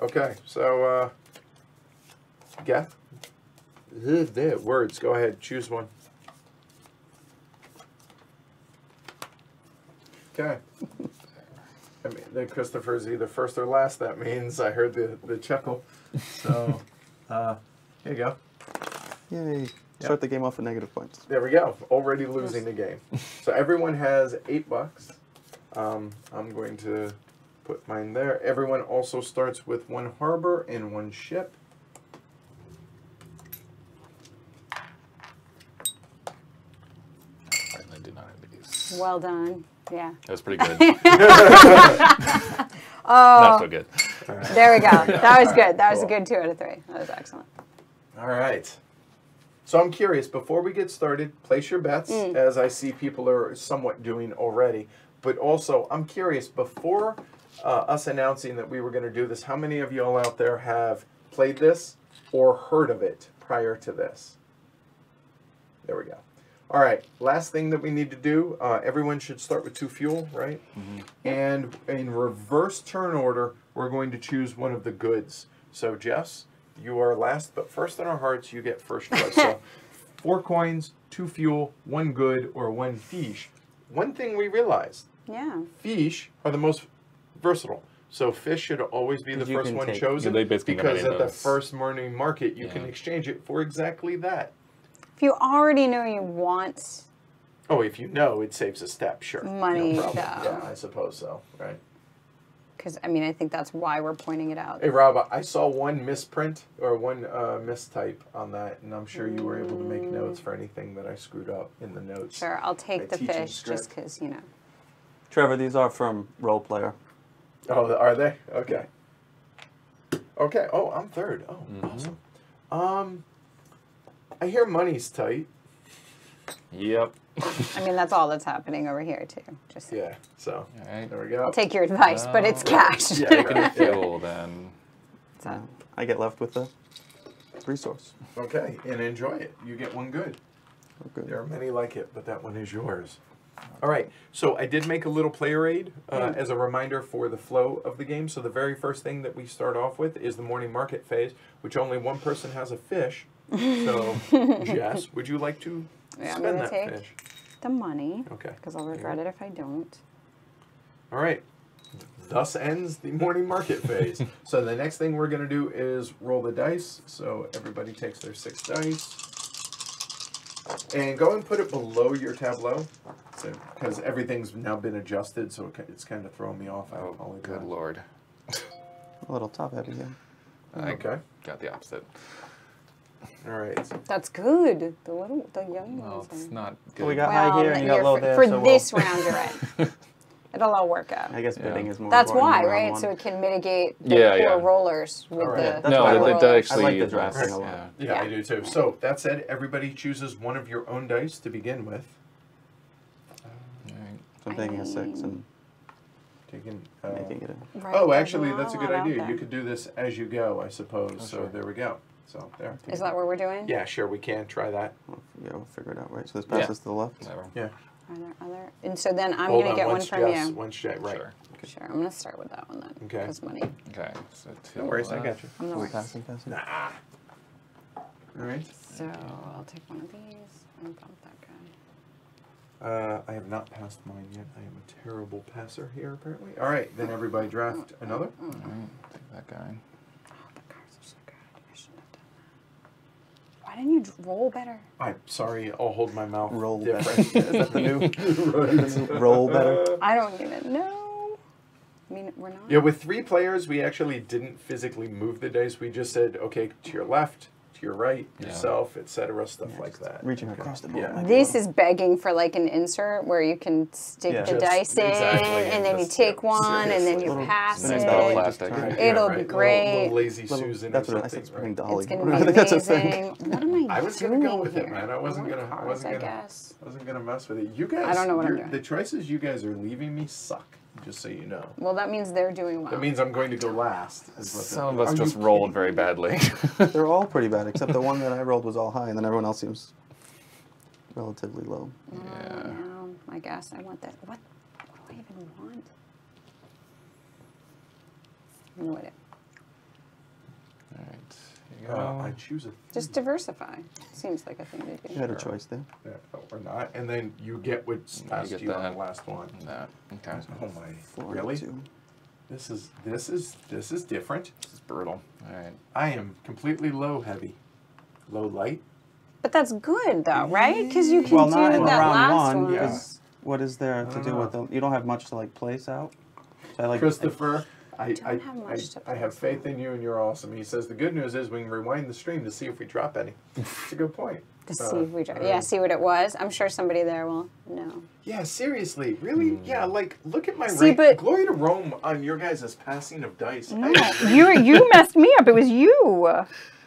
Okay, so uh, Geth. Ugh, there, words. Go ahead. Choose one. Okay. I mean, the Christopher's either first or last. That means I heard the the chuckle. So, uh, here you go. Yay. Start the game off with negative points. There we go. Already losing the game. So everyone has eight bucks. Um, I'm going to put mine there. Everyone also starts with one harbor and one ship. Certainly do not have these. Well done. Yeah. That was pretty good. oh, Not Oh, so good. there we go. That was good. That was a good two out of three. That was excellent. All right. So I'm curious, before we get started, place your bets, mm. as I see people are somewhat doing already. But also, I'm curious, before uh, us announcing that we were going to do this, how many of y'all out there have played this or heard of it prior to this? There we go. All right, last thing that we need to do, uh, everyone should start with two fuel, right? And in reverse turn order, we're going to choose one of the goods. So, Jess, you are last, but first in our hearts, you get first choice. so, four coins, two fuel, one good, or one fish. One thing we realized Yeah. fish are the most versatile. So fish should always be the first one take- chosen Yeah, they because at of the first morning market you can exchange it for exactly that. If you already know you want Oh, if you know, it saves a step, sure. Money, no problem. Yeah, I suppose so. Right. because I mean I think that's why we're pointing it out. Hey Rob, I saw one misprint or one uh, mistype on that, and I'm sure you were able to make notes for anything that I screwed up in the notes. Sure, I'll take the teaching fish just because you know. Trevor, these are from Role Player. Oh, are they? Okay. Okay. Oh, I'm third. Oh, Mm-hmm. awesome. Um, I hear money's tight. Yep. I mean that's all that's happening over here too. Just Yeah. So All right. there we go. take your advice, but it's cash. Yeah, Taking right. fuel then. So, I get left with the resource. Okay, and enjoy it. You get one good. We're good. There are many like it, but that one is yours. All right, so I did make a little player aid uh, as a reminder for the flow of the game. So the very first thing that we start off with is the morning market phase, which only one person has a fish. So, Jess, would you like to Yeah, I'm spend gonna that take- fish? the money. Okay. Because I'll regret it if I don't. All right. Thus ends the morning market phase. so the next thing we're going to do is roll the dice. So everybody takes their six dice. And go and put it below your tableau. Because everything's now been adjusted, so it it's kind of throwing me off. I Oh, apologize. good lord. A little top heavy here. I Okay. got the opposite. All right. That's good. The little, the young Well, ones. it's not good. Well, we got Well, high here and you got low for, there. for so we'll- this round, you're right. It'll all work out. I guess Yeah. bidding is more That's why, right? one. So it can mitigate the Yeah, poor yeah. rollers with All right. the. No, why I that, like- that, that actually. I like the is drafting nice, a lot. Yeah. Yeah, I do too. So that said, everybody chooses one of your own dice to begin with. All right. So I'm taking a six and Taking, uh, making it a. Right, Oh, actually, that's a good idea. You could do this as you go, I suppose. Oh, so sure. there we go. So there. Is that what we're doing? Yeah, sure. We can try that. Well, yeah, we'll figure it out, right? So this Yeah. passes to the left. Whatever. Yeah. Are there other? And so then I'm gonna on, get one from Jess, you. One's Jay, right. Sure. Sure, I'm gonna start with that one then. Okay. Because money. Okay. So two No worries, I got you. I'm the worst. passing, passing? Nah. All right. So I'll take one of these and bump that guy. Uh, I have not passed mine yet. I am a terrible passer here, apparently. All right, then everybody draft another. Mm, mm, mm. All right. Take that guy. Oh, the cards are so good. I shouldn't have done that. Why didn't you roll better? I'm sorry. I'll hold my mouth. Roll different. better. Is that the new? right. Roll better. I don't even know. I mean, we're not. Yeah, with three players, we actually didn't physically move the dice. We just said, okay, to your left, to your right, Yeah. yourself, etc., stuff like that. Reaching Okay. across the board. Yeah. This is begging for like an insert where you can stick Yeah. the Just- dice in, exactly, and then you take yeah, one, and then you seriously. pass it. Nice metal Dolly. plastic. Just try it. It'll right. be great. Little, lazy Little- Susan that's what I something. said. right? Dolly. It's gonna be that's a thing. amazing. What am I, I was gonna go with it, man. I wasn't gonna- I wasn't I gonna- guess. I wasn't gonna mess with it. You guys, I don't know what I'm you're- doing. the choices you guys are leaving me suck. Just so you know. Well, that means they're doing well. That means I'm going to go last. is what Some of us Are just you rolled kidding very badly. They're all pretty bad, except the one that I rolled was all high, and then everyone else seems relatively low. Oh, Yeah. no, I guess I want that. What? What do I even want? No idea. Go. Uh, I choose a Just diversify. Seems like a thing to do. You had a choice there. yeah, or not, and then you get what's You passed get to you on the last one. That. Okay. Oh my! Four and a Really? two. This is this is this is different. This is brutal. All right. I am completely low heavy, low light. But that's good though, right? Because you can Well, do not in that round last one, one. Yeah. what is there to do with them? You don't have much to like place out. So I like Christopher, I, don't I, have much to I, I have faith in you and you're awesome. He says the good news is we can rewind the stream to see if we drop any. It's a good point. To Uh, see if we, dr- uh, yeah, see what it was. I'm sure somebody there will know. Yeah, seriously, really? Yeah, like look at my See, rank. but- Glory to Rome on your guys' passing of dice. No, you you messed me up. It was you.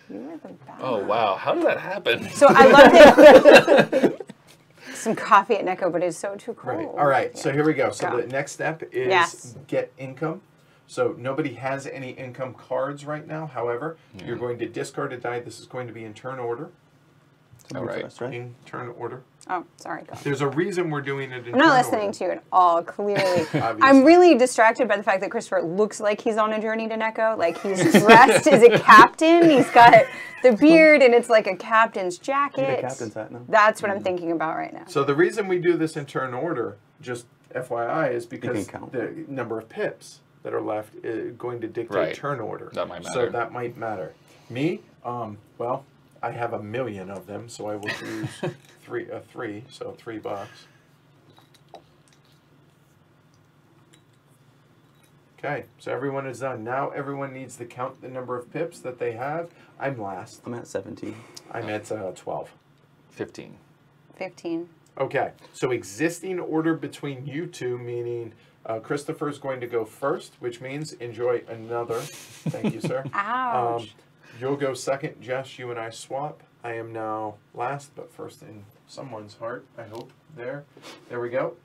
You were the bad. Oh wow! How did that happen? So I love that. Some coffee at Neko, but it's so too cold. Right. All right. So here we go. So Go. the next step is Yes. get income. So nobody has any income cards right now. However, you're going to discard a die. This is going to be in turn order. something All right. first, right? In turn order. Oh, sorry. Go. There's a reason we're doing it in I'm not listening order. to you at all, clearly. I'm really distracted by the fact that Christopher looks like he's on a journey to Neko. Like he's dressed as a captain. He's got the beard and it's like a captain's You jacket. get captain's hat now. That's what I'm mm-hmm. thinking about right now. So the reason we do this in turn order, just FYI, is because the number of pips that are left is going to dictate Right. turn order. That might So matter. that might matter. Me, um, well, I have a million of them, so I will choose three, a three, so three bucks. Okay, so everyone is done. Now everyone needs to count the number of pips that they have. I'm last. I'm at 17. I'm at uh, 12. Fifteen. 15. Okay, so existing order between you two, meaning uh, Christopher's going to go first, which means enjoy another. Thank you, sir. Ouch. Um, you'll go second. Jess, you and I swap. I am now last, but first in someone's heart, I hope. There. There we go.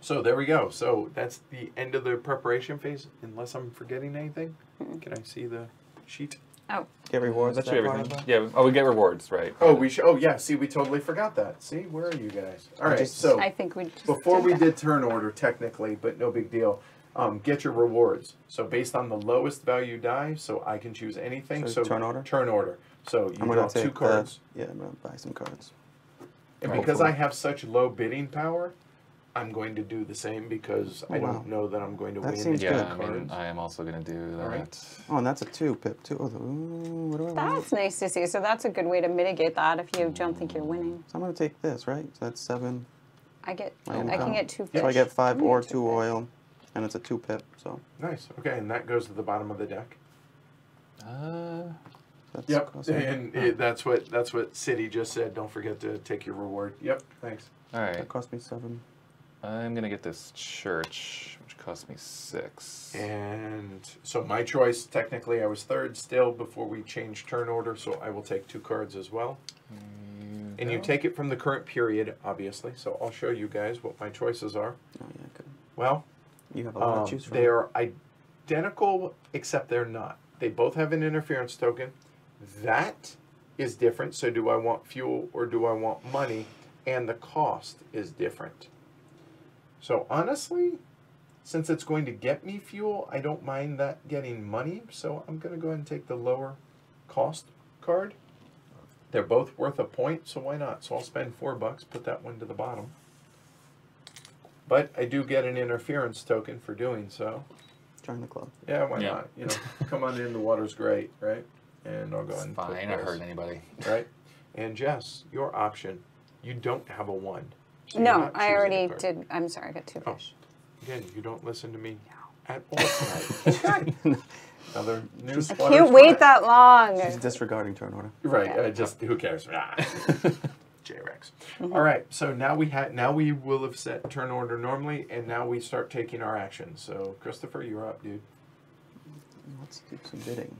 So there we go. So that's the end of the preparation phase, unless I'm forgetting anything. Can I see the sheet? Oh, Get rewards. That's that part everything. Yeah. Oh, we get rewards, right? Oh, we should. Oh, yeah. See, we totally forgot that. See, where are you guys? All right. just- so I think we just Before did we that. did turn order, technically, but no big deal. Um, get your rewards. So based on the lowest value die, so I can choose anything. So So, turn order? Turn order. So you I'm draw gonna two cards, The, yeah, I'm gonna buy some cards. and Oh, because cool. I have such low bidding power, I'm going to do the same because I Oh, wow. don't know that I'm going to That win. seems the Yeah. good. I mean, cards. I am also gonna do that. right. Oh, and that's a two pip too. Oh, the, ooh, what do I want? That's nice to see. So that's a good way to mitigate that if you don't think you're winning. So I'm gonna take this, right? So that's seven. I get, My I can get two fish. So I get five I'm or get two fish. oil, and it's a two pip. So Nice. Okay, and that goes to the bottom of the deck. Uh, that's Yep. cost me- And it, that's what that's what City just said. Don't forget to take your reward. Yep. Thanks. all right. that cost me seven. I'm gonna get this church, which cost me six. And so my choice, technically, I was third still before we changed turn order, so I will take two cards as well. And you take it from the current period, obviously. So I'll show you guys what my choices are. Oh yeah, good. Well, You have a lot um, to choose from. they are identical, except they're not. They both have an interference token. That is different. So do I want fuel or do I want money? And the cost is different. So honestly, since it's going to get me fuel, I don't mind that getting money. So I'm going to go ahead and take the lower cost card. They're both worth a point, so why not? So I'll spend four bucks, put that one to the bottom. But I do get an interference token for doing so. Join the club. Yeah, why Yeah. not? You know, come on in, the water's great, right? And I'll go ahead It's and put fine. I this, hurt anybody. right? And Jess, your option, you don't have a one. So No, I already did. I'm sorry, I got two Oh. fish. Again, you don't listen to me at all tonight. Another news. I can't wait that long. She's disregarding turn order. Right. Okay. Uh, just who cares? Ah. J-Rex. Mm-hmm. All right. So now we had. Now we will have set turn order normally, and now we start taking our actions. So Christopher, you're up, dude. Let's do some bidding.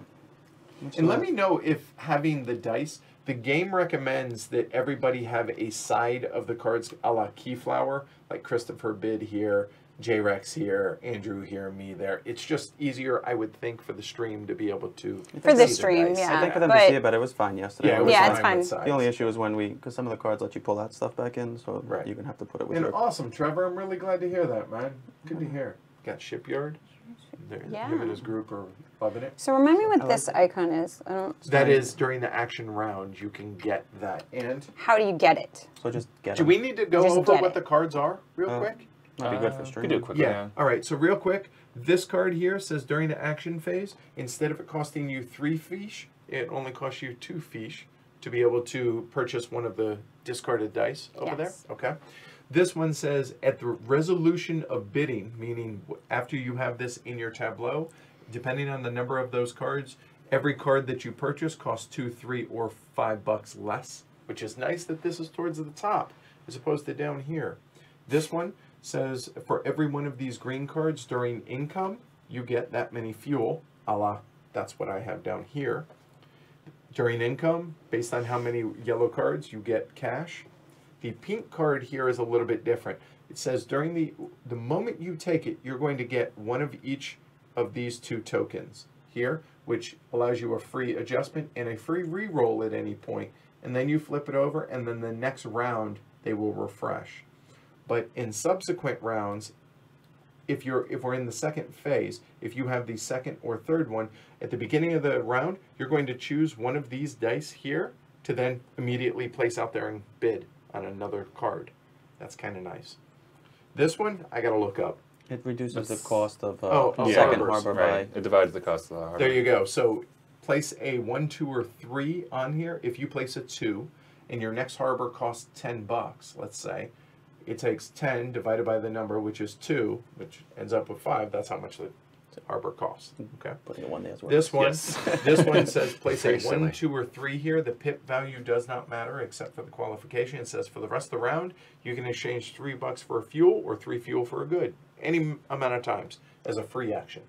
What's And let me know if having the dice, the game recommends that everybody have a side of the cards a la Keyflower, like Christopher bid here, J Rex here, Andrew here, me there. It's just easier, I would think, for the stream to be able to. For the stream, dice. yeah. I think for them but- to see it, but it was fine yesterday. Yeah, it It was was Yeah, fine it's with fine. The only issue is when we, because some of the cards let you pull that stuff back in, so Right. you're gonna have to put it with And your. awesome, Trevor. I'm really glad to hear that, man. Good to hear. Got Shipyard. There, Him Yeah. and his group are loving it. So remind me what I like this it. icon is. I don't. That is during the action round, you can get that. And How do you get it? So just get do 'em. we need to go Just over what it. the cards are real Uh, quick? Might be good Uh, for we streaming. could do it quickly. Yeah. Yeah. All right. So real quick, this card here says during the action phase, instead of it costing you three fiche, it only costs you two fiche to be able to purchase one of the discarded dice over Yes. there. Okay. This one says at the resolution of bidding, meaning after you have this in your tableau, depending on the number of those cards, every card that you purchase costs two, three, or five bucks less, which is nice that this is towards the top as opposed to down here. This one says for every one of these green cards during income, you get that many fuel, a la that's what I have down here. During income, based on how many yellow cards, you get cash. The pink card here is a little bit different. It says during the the moment you take it, you're going to get one of each of these two tokens here, which allows you a free adjustment and a free re-roll at any point. And then you flip it over, and then the next round they will refresh. But in subsequent rounds, if you're if we're in the second phase, if you have the second or third one at the beginning of the round, you're going to choose one of these dice here to then immediately place out there and bid on another card. That's kind of nice. This one I got to look up. It reduces the cost of uh, Oh, oh, second harbors, harbor Right. by. It divides the cost of the harbor. There you go. So place a one, two, or three on here. If you place a two, and your next harbor costs ten bucks, let's say, it takes ten divided by the number, which is two, which ends up with five. That's how much the harbor cost. Okay. Putting it one day's work. This one, Yes. this one says place a one, silly. two, or three here. The pip value does not matter except for the qualification. It says for the rest of the round, you can exchange three bucks for a fuel or three fuel for a good, any amount of times as a free action.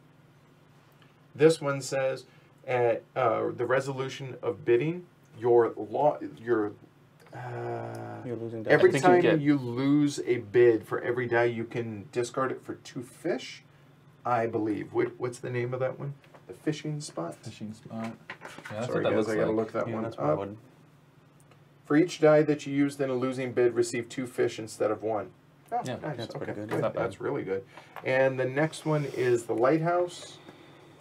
This one says at uh, the resolution of bidding, your law, your uh, You're losing. every think you time get- you lose a bid for every die, you can discard it for two fish. I believe. What, what's the name of that one? The fishing spot. Fishing spot. Yeah, that's Sorry what that guys, looks I gotta like. look that yeah, one that's what I up. would. For each die that you used in a losing bid, receive two fish instead of one. Oh, Yeah, nice. that's okay, pretty good. good. Not bad. That's really good. And the next one is the lighthouse.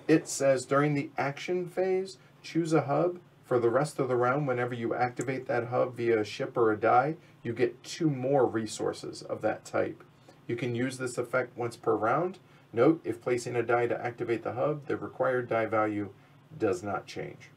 It says during the action phase, choose a hub. For the rest of the round, whenever you activate that hub via a ship or a die, you get two more resources of that type. You can use this effect once per round. Note, if placing a die to activate the hub, the required die value does not change.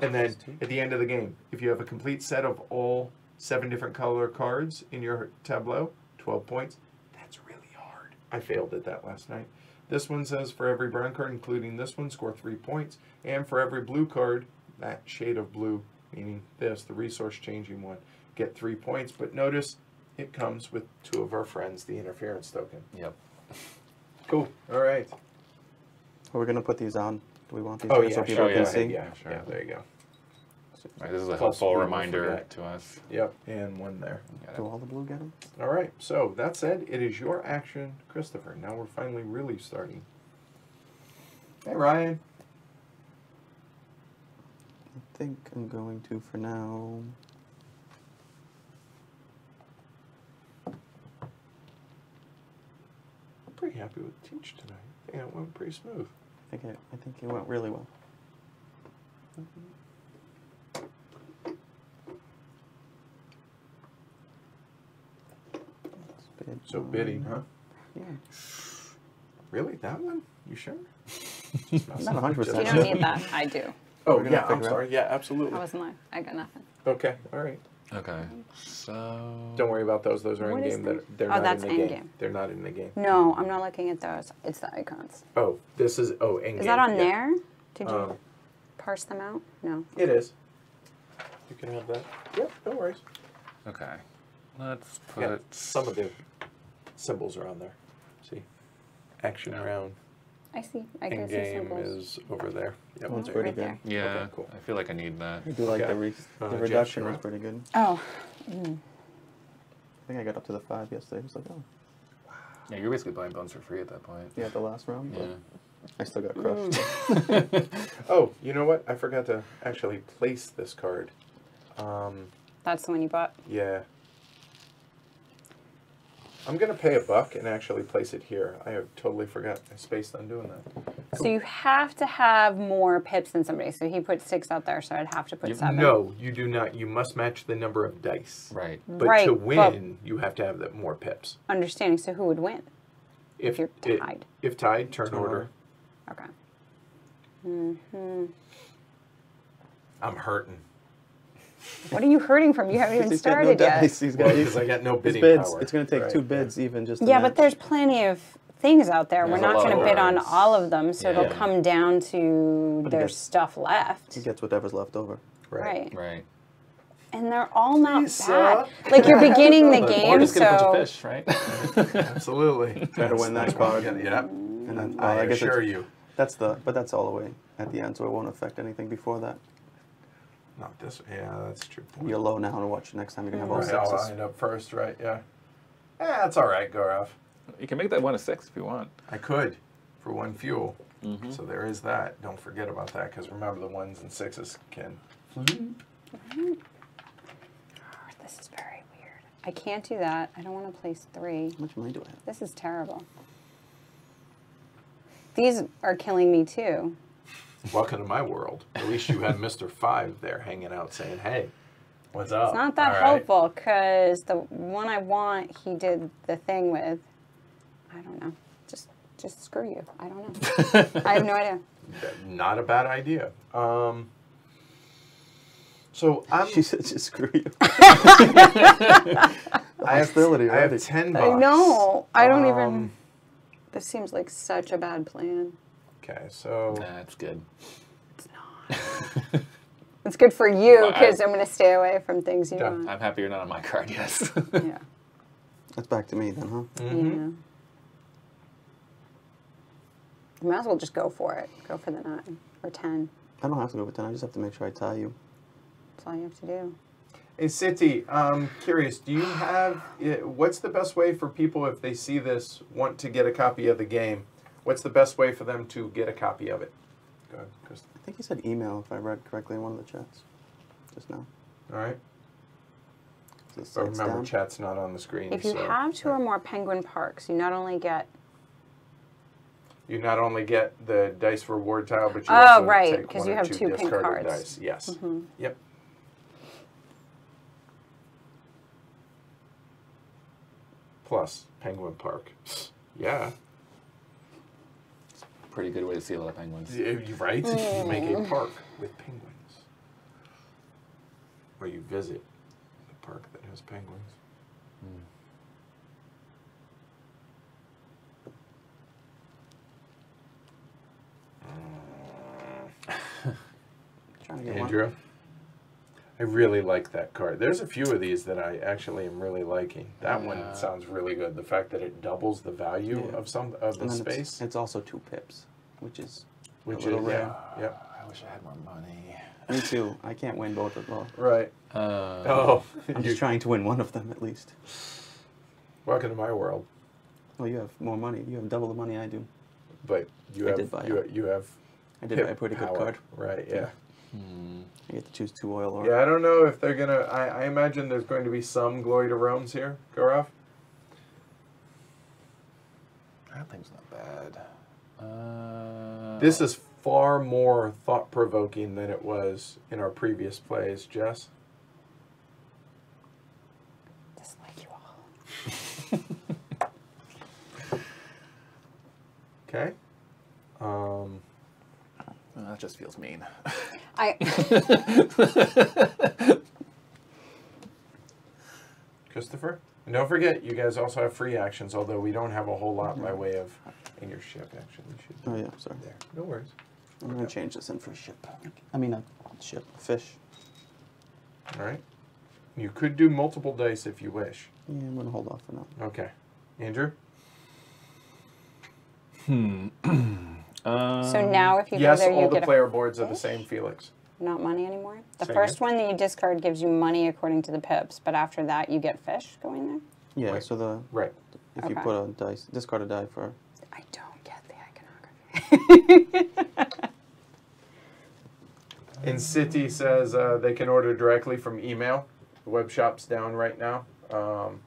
And then at the end of the game, if you have a complete set of all seven different color cards in your tableau, 12 points, that's really hard. I failed at that last night. This one says for every brown card, including this one, score three points. And for every blue card, that shade of blue, meaning this, the resource changing one, get three points. But notice it comes with two of our friends, the interference token. Yep. Cool. All right. We're we gonna put these on? Do we want these Oh, yeah, so people sure, can yeah, see? Yeah, Sure. yeah, there you go. Right, this is a Plus, helpful reminder forget. to us. Yep, and one there. Do all the blue get them? All right. So that said, it is your action, Christopher. Now we're finally really starting. Hey, Ryan. I think I'm going to for now. Pretty happy with Teach tonight. Yeah, it went pretty smooth. I think it, I think it went really well. Let's bid So on- bidding, huh? Yeah. Really? That one? You sure? Not 100%. You don't need that. I do. Oh yeah, I'm figure out- sorry. Yeah, absolutely. I wasn't lying. I got nothing. Okay. All right. Okay. So. Don't worry about those. Those are in is game. that? That they're Oh, not that's in the game. game. They're not in the game. No, I'm not looking at those. It's the icons. Oh, this is oh in game. Is that on yeah. there? Did you Um, parse them out? No. it is. You can have that. Yep. No worries. Okay. Let's put. Yeah, some of the symbols are on there. See, action round I see. I in can see game symbols. is over there. Yep. One's pretty you go. good. Yeah. Okay, cool. I feel like I need that. I do like Okay. the, re- Uh, the reduction you're was pretty good. Oh, I think I got up to the five yesterday. I was like, oh, Yeah, you're basically buying bones for free at that point. yeah, the last round, but Yeah. I still got crushed. Oh, you know what? I forgot to actually place this card. Um, that's the one you bought. yeah. I'm gonna pay a buck and actually place it here. I totally forgot. I spaced on doing that. So you have to have more pips than somebody. So he put six out there, so I'd have to put You- seven. No, you do not. You must match the number of dice. Right. But Right, to but- win, you have to have the more pips. Understanding. So who would win? If, you're it- tied. if tied, turn Turn order. order. Okay. Mm-hmm. I'm hurting. What are you hurting from? You haven't even He's got no started yet. dice. He's got Because I got no his bidding bids. power. It's going to take Right, two yeah. bids even just. To Yeah, but there's plenty of things out there. We're not going to bid on all of them, so it'll Yeah. come down to But there's gets- stuff left. he gets whatever's left over. Right. Right. And they're all not Please, uh, bad. sir. Like you're beginning the Or game, just get a bunch so of fish, right? Absolutely. Try to win that card. Yeah. And then, well, I, I assure it's- you. That's the, but that's all the way at the end, so it won't affect anything before that. Not this. Yeah, that's a true. Point. You're low now to watch next time. You're gonna have all Right, I'll sixes. end up first, right? Yeah. Eh, that's all right, Gaurav. you can make that one a six if you want. I could for one fuel. Mm-hmm. So there is that. Don't forget about that because remember the ones and sixes can. this is very weird. I can't do that. I don't want to place three. How much money do I have? This is terrible. These are killing me too. Welcome to my world. At least you had Mr. Five there hanging out saying, hey, what's up? It's not that All right. helpful because the one I want, he did the thing with. I don't know. Just, just screw you. I don't know. I have no idea. Not a bad idea. Um, so I'm, She said, "Just screw you." I have, hostility I have 10 bucks. I know. I don't even. Um, This seems like such a bad plan. Okay, so That's good. It's not. it's good for you Well, I- because I'm going to stay away from things you Yeah, want. I'm happy you're not on my card, yes. Yeah. That's back to me then, huh? Mm-hmm. Yeah. You might as well just go for it. Go for the nine or ten. I don't have to go with ten. I just have to make sure I tie you. That's all you have to do. Hey, City, I'm curious. Do you have eh, what's the best way for people if they see this want to get a copy of the game? What's the best way for them to get a copy of it? Go ahead, Chris. I think you said email if I read correctly in one of the chats just now. All right. But remember, down. chat's not on the screen. If you so- have two or more penguin parks, you not only get you not only get the dice reward tile, but you Oh, also right, take 'cause one you or have two two pink discarded cards. dice. Yes. Mm-hmm. Yep. Plus Penguin Park. Yeah. Pretty good way to see a lot of penguins. Yeah, you- Right? You make a mm. park with penguins. Or you visit the park that has penguins. Hmm. Trying to get one. Andrew? I really like that card. There's a few of these that I actually am really liking. That Yeah. one sounds really good. The fact that it doubles the value Yeah. of some of the And then space, It's, it's also two pips, which is which a little is rare. yeah, yep. I wish I had more money. Me too. I can't win both of them. Right. Uh, Oh, I'm just trying to win one of them at least. welcome to my world. Well, you have more money. You have double the money I do. But you I have did buy you, it. you have I did buy a pretty good card. Right. Yeah. Hmm. I get to choose two oil or Yeah. I don't know if they're gonna. I, I imagine there's going to be some glory to Rome's here, Gaurav. That thing's not bad. Uh, This is far more thought provoking than it was in our previous plays, Jess. dislike you all. Okay. Um, uh, that just feels mean. I Christopher. And don't forget, you guys also have free actions, although we don't have a whole lot by way of in your ship. Actually, you should. Oh yeah, sorry. There. No worries. I'm gonna change this in for ship. I mean, a ship, fish. All right. You could do multiple dice if you wish. Yeah, I'm gonna hold off for now. Okay. Andrew. So now if you yes, go there, all you the get a player boards are the same, Felix. not money anymore. The Say first again? one that you discard gives you money according to the pips, but after that you get fish going there. Yeah, Right. so the Right. if you put a dice, discard a die for. I don't get the iconography. And City says uh, they can order directly from email. The web shop's down right now. Um,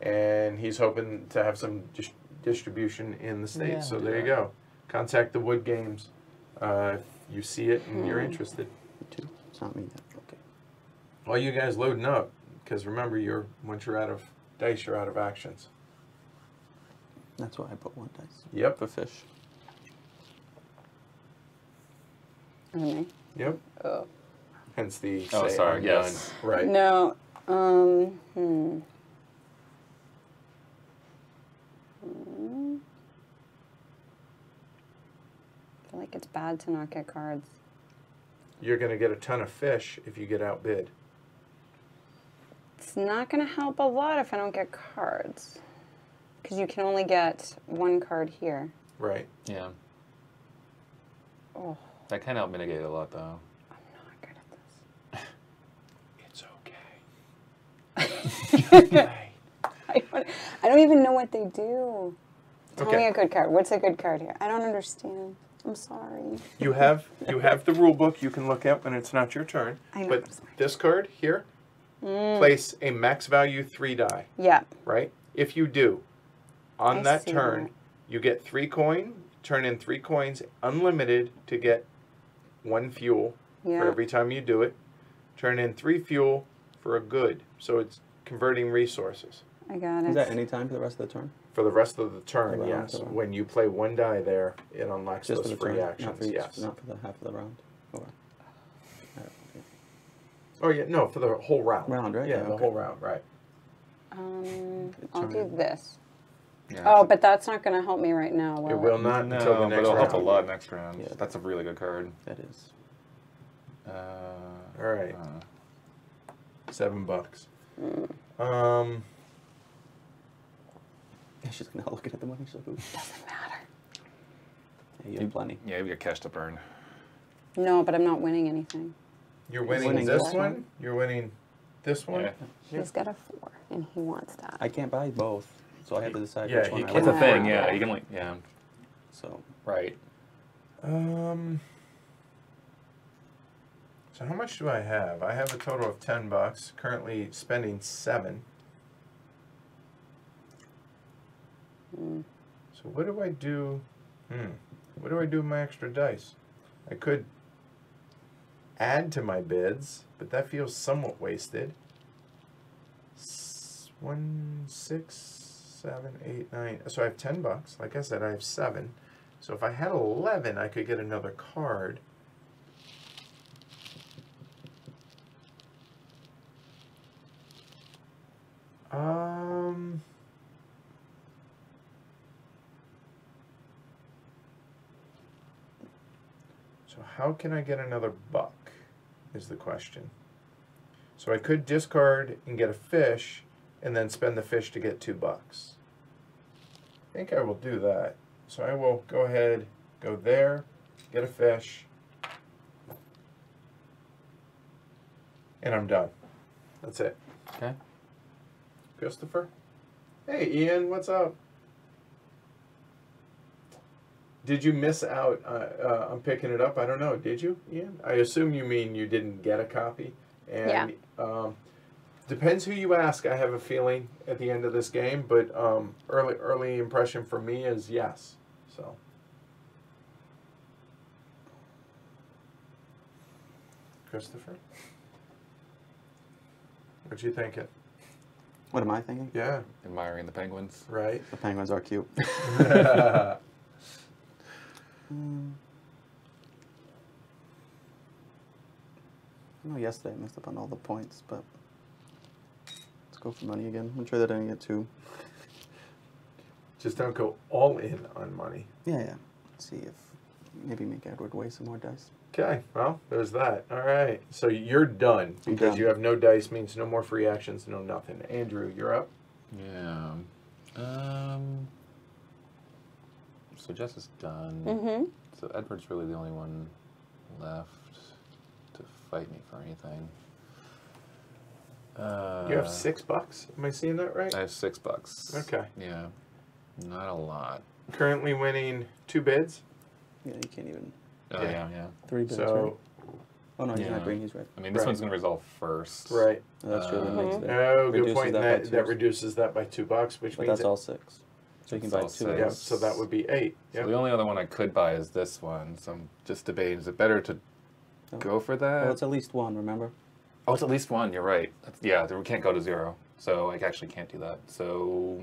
and he's hoping to have some dis- distribution in the states. Yeah, so we'll there you go. Contact the Wood Games. Uh, if you see it and you're Hmm. interested. Me too. It's not me yet. Okay. While you guys loading up, because remember, you're once you're out of dice, you're out of actions. That's why I put one dice. Yep. For fish. Okay. Yep. Oh. Hence the Oh, say sorry, I'm yes. Right. No. Um. Hmm. I feel like it's bad to not get cards. You're gonna get a ton of fish if you get outbid. It's not going to help a lot if I don't get cards. Because you can only get one card here. Right. Yeah. Oh, That can help mitigate a lot, though. I'm not good at this. It's okay. I don't, I don't even know what they do. Tell Okay. me a good card. What's a good card here? I don't understand. I'm sorry. You have you have the rule book you can look at when it's not your turn. I know, But I'm this card here, Mm. place a max value three die. Yeah. Right. If you do, on I that see turn, that. you get three coin. Turn in three coins, unlimited, to get one fuel Yeah. for every time you do it. Turn in three fuel for a good. So it's converting resources. I got it. Is that any time for the rest of the turn? For the rest of the turn, Around, yes. around. When you play one die there, it unlocks Just those for the free turn? actions. Not for, each, yes. not for the half of the round? Or, Oh yeah, no, for the whole round. Round, right? Yeah, Yeah, the okay. whole round, right. Um, I'll do this. Yeah. Oh, but that's not going to help me right now. Will It will not no, until the but next it'll round. help a lot next round. Yeah. That's a really good card. that is. Uh, All right, uh, seven bucks. Mm. Um, Yeah, she's gonna look at the money. She's like, ooh. Doesn't matter. Yeah, you have plenty. yeah, we got cash to burn. No, but I'm not winning anything. you're winning, winning this this one. one. You're winning this one. Yeah. Yeah. He's got a four, and he wants that. I can't buy both, so I have to decide Yeah, which one he I can't That's the thing. Yeah. Yeah, you can like yeah, So right. Um. So how much do I have? I have a total of ten bucks. Currently spending seven. Mm. So what do I do? Hmm. What do I do with my extra dice? I could add to my bids, but that feels somewhat wasted. S- One, six, seven, eight, nine. So I have ten bucks. Like I said, I have seven. So if I had eleven, I could get another card. Um. How can I get another buck? Is the question. So I could discard and get a fish, and then spend the fish to get two bucks. I think I will do that. So I will go ahead, go there, get a fish, and I'm done. That's it. Okay. Christopher? Hey, Ian, what's up? Did you miss out uh, uh, on picking it up? I don't know. Did you, Ian? I assume you mean you didn't get a copy. And um, depends who you ask. I have a feeling at the end of this game, but um, early early impression for me is yes. So. Christopher, what you thinking? what am I thinking? Yeah, Admiring the penguins. right. The penguins are cute. yeah, Um, I know yesterday I messed up on all the points, but let's go for money again. I'm sure that I didn't get two. Just don't go all in on money. Yeah, yeah. Let's see if maybe make Edward weigh some more dice. Okay, well, there's that. All right. So you're done because done. you have no dice, means no more free actions, no nothing. Andrew, you're up. Yeah. Um. So Jess is done. Mm-hmm. So Edward's really the only one left to fight me for anything. Uh, You have six bucks. Am I seeing that right? I have six bucks. Okay. Yeah. Not a lot. Currently winning two bids. Yeah, you can't even Oh Yeah. yeah, yeah. three bids. So Oh no, he's Yeah. not green. He's red. I mean, this Right. one's gonna resolve first. Right. Oh, that's true. That Uh, makes it. Oh, good point. that That, that, reduces that by two bucks, which But means that's all six. So you can buy two. all yeah. So that would be eight. So Yeah. the only other one I could buy is this one. So I'm just debating: is it better to Oh. go for that? Well, it's at least one. Remember? oh, it's at least one. You're right. That's, yeah, we can't go to zero. So I actually can't do that. So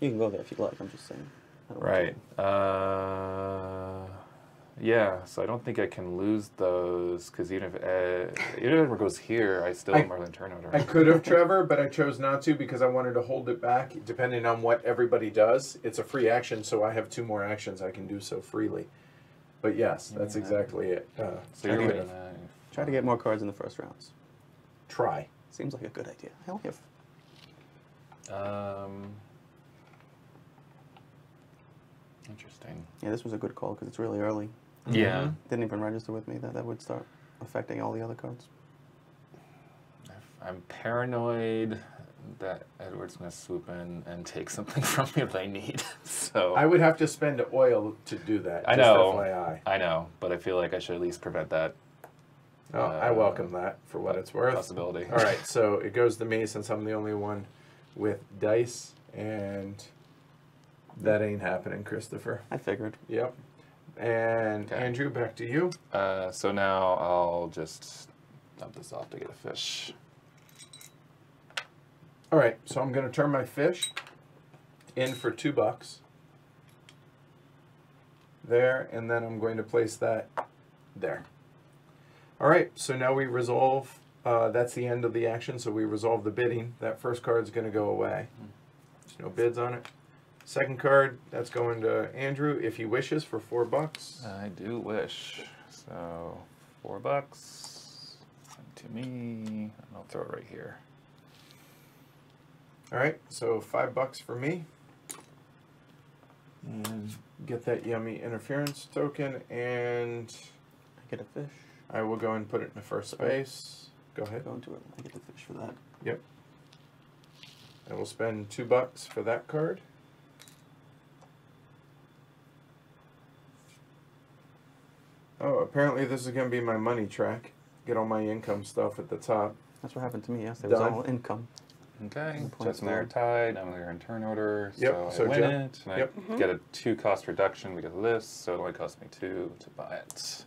You can go there if you like. I'm just saying. I don't want right. Uh, yeah. So I don't think I can lose those because even if uh, even if it goes here, I still I- have Merlin Turnover. I could have, Trevor, but I chose not to because I wanted to hold it back. Depending on what everybody does, it's a free action, so I have two more actions. I can do so freely. But yes, that's Yeah. exactly it. Uh, so you're I could winning Try to get more cards in the first rounds. Try. Seems like a good idea. I only have. Um, interesting. Yeah, this was a good call because it's really early. Yeah. Mhm. Didn't even register with me that that would start affecting all the other cards. I'm paranoid that Edward's gonna swoop in and take something from me that I need. So I would have to spend oil to do that. I know. FYI. I know, but I feel like I should at least prevent that Oh, I Uh, welcome that for what it's worth. possibility. All right, so it goes to me since I'm the only one with dice, and that ain't happening, Christopher. I figured. Yep. And Okay. Andrew, back to you. Uh, so now I'll just dump this off to get a fish. All right, so I'm going to turn my fish in for two bucks. There, and then I'm going to place that there. All right, so now we resolve. Uh, that's the end of the action, so we resolve the bidding. That first card's going to go away. There's no bids on it. Second card, that's going to Andrew if he wishes for four bucks. I do wish. So four bucks to me, and I'll throw it right here. All right, so five bucks for me. And get that yummy interference token, and I get a fish. I will go and put it in the first space. Go ahead. Go into it. I get the fish for that. Yep. I will spend two bucks for that card. Oh, apparently this is going to be my money track. Get all my income stuff at the top. That's what happened to me yesterday. It was Done. all income. Okay, And points just there low. tied. I'm there in turn order, Yep, so, so I win Jeff- it, and yep. I get a two cost reduction because of this. So it only cost me two to buy it.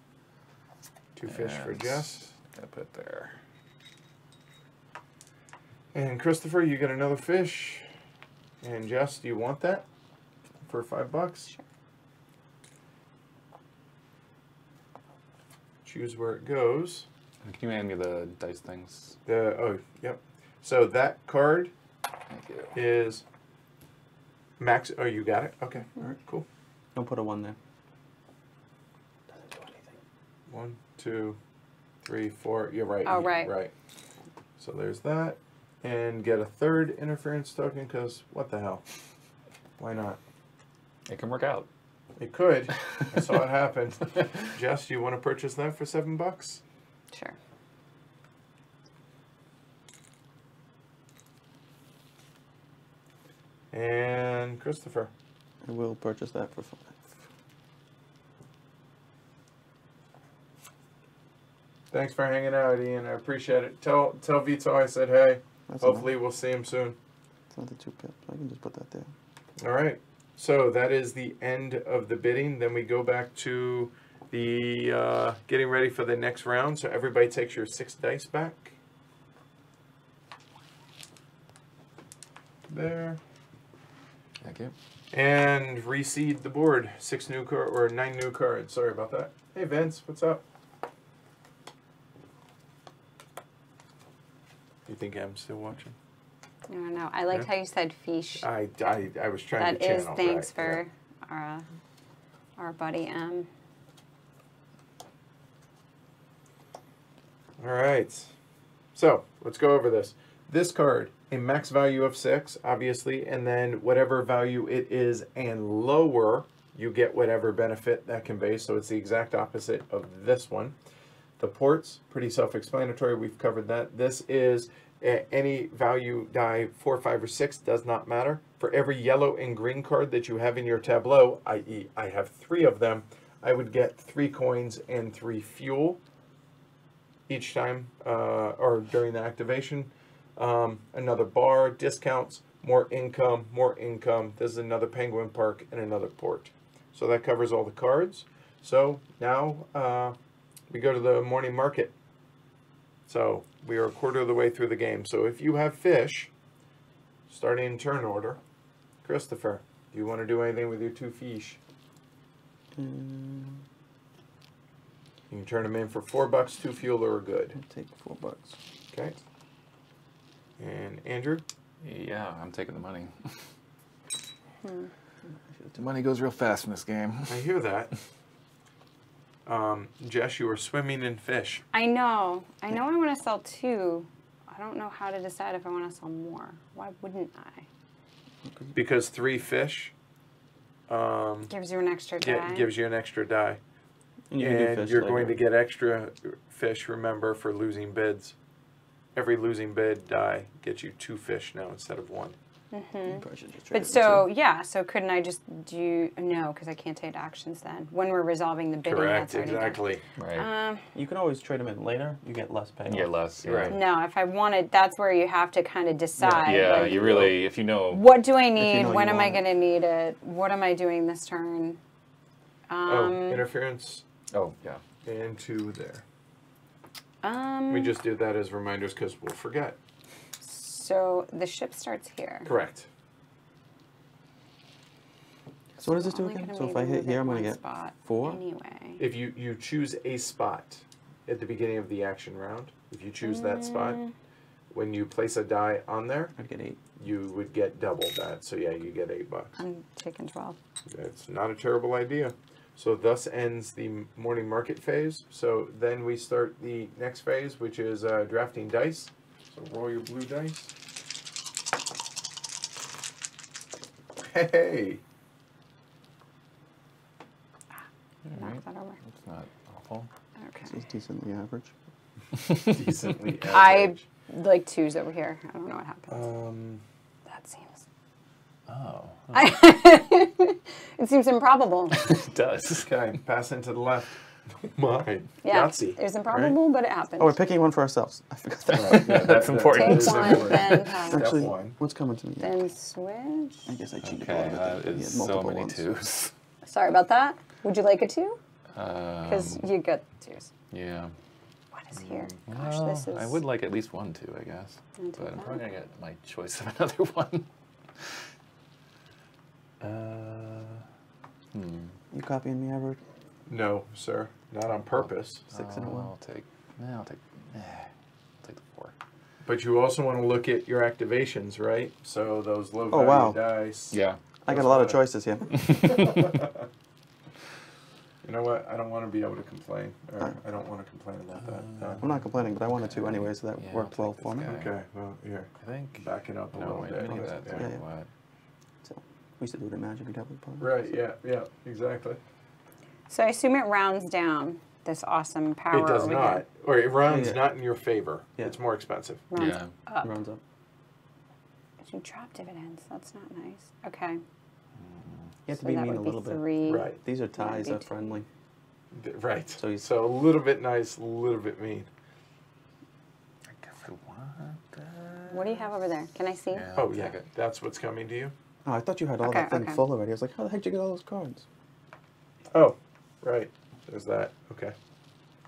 Two fish for And Jess. Gonna put it there. And Christopher, you get another fish. And Jess, do you want that for five bucks? Sure. Choose where it goes. And Can you hand me the dice things? The oh, yep. So that card is max. Oh, you got it. Okay. All right. Cool. Don't put a one there. Doesn't do anything. One, two, three, four. You're right. Oh, you- right. Right. So there's that, and get a third interference token because what the hell? Why not? It can work out. It could. I saw it happen. Jess, you want to purchase that for seven bucks? Sure. And Christopher. I will purchase that for five. Thanks for hanging out, Ian. I appreciate it. Tell tell Vito I said hey. That's Hopefully we'll see him soon. Enough. It's another two pip. I can just put that there. All right. So that is the end of the bidding. Then we go back to the uh, getting ready for the next round. So everybody takes your six dice back. There. Thank you. And reseed the board. Six new card or nine new cards. Sorry about that. Hey Vince, what's up? You think I'm still watching? I don't know. I liked Yeah. how you said fish. I, I, I was trying That to is channel. thanks right, for our uh, our buddy M. All right. So let's go over this. This card, a max value of six, obviously, and then whatever value it is and lower, you get whatever benefit that conveys. So it's the exact opposite of this one. The ports, pretty self-explanatory. We've covered that. This is any value die four, five, or six does not matter. For every yellow and green card that you have in your tableau, i.e., I have three of them, I would get three coins and three fuel. each time uh, or during the activation. Um, another bar, discounts, more income, more income. This is another Penguin Park and another port. So that covers all the cards. So now uh, we go to the morning market. So we are a quarter of the way through the game. So if you have fish, starting in turn order, Christopher, do you want to do anything with your two fish? Mm, You can turn them in for four bucks, two fuel, or a good. I'll take four bucks. Okay. And Andrew, Yeah, I'm taking the money. The money goes real fast in this game. I hear that. Um, Jess, you are swimming in fish. I know. I know I want to sell two. I don't know how to decide if I want to sell more. Why wouldn't I? Because three fish um, Gives you an extra gi- die. gives you an extra die. And you and you're later. going to get extra fish, remember, for losing bids. Every losing bid die gets you two fish now instead of one. You probably just but so in yeah, so couldn't I just do no? Because I can't take actions then. When we're resolving the bidding, Correct, that's already done. exactly. Right. Um. You can always trade them in later. You get less pay. you get less. Right. no, if I wanted, that's where you have to kind of decide. Yeah, like, you really, if you know. What do I need? know when am I want it. going to need it? What am I doing this turn? oh, Um, interference Oh, yeah. and two there. um, We just did that as reminders because we'll forget. So the ship starts here. Correct. So what does this do again? So if I hit here, I'm gonna get spot four. Anyway. If you, you choose a spot at the beginning of the action round, if you choose that spot, Mm. when you place a die on there, I'd get eight. you would get double that. So yeah, you get eight bucks. I'm taking 12. It's not a terrible idea. So thus ends the morning market phase. So then we start the next phase, which is uh, drafting dice. So roll your blue dice. Hey, Knock that over. It's not awful. Okay. This is decently average. decently I average. like twos over here. I don't know what happened. Um, that seems. Oh. it seems improbable. it does. okay, pass into the left. Mine. Yeah. Yahtzee. It was improbable, but it happened. Oh, we're picking one for ourselves. I forgot that. Right, yeah, That's important. Take is one, important. then pass. Actually, one. what's coming to me? Then switch. I guess I cheated Okay, a little that bit. He is had so multiple many ones. twos. Sorry about that. Would you like a two? Because Um, you got twos. yeah. What is here? Gosh, Well, this is. I would like at least one two, I guess. I'll But I'm probably gonna get my choice of another one. Uh, hmm. You copying me, Everett? No, sir, not on purpose. Six and a Oh, row. I'll take. Yeah, I'll take. Eh, I'll take the four. But you also want to look at your activations, right? So those low Oh, value wow. dice. Yeah. I got a lot of choices here. You know what? I don't want to be able to complain. Or Alright. I don't want to complain about that. Uh, I'm not complaining, but I wanted to anyway, so that Yeah, worked well for me. guy. okay, well, here, I think. back it up a No, little wait, bit. let me that. Yeah. Yeah, yeah. What? So, we used to do it in Magic. We'd have the. Right, yeah, yeah, exactly. So I assume it rounds down this awesome power it does not. here. Or it rounds Yeah. not in your favor. Yeah. It's more expensive. Rounds Yeah. up. Rounds up. You drop dividends. That's not nice. Okay. You have so to be mean a little bit. three. Right. These are ties be are friendly. Right. So So, a little bit nice, a little bit mean. I guess I want that. What do you have over there? Can I see? Yeah, Oh, yeah. it. That's what's coming to you? Oh, I thought you had all Okay, that thing okay. full already. I was like, how the heck did you get all those cards? Oh, right. There's that. Okay.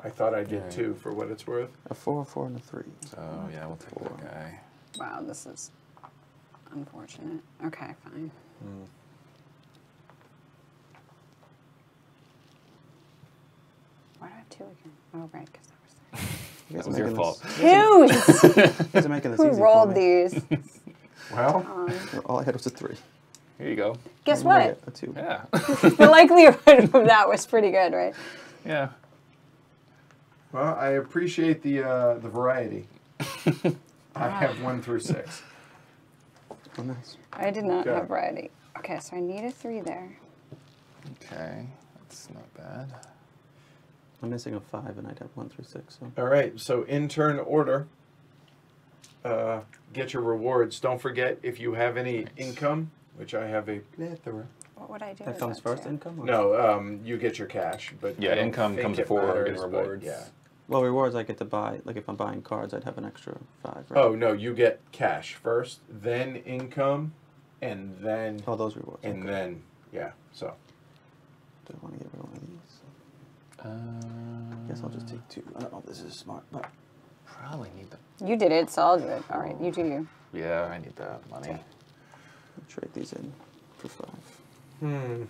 I thought I did Right. too, for what it's worth. A four, a four, and a three. So yeah, we'll take Four. that guy. Wow, this is unfortunate. Okay, fine. Why do I have two again? Oh, right, because that was You guys That was are your making fault. This, Twos! you guys are making this Who easy rolled me. these? Well, Um, All I had was a three. Here you go. guess I'm what? get A two. Yeah. The likelihood of that was pretty good, right? yeah. well, I appreciate the uh, the variety. I have one through six. Oh, nice. I did not Okay. have variety. Okay, so I need a three there. Okay. That's not bad. I'm missing a five, and I'd have one through six. So All right, so in turn order, uh, get your rewards. Don't forget if you have any income, which I have a plethora. What would I do? that with comes first two? income. Or? No, um, you get your cash, but Yeah, income comes before matters, getting but rewards. Yeah, Well, rewards I get to buy. Like if I'm buying cards, I'd have an extra five. Right? Oh no, you get cash first, then income, and then Oh, those rewards. and okay. then yeah. So Do I want to get rid of one of these? Uh, Guess I'll just take two. I don't know if this is smart, but Probably need them. You did it, so I'll do it. All right, you do you. Yeah, I need that money. I'll trade these in for five. hmm.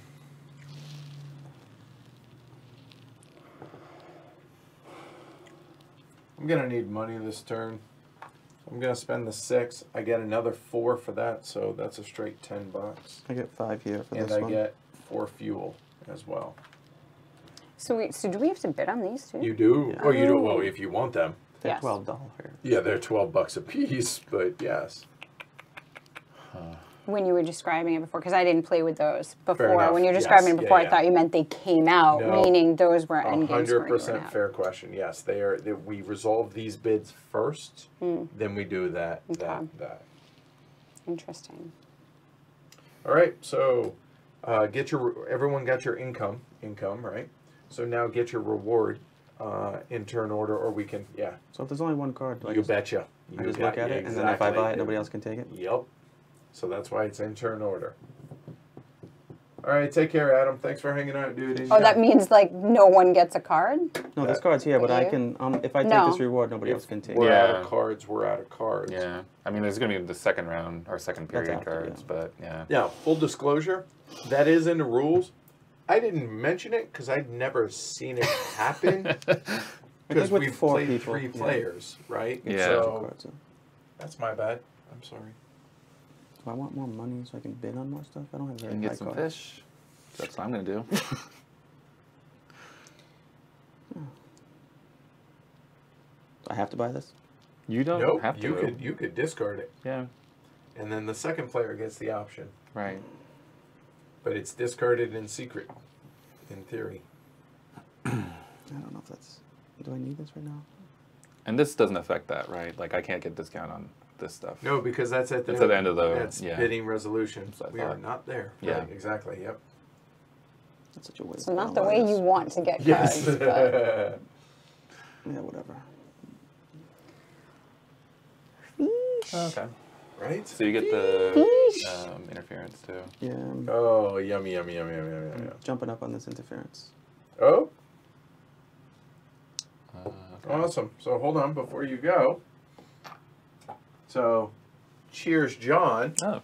I'm gonna need money this turn. I'm gonna spend the six. I get another four for that, so that's a straight ten bucks. I get five here for And this I one. And I get four fuel as well. So we so do we have to bid on these too? You do? Yeah. Oh, you do. Well, if you want them. They're Yes. twelve dollar. Yeah, they're twelve bucks a piece, but yes. When you were describing it before, because I didn't play with those before. When you were describing Yes, it before, yeah, I thought yeah. you meant they came out, No. meaning those were A end games hundred where you percent out. fair question. Yes, they are. They, we resolve these bids first, then we do that. That. Okay. That. Interesting. All right. So, uh, get your. Everyone got your income. Income, right? So now get your reward uh, in turn order, or we can. Yeah. So if there's only one card, do I you just, betcha. I You just got- look at yeah, it, and then if I buy it, nobody else can take it. Yep. So that's why it's in turn order. All right. Take care, Adam. Thanks for hanging out, dude. Oh, that means like no one gets a card? No, this card's here, but I can. Um, if I take No. this reward, nobody If else can take it. We're it. Yeah. out of cards. We're out of cards. Yeah, I mean, there's gonna be the second round or second period after, cards, yeah. but yeah. Now, full disclosure, that is in the rules. I didn't mention it because I'd never seen it happen. Because with we've played people, three yeah. players, right? Yeah. So- that's my bad. I'm sorry. Do I want more money so I can bid on more stuff? I don't have very and high get some cards. fish. That's what I'm gonna do. Do I have to buy this? You don't nope. have to. you could you could discard it, Yeah. and then the second player gets the option. Right. But it's discarded in secret, in theory. I don't know if that's. Do I need this right now? And this doesn't affect that, right? Like I can't get discount on this stuff. No, because that's at the That's at the end of the- that's yeah. bidding resolution. That's We are not there. Yeah. Right, exactly. Yep. That's such a waste. So not the way you want to get Yes. cards. but- Yeah, whatever. okay. right. So you get the um, interference too. Yeah, I'm Oh, yummy, yummy, yummy, yummy, yummy, yummy. jumping up on this interference. Oh, Uh, okay. Awesome. So hold on before you go. So, cheers, John. Oh.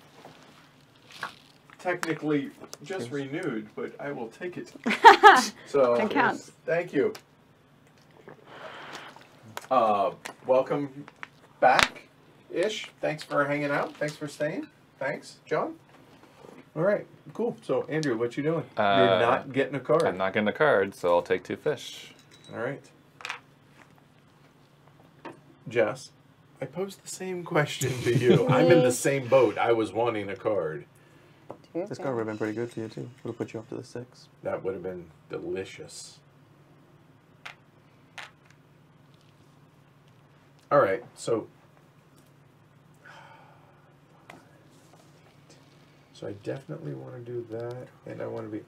Technically just Cheers. renewed, but I will take it. so That counts. Thank you. Uh, welcome back, ish. Thanks for hanging out. Thanks for staying. Thanks, John. All right, cool. So, Andrew, what you doing? You're Uh, not getting a card. I'm not getting a card, so I'll take two fish. All right. Jess, I posed the same question to you. I'm in the same boat. I was wanting a card. This card would have been pretty good for you too. Would have put you up to the six. That would have been delicious. All right, so. So I definitely want to do that, and I want to be.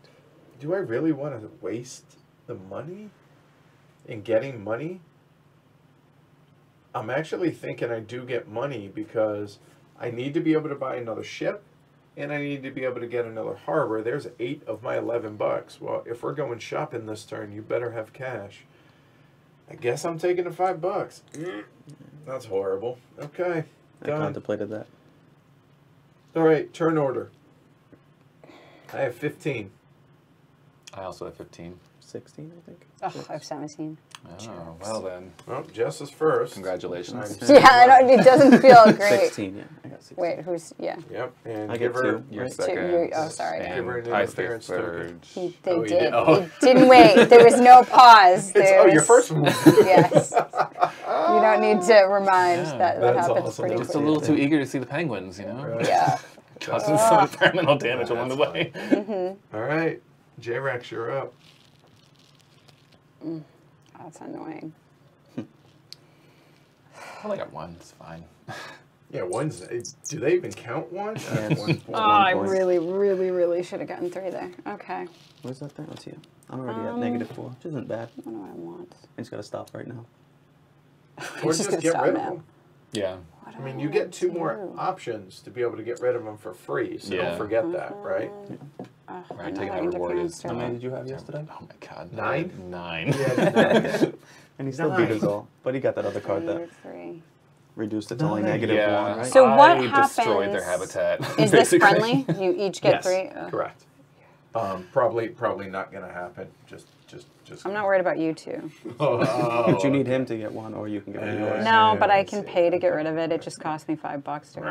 Do I really want to waste the money in getting money? I'm actually thinking I do get money because I need to be able to buy another ship and I need to be able to get another harbor. There's eight of my 11 bucks. Well, if we're going shopping this turn, you better have cash. I guess I'm taking the five bucks. Mm. That's horrible. Okay. I contemplated that. All right, turn order. I have 15. I also have 15. Sixteen, I think. Oh, I have 17. Oh, well then. Well, Jess is first. Congratulations. Yeah, I don't, it doesn't feel great. Sixteen, yeah. I got sixteen. Wait, who's, yeah. Yep, and I give get her. two. You're Right. second. you're- oh, sorry. And Give her an I stay interference token. third. He, they Oh, you did. did? Oh. They didn't wait. There was no pause. It's, oh, your There's- first move. Yes. You don't need to remind Yeah, that that that's happens awesome. pretty Just Just a quickly. little too eager to see the penguins, you know? Right. Yeah. Causing some environmental damage along the way. Mm-hmm. All right, J Rex, you're up. That's annoying. I only got one. It's fine. Yeah, one's. it's- Do they even count one? Uh, it's- one point. Oh, I point. really, really, really should have gotten three there. Okay. Where's that thing? Let's see. I'm already at Um, negative four, which isn't bad. I don't know what I want. I just gotta stop right now. Or Just just gonna get stop rid of now. them. Yeah. What I do mean, you get two to more options to be able to get rid of them for free. So Yeah. don't forget that, right? Ugh, Right, I'm taking not that having to reward is. How many did you have yesterday? Oh my god. Nine? Nine. Yeah. And he still beat us all. But he got that other card that Three, three. reduced it to only negative yeah. one, right? So what I destroyed their happens- habitat. Is this basically. friendly? You each get yes, three? Ugh. correct. Um, probably, probably not going to happen. Just, just, just. I'm not worried about you two. Oh, but you need him to get one, or you can get rid of Yeah. yours. No, but I I can pay to get rid of it. It just cost me five bucks to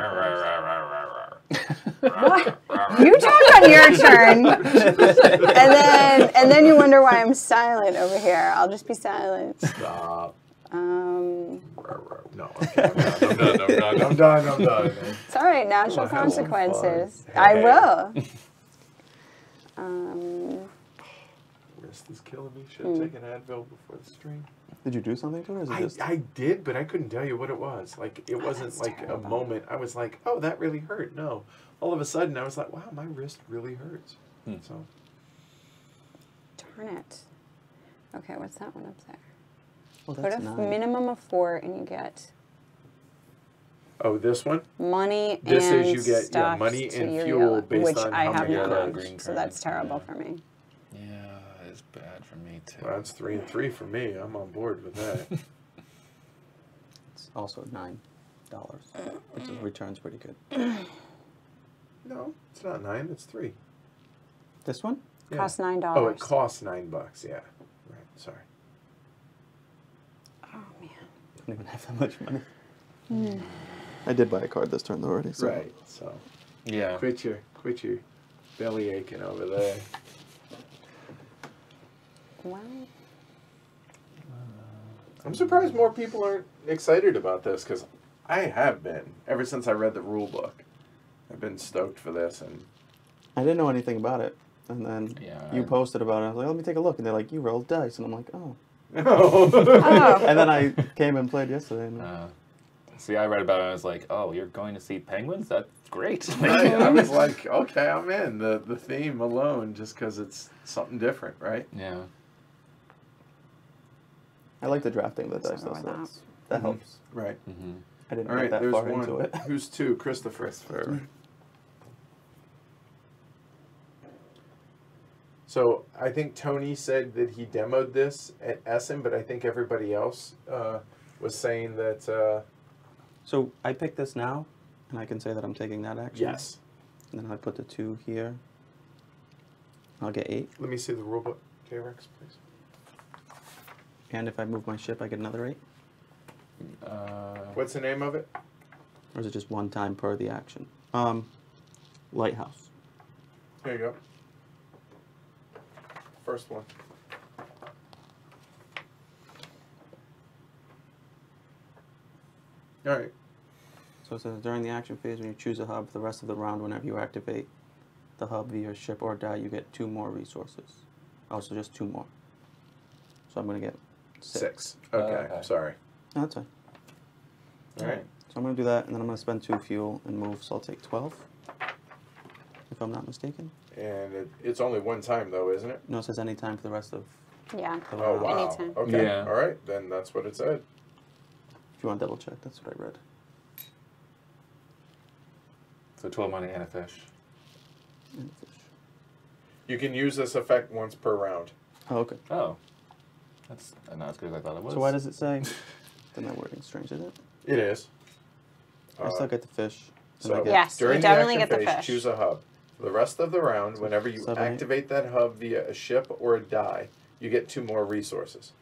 You talk on your turn, and then and then you wonder why I'm silent over here. I'll just be silent. Stop. Um, Rah, rah. No, okay, I'm done. I'm done. I'm done. I'm done. I'm done. it's all right. Natural consequences. fun. I will. Um, Wrist is killing me. Should have taken Advil before the stream. Did you do something to it, or is it I, just? I did, but I couldn't tell you what it was. Like it wasn't like terrible. a moment. I was like, "Oh, that really hurt." No, all of a sudden I was like, "Wow, my wrist really hurts." Hmm. So darn it. Okay, what's that one up there? well, Put that's a f- nine. minimum of four, and you get Oh, this one? money This is you get, yeah, money and fuel yellow, based which on I how have many not green so that's cards. terrible for me. Yeah, it's bad for me too. Well, that's three and three for me. I'm on board with that. It's also nine dollars, which is returns pretty good. no, it's not nine. It's three. This one? Yeah. Costs nine dollars. Oh, it costs nine bucks. Yeah. Right. Sorry. Oh man. I don't even have that much money. Hmm. I did buy a card this turn though already. So. Right. So Yeah. quit your quit your belly aching over there. Well, I'm surprised more people aren't excited about this because I have been ever since I read the rule book. I've been stoked for this, and I didn't know anything about it, and then Yeah, you I- posted about it. I was like, let me take a look, and they're like, you rolled dice, and I'm like, oh. oh, And then I came and played yesterday. And Uh, see, I read about it and I was like, oh, you're going to see penguins? That's great. I, I was like, okay, I'm in the the theme alone just because it's something different, right? yeah. I like the drafting of the So dice, though. So I. that's, that Mhm. helps. Right. hmm I didn't All right. get that far one. into it. Who's two? Christopher. So I think Tony said that he demoed this at Essen, but I think everybody else uh, was saying that uh, So I picked this now, and I can say that I'm taking that action. yes. And then I put the two here. I'll get eight. Let me see the rulebook, J-Rex, please. And if I move my ship, I get another eight. Uh, What's the name of it? Or is it just one time per the action? Um, lighthouse. There you go. First one. All right. So it says during the action phase, when you choose a hub, for the rest of the round, whenever you activate the hub via your ship or die, you get two more resources. Also, just two more. So I'm gonna get six. Six. Okay. okay. Sorry. No, that's fine. All right. So I'm gonna do that, and then I'm gonna spend two fuel and move. So I'll take twelve, if I'm not mistaken. And it, it's only one time though, isn't it? No, it says any time for the rest of yeah. Oh, the Oh round. wow. Anytime. Okay. Yeah. All right. Then that's what it said. If you want to double check, that's what I read. so 12 money and a fish. And fish. You can use this effect once per round. Oh, okay. Oh. That's not as good as I thought it was. So why does it say? then that wording's strange, is it? It is. I still get the fish. and I So get- Yes, you during definitely the action get the phase, fish. choose a hub. For the rest of the round, whenever you seven, eight. activate that hub via a ship or a die, you get two more resources.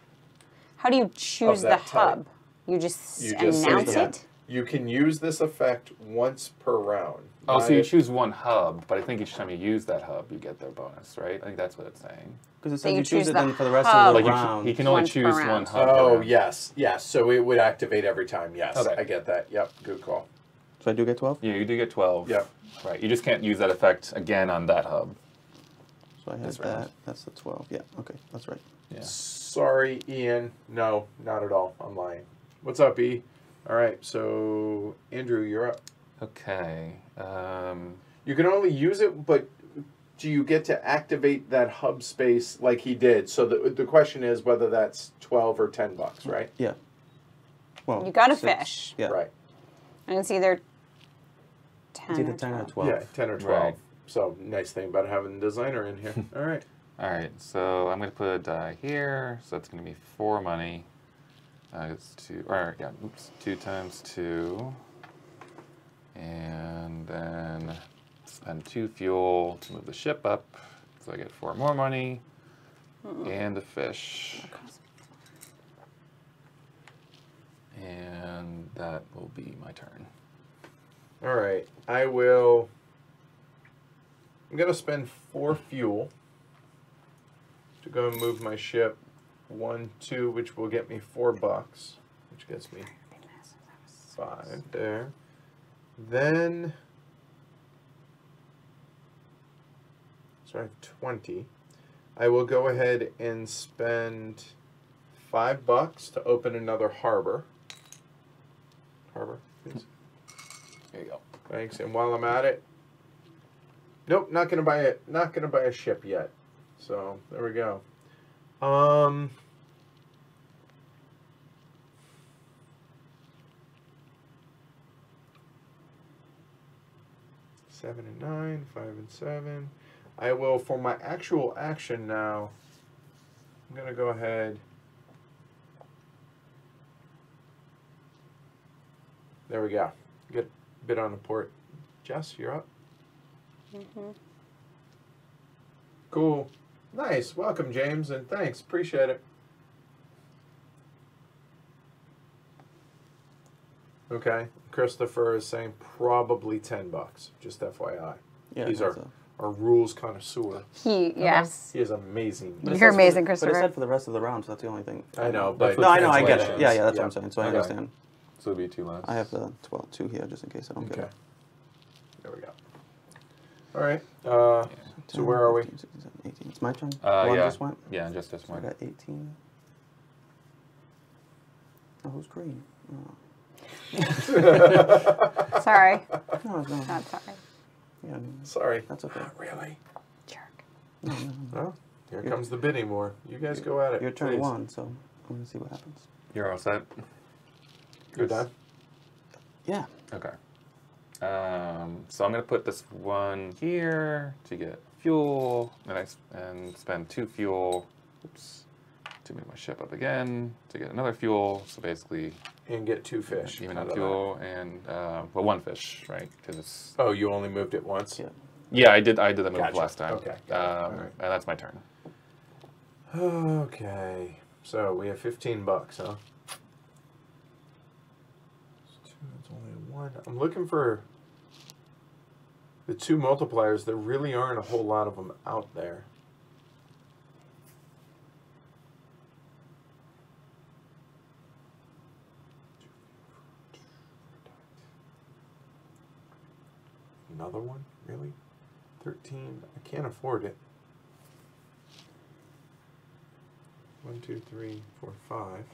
How do you choose the that type. hub? You just You just announce say- it. You can use this effect once per round. Oh, so you choose one hub, but I think each time you use that hub, you get their bonus, right? I think that's what it's saying. Because it So says you you, choose choose it the then for the rest hub. of the Like you, round. he can only Once choose one round. hub. per Oh round. yes, yes. So it would activate every time. Yes, Okay. I get that. Yep, good call. So I do get 12? Yeah, you do get 12. Yep. Right. You just can't use that effect again on that hub. So I have that. round. That's the 12. Yeah, okay, that's right. Yeah. Sorry, Ian. No, not at all. I'm lying. What's up, E? All right, so Andrew, you're up. Okay. Um, You can only use it, but do you get to activate that hub space like he did? So the the question is whether that's twelve or ten bucks, right? Yeah. Well, You got a six- fish. Yeah. Right. And it's either 10 It's either or 10 or 12. 12. Yeah, ten or twelve. Right. So nice thing about having a designer in here. All right. all right. So I'm gonna put a die here. So that's gonna be four money. Uh, it's two. Or yeah. Oops. Two times two. And then spend two fuel to move the ship up. So I get four more money. And a fish. And that will be my turn. All right. I will. I'm gonna spend four fuel to go and move my ship. One, two, which will get me four bucks, which gets me five there. Then, so I have 20. I will go ahead and spend five bucks to open another harbor. Harbor, please. There you go. Thanks. And while I'm at it, nope, not gonna buy it. Not gonna buy a ship yet. So there we go. Um. Seven and nine, five and seven. I will, for my actual action now, I'm gonna go ahead. There we go. Get a bit on the port. Jess, you're up. Mhm. Cool. Nice. Welcome, James, and thanks. Appreciate it. Okay. Christopher is saying probably 10 bucks. Just FYI. Yeah. He's that's our, a- our rules connoisseur. He, yes. He is amazing. But You're says for amazing, the- But Christopher. it said for the rest of the round, so that's the only thing. I know, but No, I know, I get it. Yeah, yeah, that's Yeah. what I'm saying. So I understand. So it'll be two less. I have the 12, two here just in case I don't Okay. get it. There we go. All right. Uh, so 10, where are we? 15, 16, 17, 18. It's my turn. Uh, One yeah. just went. Yeah, just this So I one. got 18. Oh, who's green? Oh. Sorry. No, no. Not sorry. Yeah, Sorry. that's okay. Not really. Jerk. No, no, no. Oh, here Your- comes the bidding war. You guys go at it. Your turn please. one, so I'm going to see what happens. You're all set? You're done? Yeah. Okay. Um, so I'm gonna put this one here to get fuel, and I and spend two fuel. Oops. To move my ship up again to get another fuel. So basically, And get two fish. even out out of fuel and uh, well, one fish, right? Because it's. Oh, you only moved it once? Yeah. yeah, I did I did the move Gotcha. last time. Okay. Um, Alright. and that's my turn. Okay. So we have 15 bucks, huh? It's only one. I'm looking for the two multipliers. There really aren't a whole lot of them out there. Another one? Really? 13? I can't afford it. One, two, three, four, five.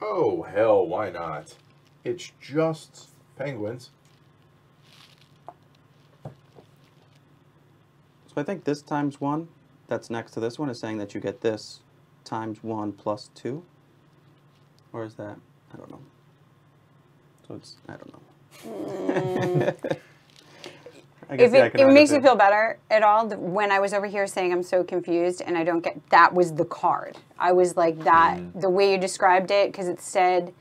Oh, hell, why not? It's just penguins. So I think this times one, that's next to this one, is saying that you get this times one plus two. Or is that? I don't know. So it's, I don't know. I guess, If yeah, I it, it makes you feel better at all, th- when I was over here saying I'm so confused and I don't get that was the card. I was like that Mm. the way you described it because it said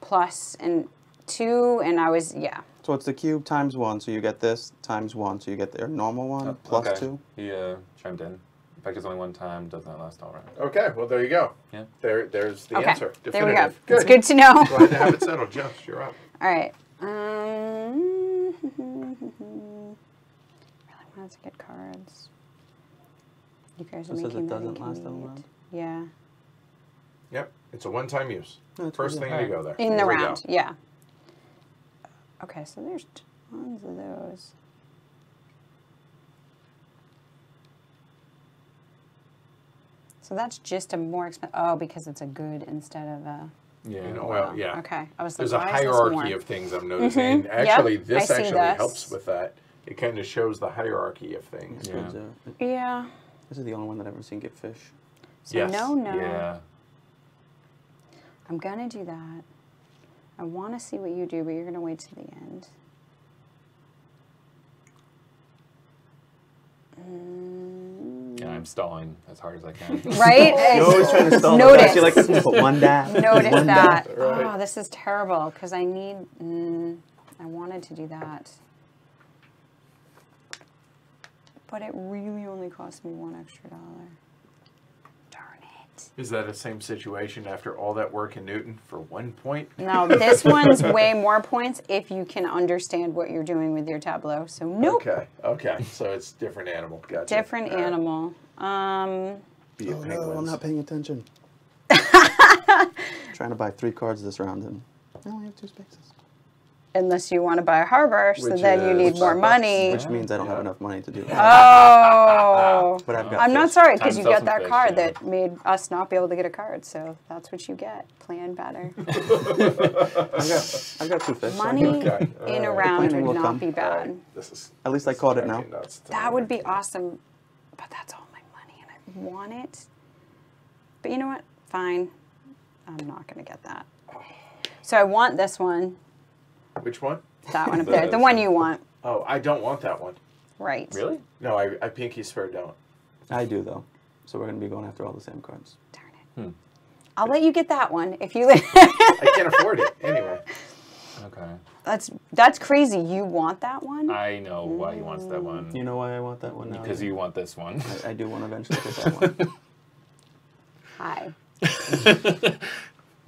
plus and two, and I was yeah. So it's the cube times one, so you get this times one, so you get their normal one plus Oh, okay. two. He uh, chimed in. In fact, it's only one time. Does not last all round. Okay, well, there you go. Yeah. There, there's the okay, answer. there we go. Definitive. It's good to know. Glad to have it settled. Josh, you're up. All right. Um, really wanted to get cards. You guys are So it says making it that doesn't last all inconvenient. Yeah. Yep, it's a one-time use. No, that's First thing yeah. to go there. In the There go. round, yeah. Okay, so there's tons of those. So that's just a more expensive. Oh, because it's a good instead of a. Yeah. You know, well, yeah. Okay. I was like, There's a why is this hierarchy of things I'm noticing. Yep, Actually, I this see actually this. helps with that. It kind of shows the hierarchy of things. This, Yeah. uh, Yeah. this is the only one that I've ever seen get fish. So Yes. no, no. Yeah. I'm gonna do that. I want to see what you do, but you're gonna wait to the end. Mm, And I'm stalling as hard as I can. Right? You're always trying to stall. Notice. Actually, like "Hmm, put one dab. Notice one that. dab." Right. Oh, this is terrible because I need. Mm, I wanted to do that, but it really only cost me one extra dollar. Darn it. Is that the same situation after all that work in Newton for one point? No, this one's way more points if you can understand what you're doing with your tableau. So nope, Okay, okay. So it's different animal. Gotcha. different All right. animal. Um, Be it Oh no, I'm not paying attention. Trying to buy three cards this round and I only have two spaces. Unless you want to buy a harbor, so Which then you need more Starbucks. money. Which means I don't have enough money to do that. Oh. But I've got I'm not sorry because you got that fish, card yeah. that made us not be able to get a card. So that's what you get. Plan better. I've got, I've got two fish. Money can- Okay, in a round would not come. be bad. right, This is At least I caught it now. driving me nuts to That would be awesome, but that's all my money and I want it. But you know what? Fine. I'm not going to get that. So I want this one, Which one? that one up The- there, the one you want. Oh, I don't want that one. Right. Really? No, I, I pinky swear don't. I do though. So we're gonna be going after all the same cards. Darn it. Hmm. I'll let you get that one if you. I can't afford it anyway. Okay. that's that's crazy. You want that one? I know why he wants that one. You know why I want that one now? Because you want this one. I, I do want to eventually get that one. Hi.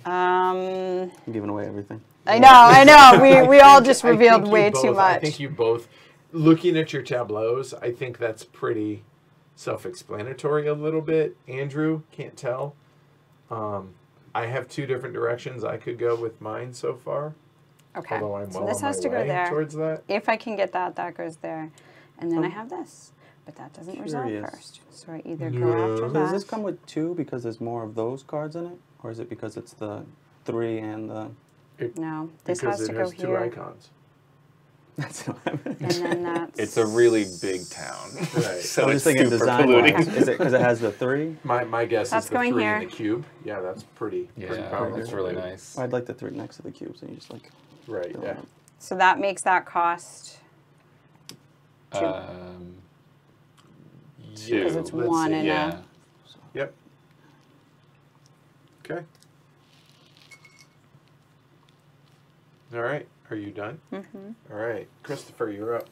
um, I'm giving away everything. I know, I know. We, I we all just revealed you way too much. I think you both, looking at your tableaus, I think that's pretty self-explanatory a little bit. Andrew, can't tell. Um, I have two different directions I could go with mine so far. Okay. Although I'm So well this on has my to go there. towards that. If I can get that, that goes there. And then I Um, have this. But that doesn't resolve first. So I either Yeah. go after So that. does this come with two because there's more of those cards in it, or is it because it's the three and the? No, this has it to go has two here. icons. That's not happening. And then that's. It's a really big town. Right. so I it's was just thinking super design polluting. wise. Is it because it has the three? My, my guess That's is the going three here. in the cube. Yeah, that's pretty, pretty Yeah, powerful. that's really nice. I'd like the three next to the cubes, and you just like. Right, yeah. it up. So that makes that cost. Two. Um, Yeah, Because it's let's one see. and yeah. Yep. Okay. All right. Are you done? Mm-hmm. All right. Christopher, you're up.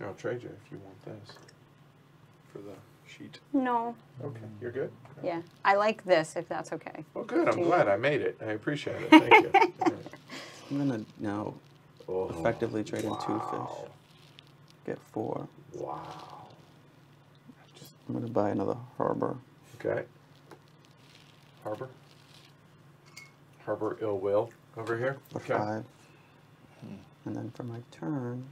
I'll trade you if you want this for the sheet. No. Okay. You're good? Yeah. I like this if that's okay. Well, good. I'm Do you- glad I made it. I appreciate it. Thank you. All right. I'm gonna now Oh, effectively trade in two fish. Get four. Wow. Just, I'm gonna buy another harbor. Okay. Harbor. Harbor ill will over here. for Okay. five. And then for my turn,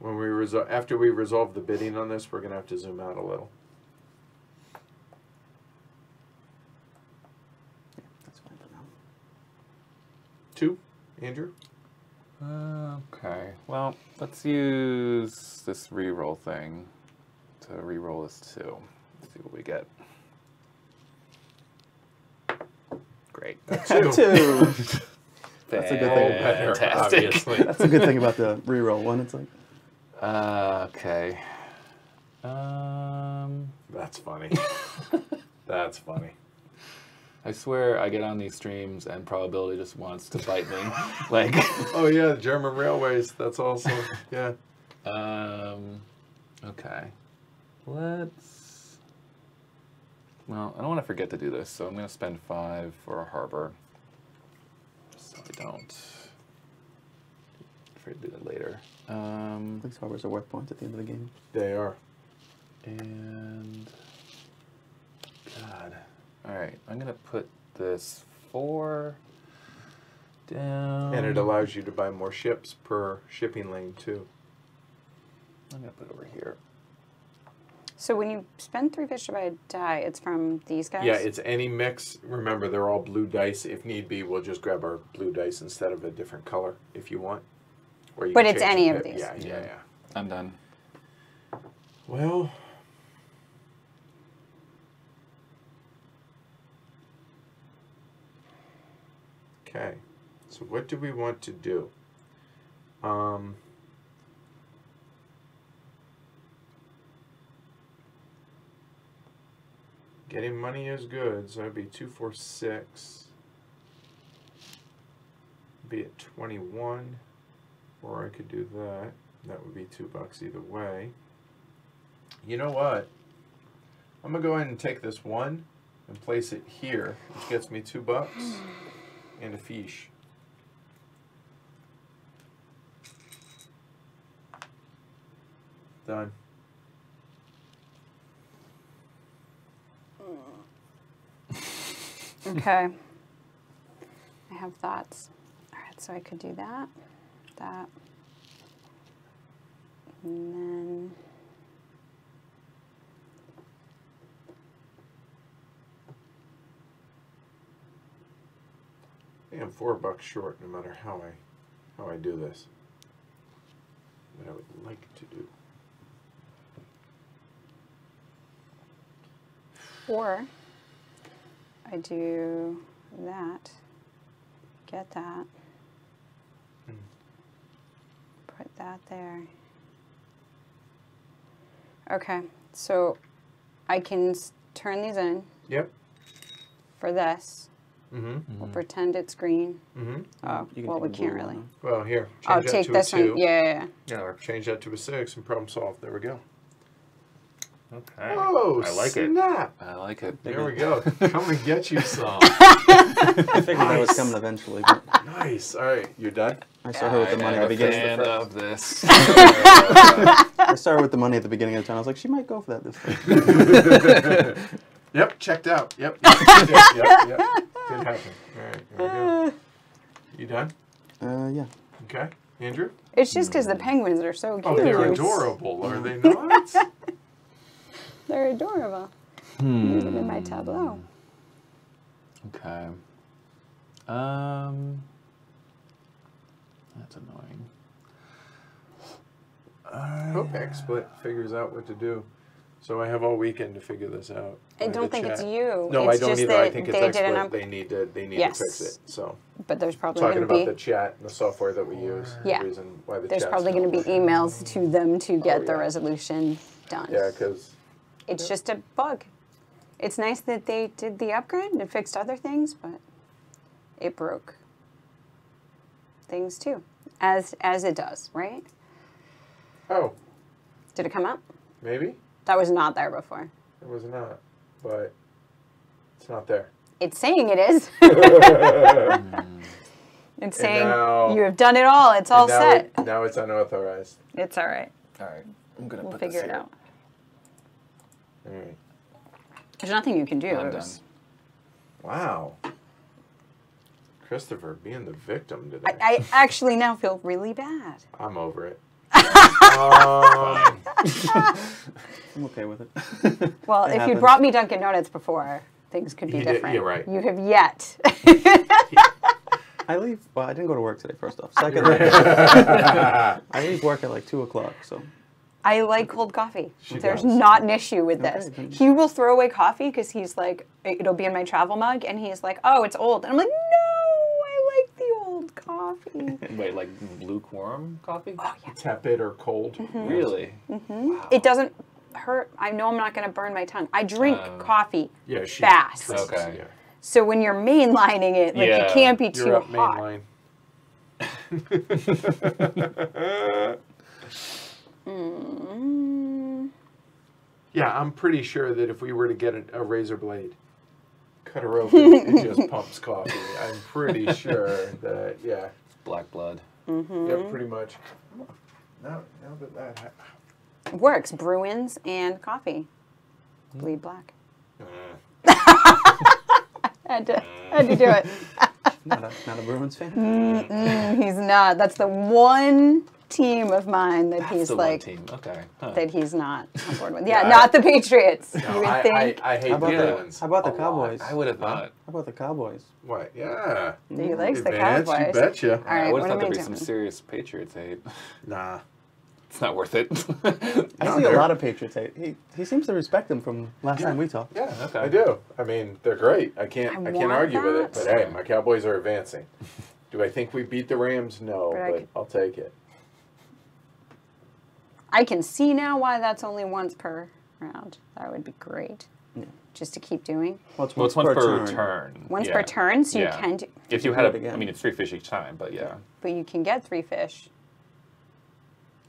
When we resol- after we resolve the bidding on this, we're gonna have to zoom out a little. yeah, that's fine for now. Two, Andrew. Uh, okay. Well, let's use this reroll thing to reroll this two. Let's see what we get. Great. Two. Two. That's a good thing. better, Fantastic. obviously. That's a good thing about the reroll one. It's like Uh, okay. Um, That's funny. That's funny. I swear I get on these streams and probability just wants to bite me. like, Oh yeah, German railways. That's also Yeah. um, okay. Let's. Well, I don't want to forget to do this, so I'm going to spend five for a harbor. So I don't. Afraid to do that later. Um, these harbors are worth points at the end of the game. They are. And God. All right, I'm gonna put this four down. And it allows you to buy more ships per shipping lane too. I'm gonna put it over here. So when you spend three fish to buy a die, it's from these guys. Yeah, it's any mix. Remember, they're all blue dice. If need be, we'll just grab our blue dice instead of a different color if you want. Or you But it's any of these. Yeah, yeah, yeah. I'm done. Well, okay. So what do we want to do? Um, getting money is good, so that'd be two, four, six. Be at twenty-one, or I could do that. That would be two bucks either way. You know what? I'm gonna go ahead and take this one and place it here, which gets me two bucks and a fish. Done. Okay. I have thoughts. All right, so I could do that, that, and then. I am four bucks short no matter how I how I do this. What I would like to do. Or I do that, get that, Hmm. put that there. Okay, so I can s- turn these in Yep. for this. Mm-hmm. We'll pretend it's green. Mm-hmm. Oh, You can well, we can't really. Well, here. Change I'll that take to this a two. one. Yeah, yeah, yeah. Yeah, or change that to a six and problem solved. There we go. Okay. Oh, I like it. snap. I like it. There we go. Come and get you some. I figured that was coming eventually, but nice. All right, you're done. I started with the money at the beginning. Fan of this. I started with the money at the beginning of the time. I was like, she might go for that this time. Yep, checked out. Yep. Yep. Yep. yep, yep. Did happen. All right, there we go. You done? Uh, yeah. Okay. Andrew? It's just because the penguins are so cute. Oh, they're adorable, are they not? They're adorable. Use them in my tableau. Okay. Um. That's annoying. I hope XSplit figures out what to do. So I have all weekend to figure this out. I by don't the think it's you. No, it's I don't just either. I think it's they XSplit. didn't They need to. They need Yes. to fix it. So but there's probably talking about be the chat and the software that we use. Yeah. The reason why the there's probably going to be emails to them to get Oh, the resolution done. Yeah, because It's just a bug. It's nice that they did the upgrade and fixed other things, but it broke things too, as as it does, right? oh, Did it come up? maybe That was not there before. it was not, but it's not there. It's saying it is. it's saying now- you have done it all. It's all now set. It, now it's unauthorized. It's all right. All right. I'm gonna We'll put figure this it here. out. All right. There's nothing you can do. I'm done. Wow. Christopher being the victim today. I, I actually now feel really bad. I'm over it. um, I'm okay with it. Well, It if you'd brought me Dunkin' Donuts before, things could be He did- different. you're right. You have yet. I leave. Well, I didn't go to work today. First off. Second, I leave work at like two o'clock. So I like cold coffee. She There's does. not an issue with this. Okay, then. He will throw away coffee because he's like, it'll be in my travel mug, and he's like, oh, it's old. And I'm like, no, I like the old coffee. Wait, like lukewarm coffee? oh, yeah. tepid or cold. Mm-hmm. Really? It doesn't hurt. I know I'm not going to burn my tongue. I drink Oh. coffee Yeah, she, fast. Okay. Yeah. So when you're mainlining it, like Yeah, you can't be You're too up main hot. line. Mm, Yeah, I'm pretty sure that if we were to get a, a razor blade, cut her open, it just pumps coffee. I'm pretty sure that, yeah, Black blood. Mm-hmm. yeah, pretty much. Now, now that that ha- works. Bruins and coffee. Bleed black. had to, had to do it. not a, not a Bruins fan. Mm, he's not. That's the one team of mine that That's he's the one like team. Okay. Huh. that he's not on board with. Yeah, Yeah, not the Patriots. No, you would I, think. I, I hate How about the the- villains. How about the a lot. Cowboys? I would have thought. How about the Cowboys? What? Yeah. he mm-hmm. likes the Cowboys. You betcha. All right, I would what have thought there'd be some serious Patriots hate. Nah. It's not worth it. I see a lot of Patriots hate. He, he seems to respect them from last time we talked. Yeah, Okay. I do. I mean, they're great. I can't. I I, can't want argue with it. that. But hey, my Cowboys are advancing. Do I think we beat the Rams? No, But I but could- I'll take it. I can see now why that's only once per round. That would be great. Yeah. Just to keep doing. Well, it's well, it's once once per per turn. turn. Once yeah. per turn, so Yeah. you can do, If you You had a, again. I mean, it's three fish each time, but yeah. but you can get three fish.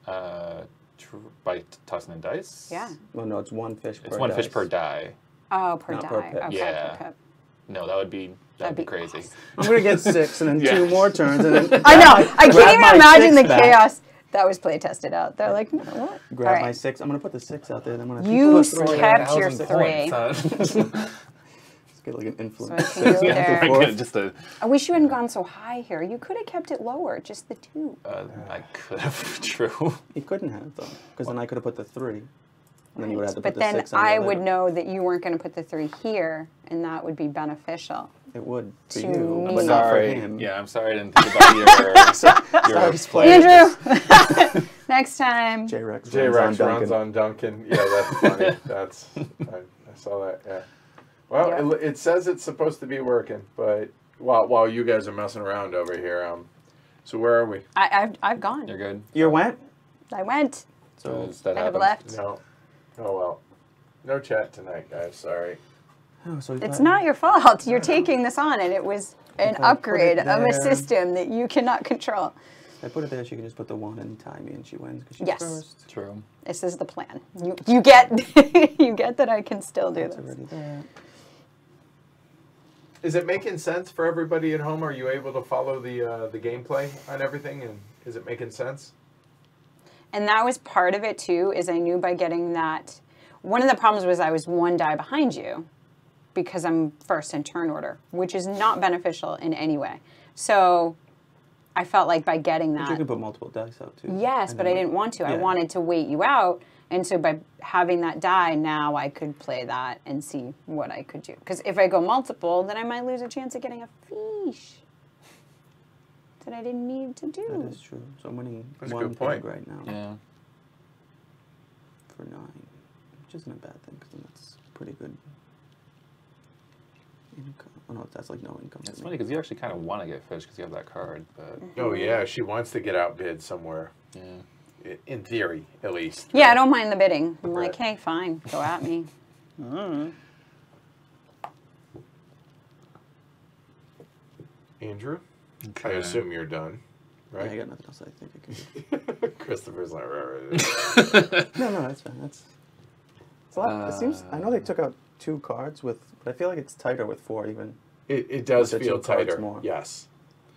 Uh, tr- by t- tossing in dice. Yeah. Well, no, it's one fish per It's one fish dice. per die. Oh, per Not die. per pip. Okay, Yeah. per pip. No, that would be that'd, That'd be, be crazy. awesome. I'm gonna get six and then Yeah. two more turns and then I know. I can't even imagine the back. chaos that was play tested out. They're like, no, what? Grab All my six. I'm gonna put the six out there. Then I'm gonna You put three. kept your Thousand three. points, huh? Get like an So influence. I yeah, there. I just a. I wish you hadn't gone so high here. You could have kept it lower, just the two. Uh, I could have. True. You couldn't have though, because then I could have put the three, and then you would have to but put the then six. on I would know that you weren't going to put the three here, and that would be beneficial. It would for To you, me. but not for sorry. him. Yeah, I'm sorry I didn't think about your your Sorry, play. Andrew, next time. J Rex. J Rex on runs on Duncan. Yeah, that's funny. that's I, I saw that. Yeah. Well, Yeah. it, it says it's supposed to be working, but while while you guys are messing around over here, um, so where are we? I, I've, I've gone. You're good. You went. I went. So Does that I have left. No. Oh well. No chat tonight, guys. Sorry. Oh, so It's that- not your fault. You're taking this on, and it was an If upgrade of a system that you cannot control. I put it there. She can just put the one and tie me, and she wins because she's Yes. first. True. This is the plan. You you get you get that I can still do That's this. already there. Is it making sense for everybody at home? Are you able to follow the uh, the gameplay on everything, and is it making sense? And that was part of it too, is I knew by getting that one of the problems was I was one die behind you because I'm first in turn order, which is not beneficial in any way. So I felt like by getting But you that can put multiple dice out too. Yes, And but I didn't want to. I wanted to wait you out. And so by having that die, now I could play that and see what I could do. Because if I go multiple, then I might lose a chance of getting a fish that I didn't need to do. That is true. So I'm winning That's a good point. pig right now Yeah. for nine, which isn't a bad thing because that's pretty good income. Oh no, that's like no income. It's funny because you actually kind of want to get fish because you have that card, but mm-hmm. Oh yeah, she wants to get outbid somewhere. yeah. In theory, at least. Yeah, I don't mind the bidding. I'm like, Right. hey, fine, go at me. Mm-hmm. Andrew, I assume you're done, right? Yeah, I got nothing else. I think I can do. Christopher's like, right, right. no, no, that's fine. That's. It's a lot. it seems. I know they took out two cards with, but I feel like it's tighter with four even. It, it does feel tighter. more. Yes.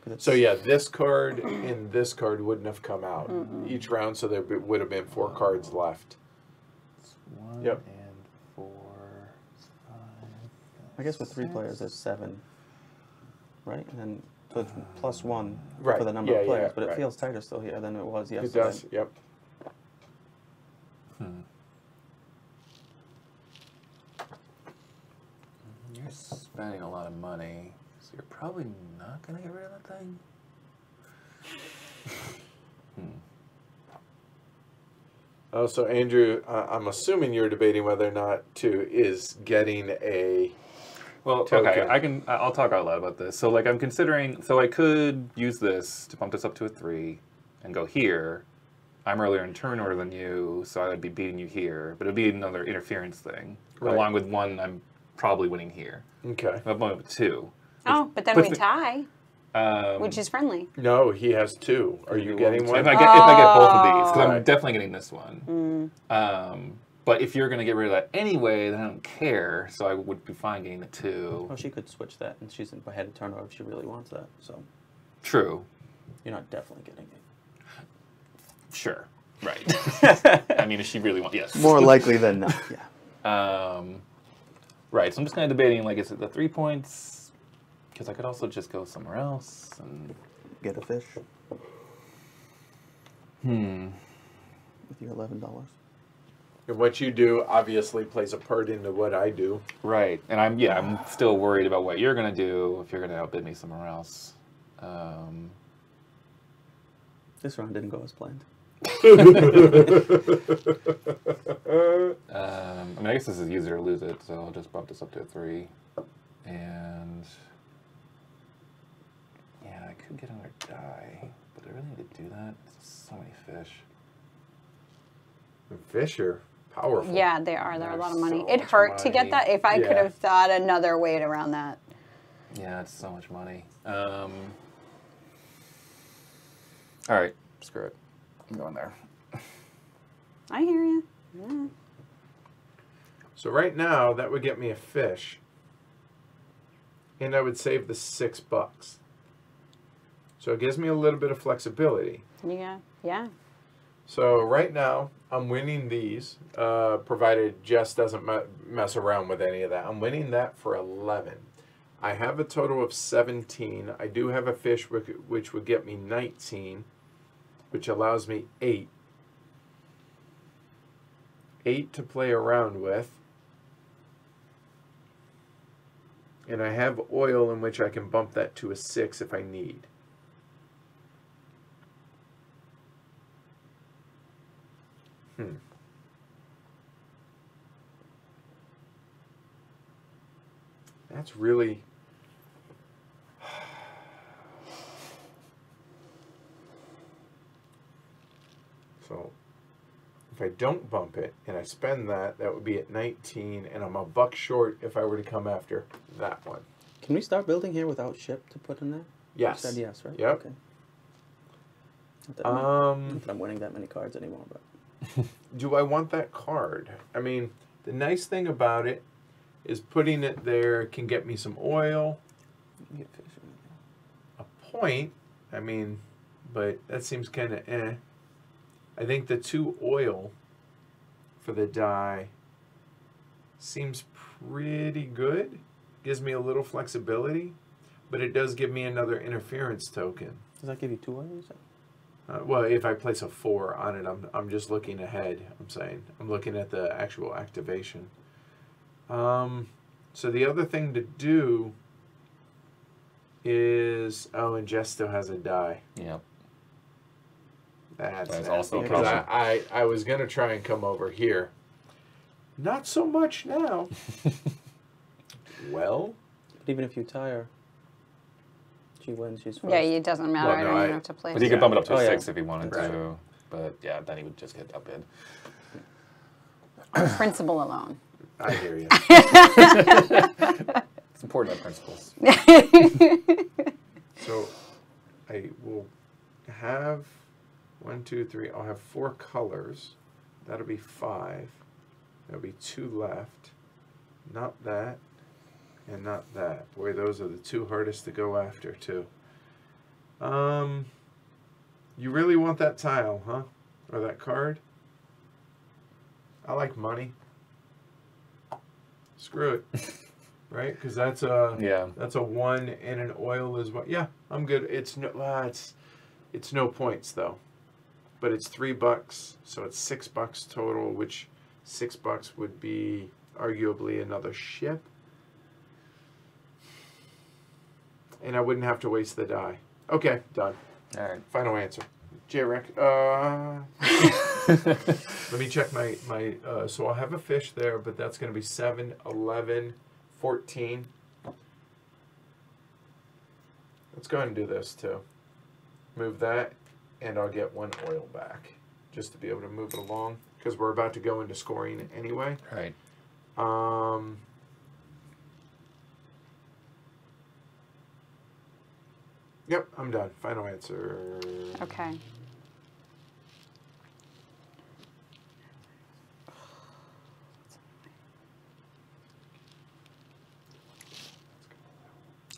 'cause it's- So yeah, this card and this card wouldn't have come out each round, so there would have been four cards left. It's one Yep. and four, five. I guess with three players, there's seven. Right, and then so it's plus one Right, for the number yeah, of players, yeah, but it right. feels tighter still here than it was yesterday. It does. Yep. Hmm. You're spending a lot of money, so you're probably not gonna get rid of that thing. hmm. Oh, so Andrew, uh, I'm assuming you're debating whether or not to is getting a. Well, okay, I can. I- I'll talk out loud about this. So, like, I'm considering. So, I could use this to bump this up to a three, and go here. I'm earlier in turn order than you, so I would be beating you here. But it'd be another interference thing, Right. along with one I'm probably winning here. Okay. I'm up with two. Oh, but then puts we me- tie, Um, which is friendly. No, he has two. Are you getting one? If I get, if I get both of these, because I'm Right. definitely getting this one. Um, but if you're going to get rid of that anyway, then I don't care. So I would be fine getting the two. Oh, she could switch that, and she's ahead of turnover if she really wants that. So True. you're not definitely getting it. Sure. Right. I mean, if she really wants, yes. More likely than not. Yeah. Um, right. So I'm just kind of debating, like, is it the three points? Because I could also just go somewhere else. And Get a fish. Hmm. with your eleven dollars. And what you do obviously plays a part into what I do. Right, and I'm yeah, I'm still worried about what you're gonna do if you're gonna outbid me somewhere else. Um, This round didn't go as planned. Um, I mean, I guess this is use it or lose it, so I'll just bump this up to a three, and yeah, I could get another die, but do I really need to do that? So many fish. Fish are powerful. Yeah, they are. They're a lot of money. So it much hurt to get that. If I could have thought another way around that. Yeah, it's so much money. Um, all right, screw it. I'm going there. I hear you. So right now that would get me a fish, and I would save the six bucks. So it gives me a little bit of flexibility. Yeah, yeah. So right now I'm winning these, uh, provided Jess doesn't me- mess around with any of that. I'm winning that for eleven. I have a total of seventeen. I do have a fish which, which would get me nineteen, which allows me eight. Eight to play around with. And I have oil in which I can bump that to a six if I need. Hmm. That's really. So, if I don't bump it and I spend that, that would be at 19, and I'm a buck short if I were to come after that one. Can we start building here without ship to put in there? You Yes. said yes, right? Yep. Okay. Not Um, not that I'm winning that many cards anymore, but do I want that card? I mean, the nice thing about it is putting it there can get me some oil, get fish. in there. a point. I mean, but that seems kind of eh. I think the two oil for the die seems pretty good. Gives me a little flexibility, but it does give me another interference token. Does that give you two oils? Uh, well, if I place a four on it, I'm, I'm just looking ahead. I'm saying I'm looking at the actual activation. Um, so the other thing to do is oh, and Jess still has a die. Yep. That's, That is nasty, also a 'cause problem. I, I I was gonna try and come over here. Not so much now. well, But even if you tire, she wins. She's first. Yeah, it doesn't matter. Well, I don't even have to play. But he could bump it up to Oh, a yeah. six if he wanted Right. to. But yeah, then he would just get outbid. Principle alone. I hear you. It's important to have principles. So I will have one, two, three. I'll have four colors. That'll be five. There'll be two left. Not that, and not that. Boy, those are the two hardest to go after too. Um, you really want that tile, huh? Or that card? I like money. Screw it. right? Because that's a Yeah. that's a one and an oil is what? Yeah, I'm good. It's no, uh, it's it's no points though, but it's three bucks, so it's six bucks total, which six bucks would be arguably another ship, and I wouldn't have to waste the die. Okay, done. All right. Final answer. J-Rec. Uh, let me check my, my uh, so I'll have a fish there, but that's going to be 7, 11, 14. Let's go ahead and do this too. Move that, and I'll get one oil back just to be able to move it along because we're about to go into scoring anyway. Right. Um, yep, I'm done. Final answer. Okay.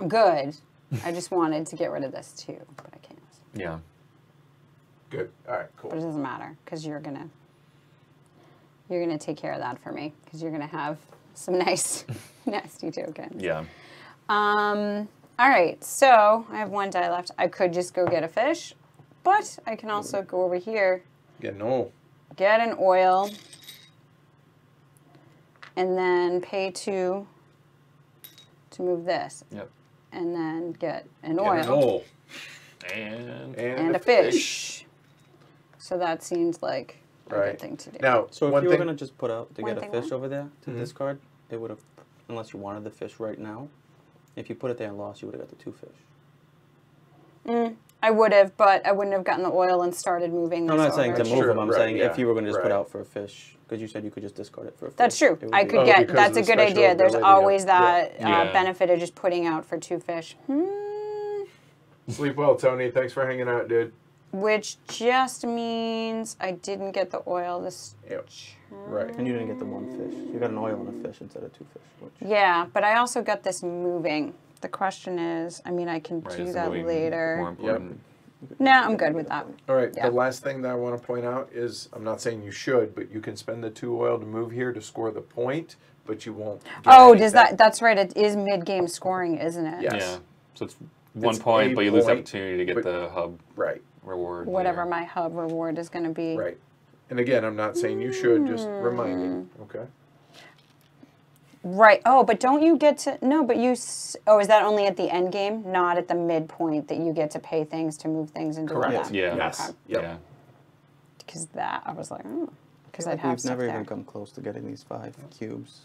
Good. I just wanted to get rid of this too, but I can't. Yeah. Good. All right, Cool. But it doesn't matter because you're gonna you're gonna take care of that for me because you're gonna have some nice nasty tokens. Yeah. Um. All right. So I have one die left. I could just go get a fish, But I can also go over here, Get an oil. get an oil, and then pay two to move this, Yep. and then get an Get oil an oil. And, And, and a fish. So that seems like a Right. good thing to do. Now, So if one you were gonna just put out to get a fish more? over there to Mhm. discard, it would have, unless you wanted the fish right now. If you put it there and lost, you would have got the two fish. Mm, I would have, but I wouldn't have gotten the oil and started moving. I'm not saying to move Sure, them. I'm right, saying yeah, if you were gonna just put out for a fish, because you said you could just discard it for a fish. That's true. I could Oh, get. That's a good idea. There's special ability, always yeah. that uh, Yeah. benefit of just putting out for two fish. Hmm. sleep well, Tony. Thanks for hanging out, dude. Which just means I didn't get the oil this. Yep. Right. And you didn't get the one fish. You got an oil and a fish instead of two fish. Which, Yeah, but I also got this moving. The question is, I mean, I can right, do that later. More important. No, I'm good with that. All right. Yeah. The last thing that I want to point out is I'm not saying you should, but you can spend the two oil to move here to score the point, but you won't. get Oh, does that? That's right. It is mid-game scoring, isn't it? Yeah. Yeah. So it's one It's point, but you lose the point, opportunity to get but- the hub Right. Reward. Whatever later. my hub reward is going to be. Right. And again, I'm not saying you should, just hmm. reminding. Okay. Right. Oh, but don't you get to no? But you. s- Oh, is that only at the end game, not at the midpoint that you get to pay things to move things and do all Correct. that? Yeah. Yes. Okay. Yep. Yeah. Because that I was like, oh, because I I'd feel like have we've never there. even come close to getting these five cubes.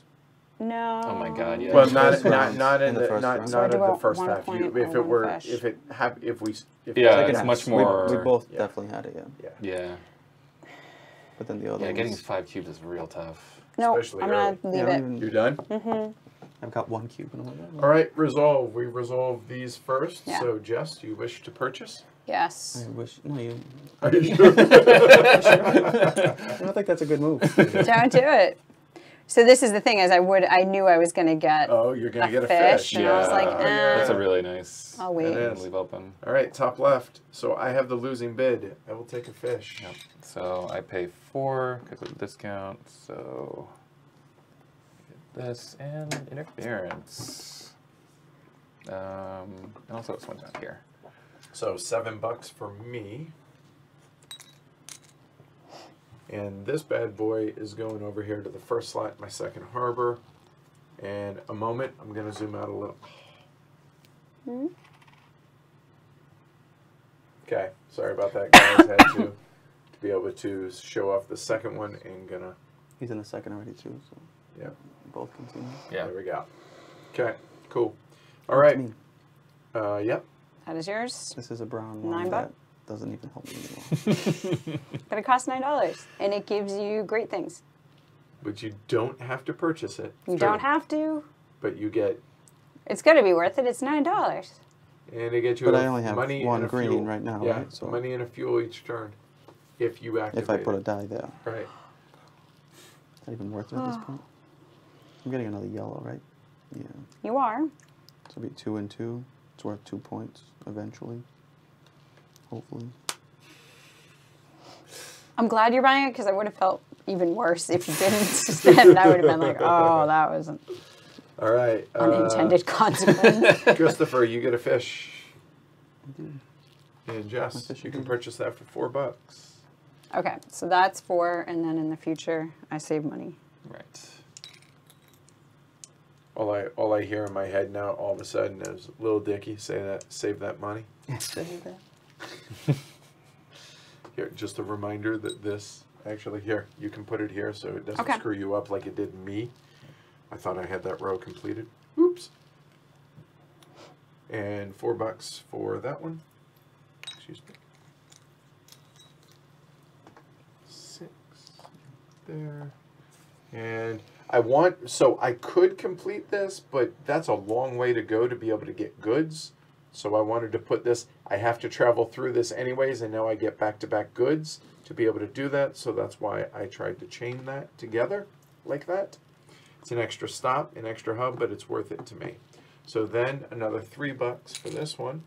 No. Oh my God, yeah. Well, not not not in, In the the, first not round. Not do in the first half. You, if it were fish. if it hap, if we if Yeah, it's half- much more- We, both Yeah. definitely had it, yeah. Yeah. Yeah. But then the other Yeah. Getting ones- five cubes is real tough. No, especially I'm gonna leave Yeah, it. even- You're done. Mm-hmm. I've got one cube and all that. All right. Resolve. We resolve these first. Yeah. So, Jess, do you wish to purchase? Yes. I wish. No, you. Are you sure? I don't think that's a good move. Don't do it. So this is the thing: is I would, I knew I was gonna get. oh, you're gonna A get a fish, fish. and I was like, Yeah. eh. That's a really nice. I'll wait. It is. Leave open. All right, top left. So I have the losing bid. I will take a fish. Yep. So I pay four because of the discount. So get this and interference. Um, and also this one down here. So seven bucks for me. And this bad boy is going over here to the first slot, my second harbor. And a moment, I'm gonna zoom out a little. Hmm? Okay, sorry about that, guys. Had to to be able to show off the second one and gonna. He's in the second already too, so Yeah, both continue. Yeah. there we go. Okay, cool. All Up right. me. Uh, yep. That is yours, This is a brown one Nine that buck? Doesn't even help me anymore. but it costs nine dollars, and it gives you great things. But you don't have to purchase it. You don't have to. But you get It's gonna be worth it. It's nine dollars. And it gets you But a I only have money one green fuel. right now, yeah, right? So- money and a fuel each turn. If you activate if I put a die there, Right. is that even worth it at this point? I'm getting another yellow, right? Yeah. You are. So it'll be two and two. It's worth two points eventually. Hopefully. I'm glad you're buying it because I would have felt even worse if you didn't spend. I would have been like, oh, that was an All right. uh, unintended consequence. Christopher, you get a fish. And Jess, fish you can again. purchase that for four bucks. okay, so that's four, and then in the future, I save money. Right. All I all I hear in my head now, all of a sudden, is Lil Dicky say that, save that money. Here, just a reminder that this actually here you can put it here so it doesn't Okay. screw you up like it did me. I thought I had that row completed. Oops. And four bucks for that one. Excuse me. Six there. And I want so I could complete this, but that's a long way to go to be able to get goods. So I wanted to put this, I have to travel through this anyways, and now I get back-to-back goods to be able to do that. So that's why I tried to chain that together like that. It's an extra stop, an extra hub, but it's worth it to me. So then another three bucks for this one.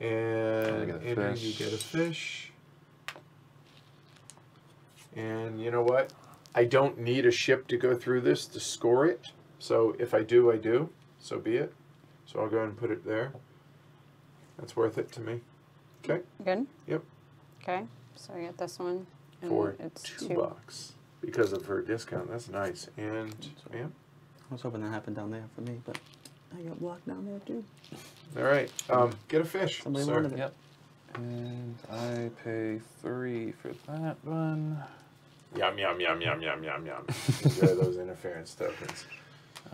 And Andrew, you get a fish. And you know what? I don't need a ship to go through this to score it. So if I do, I do. So be it. So I'll go ahead and put it there. That's worth it to me. Okay. Good. Yep. Okay. So I get this one. And For it's two, bucks because of her discount. That's nice. And yeah. I was hoping that happened down there for me, but I got blocked down there too. All right. Um, get a fish. Somebody sir. wanted it. Yep. And I pay three for that one. Yum yum yum yum yum yum yum. Enjoy those interference tokens.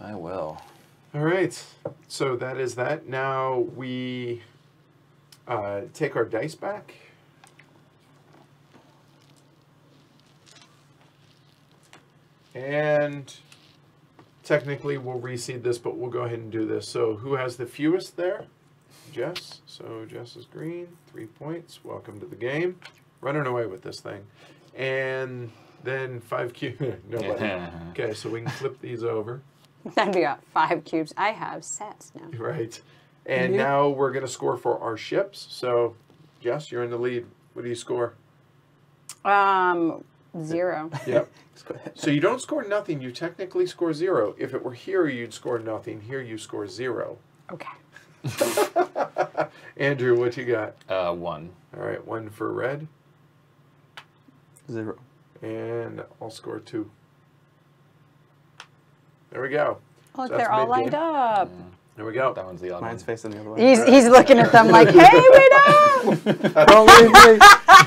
I will. All right. So that is that. Now we uh, take our dice back. And technically we'll reseed this, but we'll go ahead and do this. So who has the fewest there? Jess. So Jess is green, three points. Welcome to the game. Running away with this thing. And then five Q. Nobody. Okay, so we can flip these over. That'd be about five cubes. I have sets now. Right. And Yeah. now we're going to score for our ships. So, Jess, you're in the lead. What do you score? Um, zero. Yep. Just go ahead. so you don't score nothing. You technically score zero. If it were here, you'd score nothing. Here, you score zero. Okay. Andrew, what you got? Uh, one. All right, one for red. Zero. And I'll score two. There we go. Look, So they're all lined mid-game. up. Mm. There we go. That one's the odd Mine's one. facing the other way. He's, he's looking at them like, hey, wait up! Don't leave me!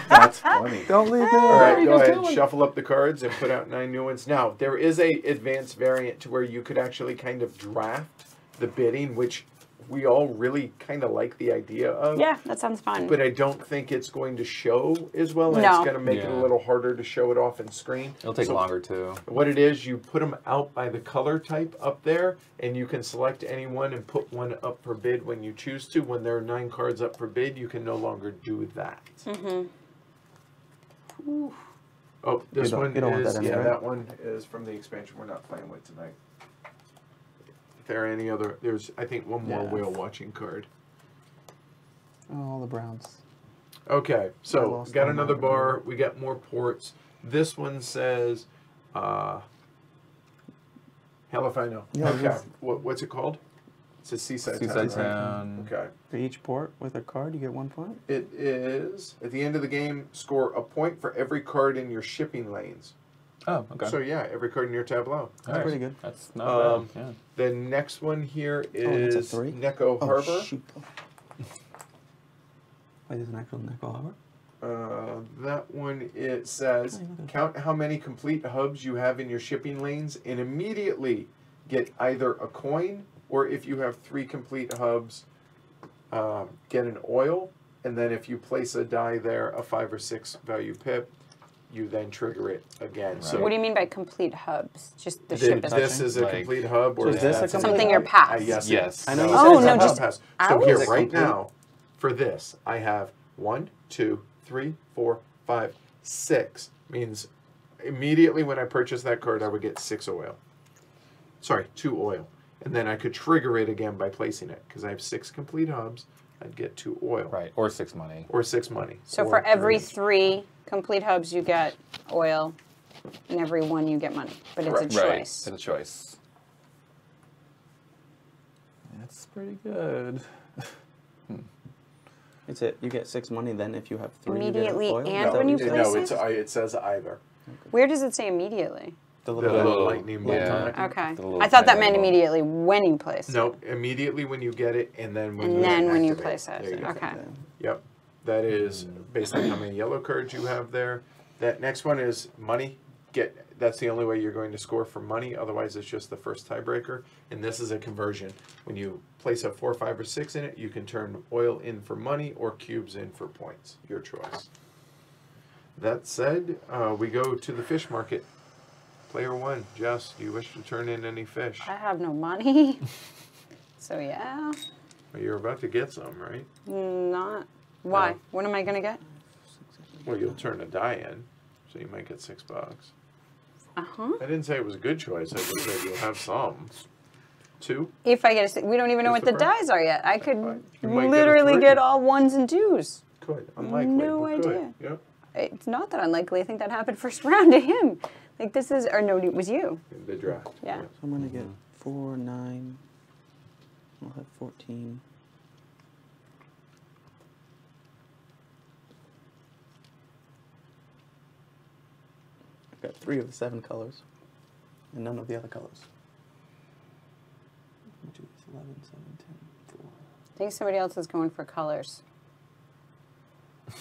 That's funny. Don't leave me! All right, go ahead. doing? Shuffle up the cards and put out nine new ones. Now there is a advanced variant to where you could actually kind of draft the bidding, which we all really kind of like the idea of. Yeah, that sounds fun. But I don't think it's going to show as well, and No. it's going to make it a little harder to show it off in screen. It'll take So longer too. What it is, you put them out by the color type up there, and you can select any one and put one up for bid when you choose to. When there are nine cards up for bid, you can no longer do that. mm-hmm. Oh, this don't- one you don't want is that yeah. right? That one is from the expansion we're not playing with tonight. If there are any other, there's I think one more Yeah. whale watching card. Oh, all the Browns. Okay, I so lost got all another mine. bar. We got more ports. This one says, uh, hell if I know. Yeah, it okay, is. what, what's it called? It's a seaside, Seaside town. Town. Okay. For each port with a card, you get one point. It is at the end of the game. Score a point for every card in your shipping lanes. Oh, okay. So yeah, every card in your tableau. Alright. pretty good. That's not Um, bad. The next one here Oh, that's a three? Neko Oh, Harbor. shoot. Wait, there's an actual Nickel Harbor? Uh, that one it says Oh, count how many complete hubs you have in your shipping lanes and immediately get either a coin or if you have three complete hubs, uh, get an oil. And then if you place a die there, a five or six value pip, you then trigger it again. So What do you mean by complete hubs? Just the thi- ship is this is a Like- complete hub, or So is this a complete something hub? you're Uh, past. yes. Yes. I know you no, said Oh, no, just pass. So ours? here, Is it right complete? now, for this, I have one, two, three, four, five, six. Means immediately when I purchase that card, I would get six oil. Sorry, two oil. And then I could trigger it again by placing it because I have six complete hubs. I'd get two oil Right. Or six money. or six money. So or for every three. Three complete hubs, you get oil, and every one you get money. But it's a choice. Right. It's a choice. That's pretty good. It's it. You get six money. Then if you have three, Immediately you get oil. and Is that when you place no, it? it's I, it says either. Where does it say immediately? the The little, little little- lightning bolt yeah. on it. Okay. I thought that meant little- immediately when you place it. No, immediately when you get it, and then when And you then when you place it. You. Okay. Yep, that is based on how many yellow cards you have there. That next one is money. Get that's the only way you're going to score for money. Otherwise, it's just the first tiebreaker. And this is a conversion. When you place a four, five, or six in it, you can turn oil in for money or cubes in for points. Your choice. That said, uh, we go to the fish market. Player one, Jess, do you wish to turn in any fish? I have no money. so yeah, Well, You're about to get some, right? not. Why? No. What am I gonna get? Well, you'll turn a die in, so you might get six bucks. Uh huh. I didn't say it was a good choice. I just said you'll have some. Two. If I get a, we don't even know what the the dies are yet. I could Fine. You might get literally get all ones and twos. Could. Unlikely. No but could. idea. Yep. It's not that unlikely. I think that happened first round to him. Like this is, or no, it was you. In the draft. Yeah. So I'm gonna get four, nine. I'll have fourteen. Got three of the seven colors, and none of the other colors. One, two, three, 11, 7, 10, four. I think somebody else is going for colors.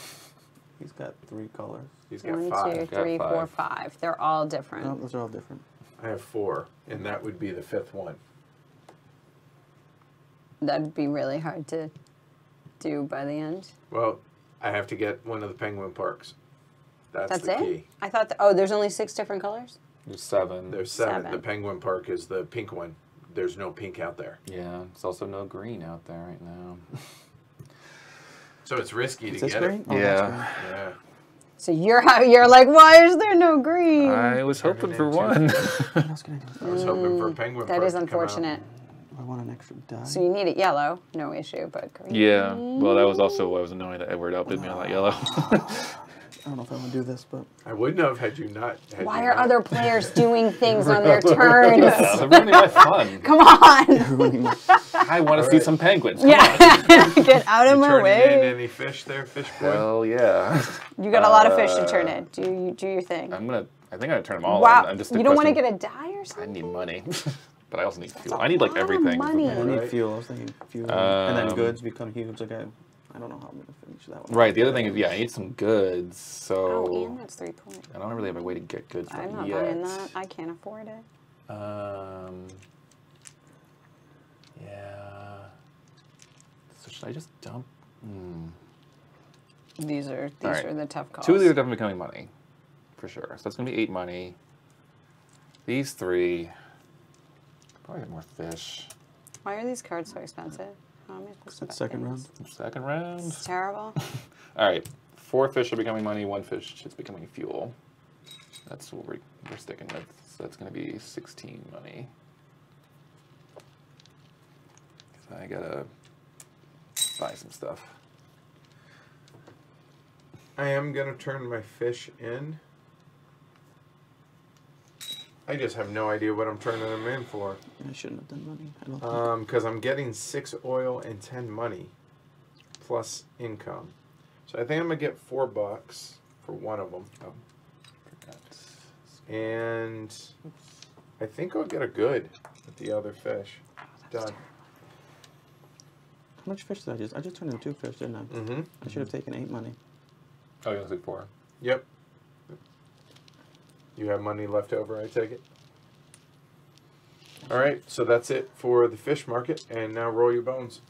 He's got three colors. He's got One, five. two, Got three, four, five. five. They're all different. No, those are all different. I have four, and that would be the fifth one. That'd be really hard to do by the end. Well, I have to get one of the penguin parks. That's, That's the it. key. I thought. Th- oh, there's only six different colors. There's seven. There's seven. Seven. The penguin park is the pink one. There's no pink out there. yeah, there's also no green out there right now. So it's risky Is to this get green? it. Oh, that's green. yeah. Yeah. So you're how you're like, why is there no green? I was Turn it hoping for into- one. What else can I do? I was hoping for a penguin Mm, that park is to come out. unfortunate. I want an extra die. So you need it yellow, no issue, but green. yeah. Well, that was also what I was annoyed that Edward outbid me on that yellow. I don't know if I want to do this, but I wouldn't have had you not. Had Why you are not. other players doing things on their That's turns? ruining my fun. Come on. I want to see Alright. some penguins. Come yeah. Get out of You my turning in way. any fish there, fish boy? Hell yeah. You got a lot of fish to Uh, turn in. Do you do your thing? I'm gonna. I think I'm gonna turn them all wow. in. I'm just. you don't want to get a die or something. I need money, but I also need fuel. I need like everything. money. I need Right. fuel. I was thinking fuel, and then Um, goods become huge. Like I, I don't know how I'm gonna finish that one. Right. The other thing is, yeah, I need some goods. So Oh, and that's three points. I don't really have a way to get goods I'm from not yet. buying that. I can't afford it. Um. Yeah. So should I just dump? Hmm. These are these Alright. are the tough calls. Two of these are definitely becoming money, for sure. So that's gonna be eight money. These three. Probably get more fish. Why are these cards so expensive? How am I supposed to It's buy second round. Second round. It's terrible. All right. Four fish are becoming money. One fish is becoming fuel. That's what we're, we're sticking with. So that's going to be 16 money. 'Cause I got to buy some stuff. I am gonna turn my fish in. I just have no idea what I'm turning them in for. I shouldn't have done money. I don't think. Um, because I'm getting six oil and ten money, plus income. So I think I'm gonna get four bucks for one of them, Oh, forgot. and I think I'll get a good with the other fish. Done. How much fish did I just? I just turned in two fish, didn't I? Mm-hmm. I should have taken eight money. Oh, you only took four. Yep. You have money left over, I take it. All right, so that's it for the fish market, and now roll your bones.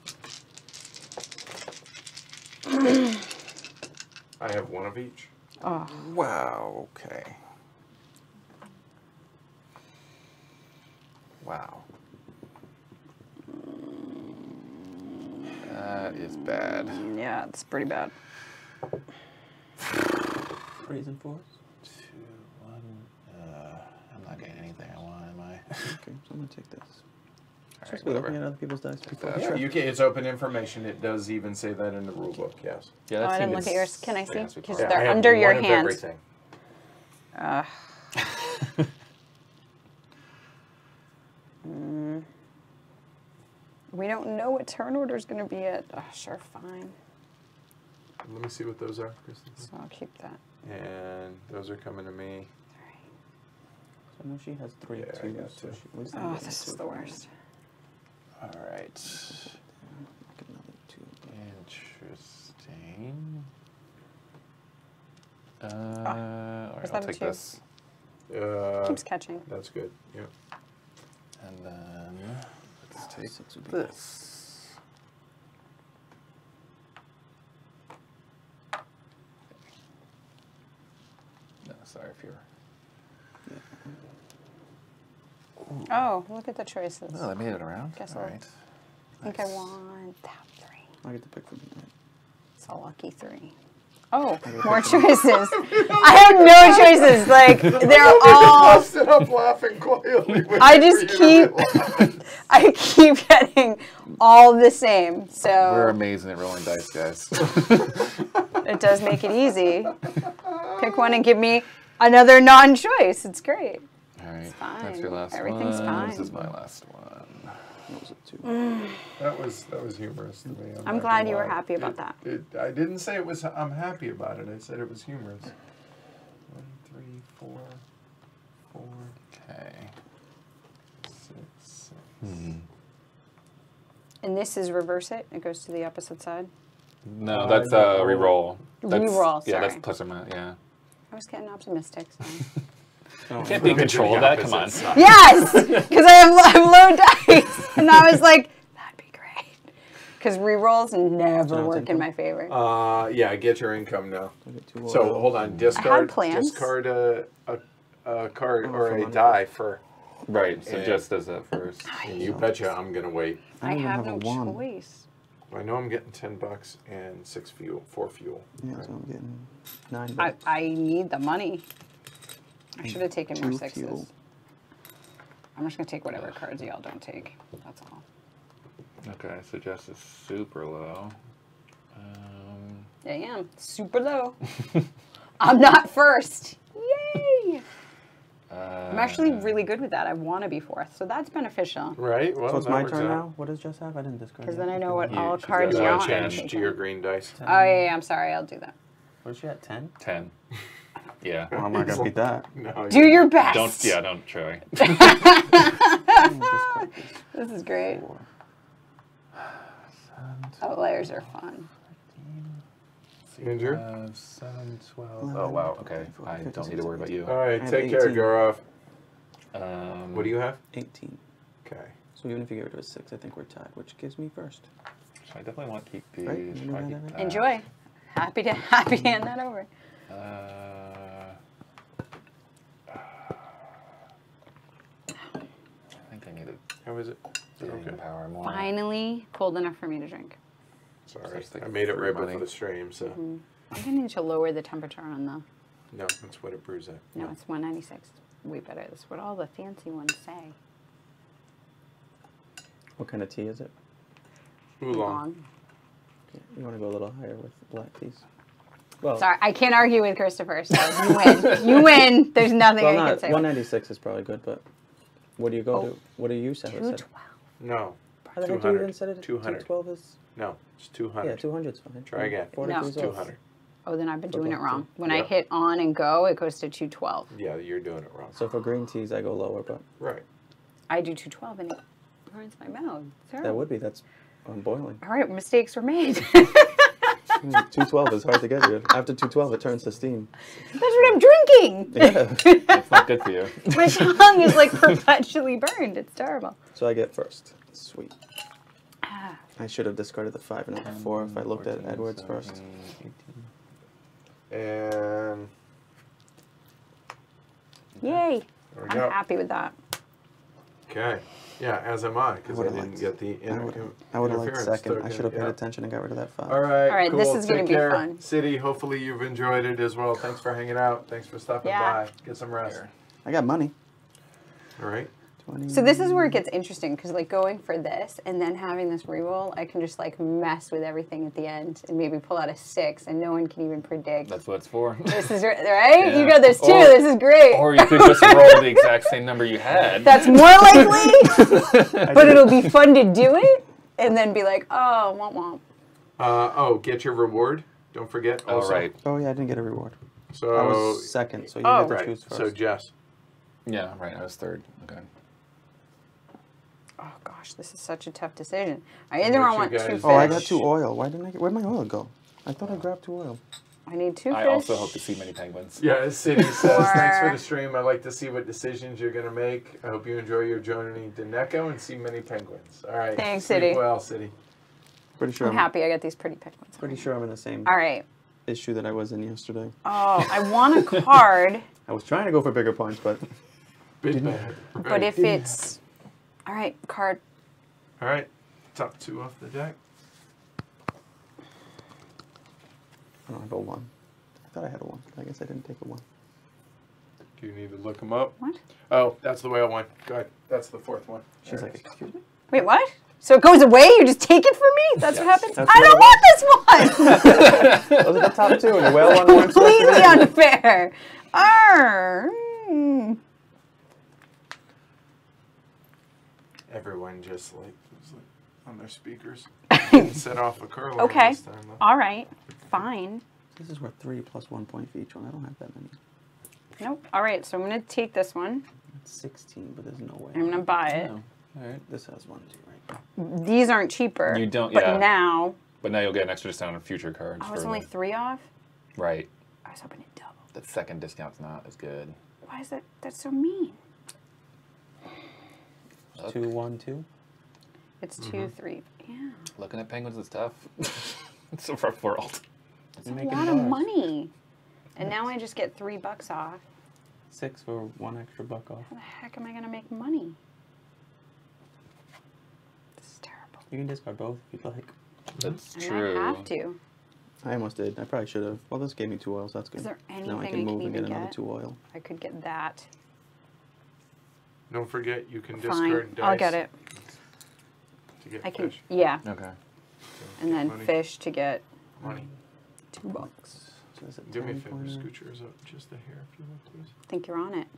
I have one of each. Oh, Wow. Okay. Wow. That is bad. yeah, it's pretty bad. Threes and fours. Two, one. Uh, I'm not getting anything I want, am I? Okay, so I'm gonna take this. All Supposed right, to be looking whatever. at other people's dice before. that. Yeah, Sure. you can. It's open information. It does even say that in the rule book. Yes. Yeah, Oh, that I didn't look at yours. Can I see? that's Because. Yeah, I they're have under your one of hand. everything. Uh, mm. we don't know what turn order is going to be at. Oh, sure, fine. Let me see what those are, Kristen. So I'll keep that. And those are coming to me. So I know she has three Yeah, I twos, got so two. she, at least Oh, this two is the of worst. All right. Get another two. Interesting. Uh, all right, was I'll that a take two? this. Uh, Keeps catching. that's good. Yep. And then let's take Six would be this. No, sorry if you're. Oh, look at the choices. Oh, I made it around. Guess All I'll- right. I think I Nice. want that three. I get to pick from that. It's a lucky three. Oh, more choices. I have no choices. Like they're all. busted up laughing quietly. I just keep. I keep getting all the same. So we're amazing at rolling dice, guys. it does make it easy. Pick one and give me another non-choice. It's great right. That's your last Everything's one. Fine. This is my last one. That was, mm. that was that was humorous to me. I'm, I'm glad you were happy about it, that. It, I didn't say it was. I'm happy about it. I said it was humorous. One, three, four, four. Okay. Six, six. Hmm. And this is reverse it. It goes to the opposite side. No, that's a uh, re-roll. That's. Sorry. Yeah, that's plus or minus. Yeah. I was getting optimistic. So. Oh, Can't be in control of that. Come on. yes, because I have, I have low dice, and I was like, that'd be great. Because rerolls never I'll work in my favor. Uh, yeah, get your income now. I get two So hold on, discard, discard a, a, a card Oh, or a die for. Right. So Yeah. Jess does that first. And you betcha I'm gonna wait. I I have have no one. choice. I know I'm getting ten bucks and six fuel, four fuel. Yeah, so I'm getting nine I. I need the money. I should have taken more sixes. fuel. I'm just gonna take whatever cards y'all don't take. That's all. Okay. So Jess is super low. Um, I am super low. I'm not first. Yay! uh, I'm actually really good with that. I want to be fourth, so that's beneficial. Right. Well, so it's my turn out. now. What does Jess have? I didn't discard. Because then I know what You- all cards got you a Uh, want. change to your green dice. Oh yeah, yeah, I'm sorry. I'll do that. What is she at? Ten? ten. Yeah. Well, I'm not gonna beat that. No, Do your best. Don't. Yeah. Don't try. I'm gonna discard these This is great. four. Outliers are fun. Andrew? Uh, seven, twelve. Eleven, Oh wow. Okay. twelve, I don't need to worry about you. All right, I have take care, 18. Gurov. Um, What do you have? 18. Okay. So even if you get rid of a six, I think we're tied, which gives me first. So I definitely want to keep these. Right, you know keep. Enjoy. Happy to happy to hand that over. Uh, I think I need a How is it? bidding Okay. power more. Finally, cold enough for me to drink. Sorry, Such like I made it free right money. before the stream, so mm-hmm. I'm gonna need to lower the temperature on the. no, that's what it brews at. No, it's 196. Way better. That's what all the fancy ones say. What kind of tea is it? Oolong. Long. Yeah, you want to go a little higher with black teas. Well, Sorry, I can't argue with Christopher. So you win. you win. There's nothing well, I can not say. 196 is probably good, but what do you go Oh. to? What do you say? Two twelve. No, How the heck do you 200. even set it? at 200. 212 is. no, it's two hundred. Yeah, 200 is fine. Try again. Four No. degrees Two off. hundred. Oh, then I've been For doing it black tea. wrong. When I hit on and go, it goes to 212. Yeah, you're doing it wrong. So for green teas, I go lower, but Right. I do 212 and it burns my mouth. that would be that's I'm boiling. All right, mistakes were made. Mm, 212 is hard to get you. After 212, it turns to steam. That's what I'm drinking. Yeah. It's not good for you. My tongue is like perpetually burned. It's terrible. so I get first. Sweet. Ah, I should have discarded the five and not the four if I looked at 14, Edwards first. 18. And Yay. I'm go. happy with that. Okay. Yeah, as am I, because I would've didn't liked- get the I inter- would, I would have liked interference second. I should have paid yeah. attention and got rid of that five. All right. All right, cool. this is gonna Take be care. fun. City, hopefully you've enjoyed it as well. Thanks for hanging out. Thanks for stopping Yeah. by. Get some rest. I got money. All right. 20. So this is where it gets interesting because like going for this and then having this reroll, I can just like mess with everything at the end and maybe pull out a six and no one can even predict. That's what it's for. this is right. right? You got this too. Or- this is great. or you could just roll the exact same number you had. That's more likely, but it'll be fun to do it and then be like, oh, womp womp. Uh, oh, get your reward. Don't forget. All Also. right. Oh yeah, I didn't get a reward. So I was second, so you Oh. get to right. choose first. So Jess. Yeah, right. I was third. Okay. Oh gosh, this is such a tough decision. I either What you want two guys- fish. oh, I got two oil. Why didn't I get? Where'd my oil go? I thought I grabbed two oil. I need two I fish. also hope to see many penguins. Yeah, City says, thanks for the stream. I'd like to see what decisions you're going to make. I hope you enjoy your journey to Neko and see many penguins. All right. Thanks, Sleep City. well, City. Pretty sure. I'm happy I got these pretty penguins. Pretty sure I'm in the same All right. issue that I was in yesterday. Oh, I want a card, I was trying to go for bigger points, but Big bad. but if it's all right, card. All right. Top two off the deck. I don't have a one. I thought I had a one. I guess I didn't take a one. Do you need to look them up? What? Oh, that's the whale one. Go ahead. That's the fourth one. She's There like, excuse me. Wait, what? So it goes away? You just take it from me? That's what happens? That's I don't want this one! Those are the top two, and the whale one weren't supposed to Completely unfair. Arr. mm. Everyone just like, was like on their speakers. Didn't set off a curler Okay. this time. though. All right. Fine. This is worth three plus one point for each one. I don't have that many. Nope. All right, so I'm going to take this one. It's 16, but there's no way. I'm going to buy it. No. All right, this has one too, right? These aren't cheaper. You don't- But yeah. now, But now you'll get an extra discount on future cards. I was for only the- three off. Right. I was hoping it doubled. That second discount's not as good. Why is that? That's so mean. It's two, one, two. It's Mm-hmm. two, three. Yeah, Looking at penguins is tough. it's a rough world. it's a making lot of money. And now I just get three bucks off. Six for one extra buck off. How the heck am I gonna make money? This is terrible. You can discard both if you'd like. That's I true. I have to. I almost did. I probably should have. Well, this gave me two oils. That's good. Is there now I anything can I can move and even get another two oil. I could get that. Don't forget, you can Fine. discard dice I'll get it. to get I can. fish. Yeah, Okay. and then Money. fish to get Money. two bucks. So is it Do me a favor, pointer? scooch yours up just a hair if you want, please. I think you're on it.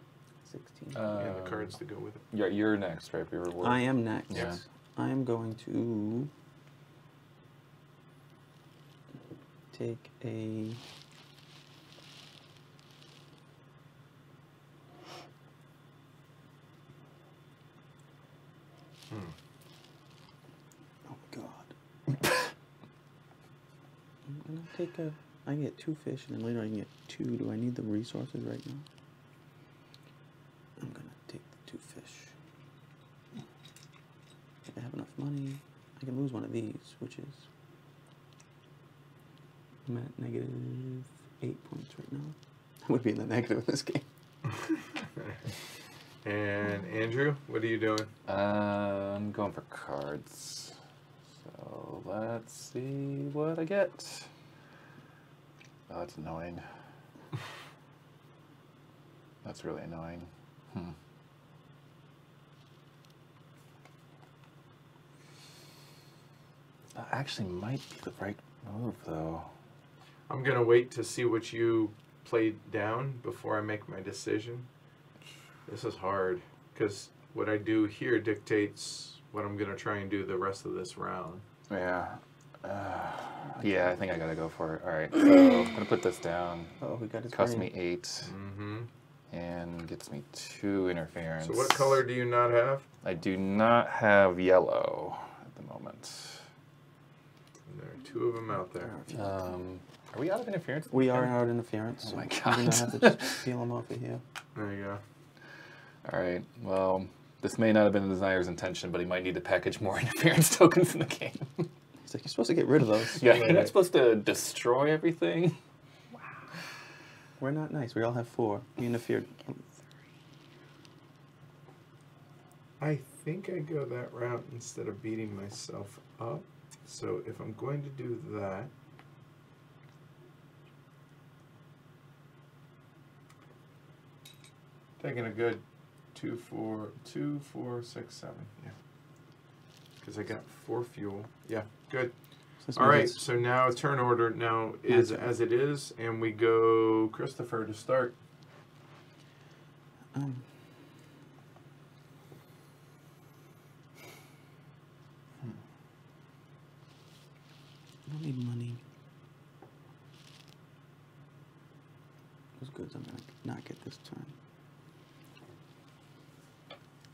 16. Uh, and the cards to go with it. You're, you're next, right? Your reward. I am next. Yeah. I am going to take a. Hmm. Oh my god. I'm gonna take a. I can get two fish and then later I can get two. Do I need the resources right now? I'm gonna take the two fish. If I have enough money, I can lose one of these, which is. I'm at negative eight points right now. I would be in the negative in this game. And Andrew, what are you doing? Uh, I'm going for cards. So let's see what I get. Oh, that's annoying. That's really annoying. Hmm. That actually might be the right move, though. I'm gonna wait to see what you played down before I make my decision. This is hard because what I do here dictates what I'm gonna try and do the rest of this round. Yeah. Uh, yeah, I think I gotta go for it. All right, so I'm gonna put this down. Oh, we got his Costs brain. me eight Mm-hmm. and gets me two interference. So what color do you not have? I do not have yellow at the moment. There are two of them out there. Um, are we out of interference? We are out of interference. Oh my god. We're gonna have to just peel them off of here. There you go. All right. Well, this may not have been the designer's intention, but he might need to package more interference tokens in the game. He's like, you're supposed to get rid of those. yeah, you're not supposed to destroy everything. Wow. We're not nice. We all have four. We interfered. I think I go that route instead of beating myself up. So if I'm going to do that, taking a good two, four, two, four, six, seven. Yeah. Because I got four fuel. Yeah, good. So All right, so now turn order now is as it is, and we go Christopher to start. Um, I don't need money. Those goods I'm gonna not get this turn.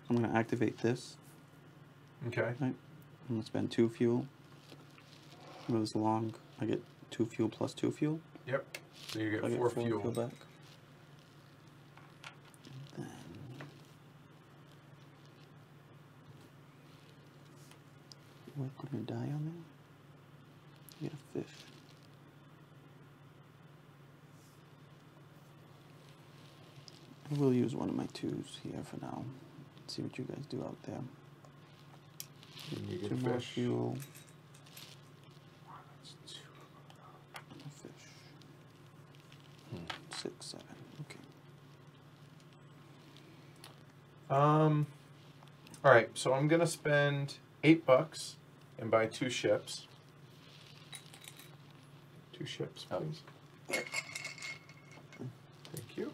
I'm gonna activate this. Okay. Right. I'm gonna spend two fuel. Moves along. I get two fuel plus two fuel. Yep. So you get four, four fuel. back. And then what gonna die on there? You get a fish. I will use one of my twos here for now. See what you guys do out there. Two more fish. fuel That's two. and a. Six, seven. Okay. Um. All right, so I'm gonna spend eight bucks and buy two ships. Two ships, Oh. please. Thank you.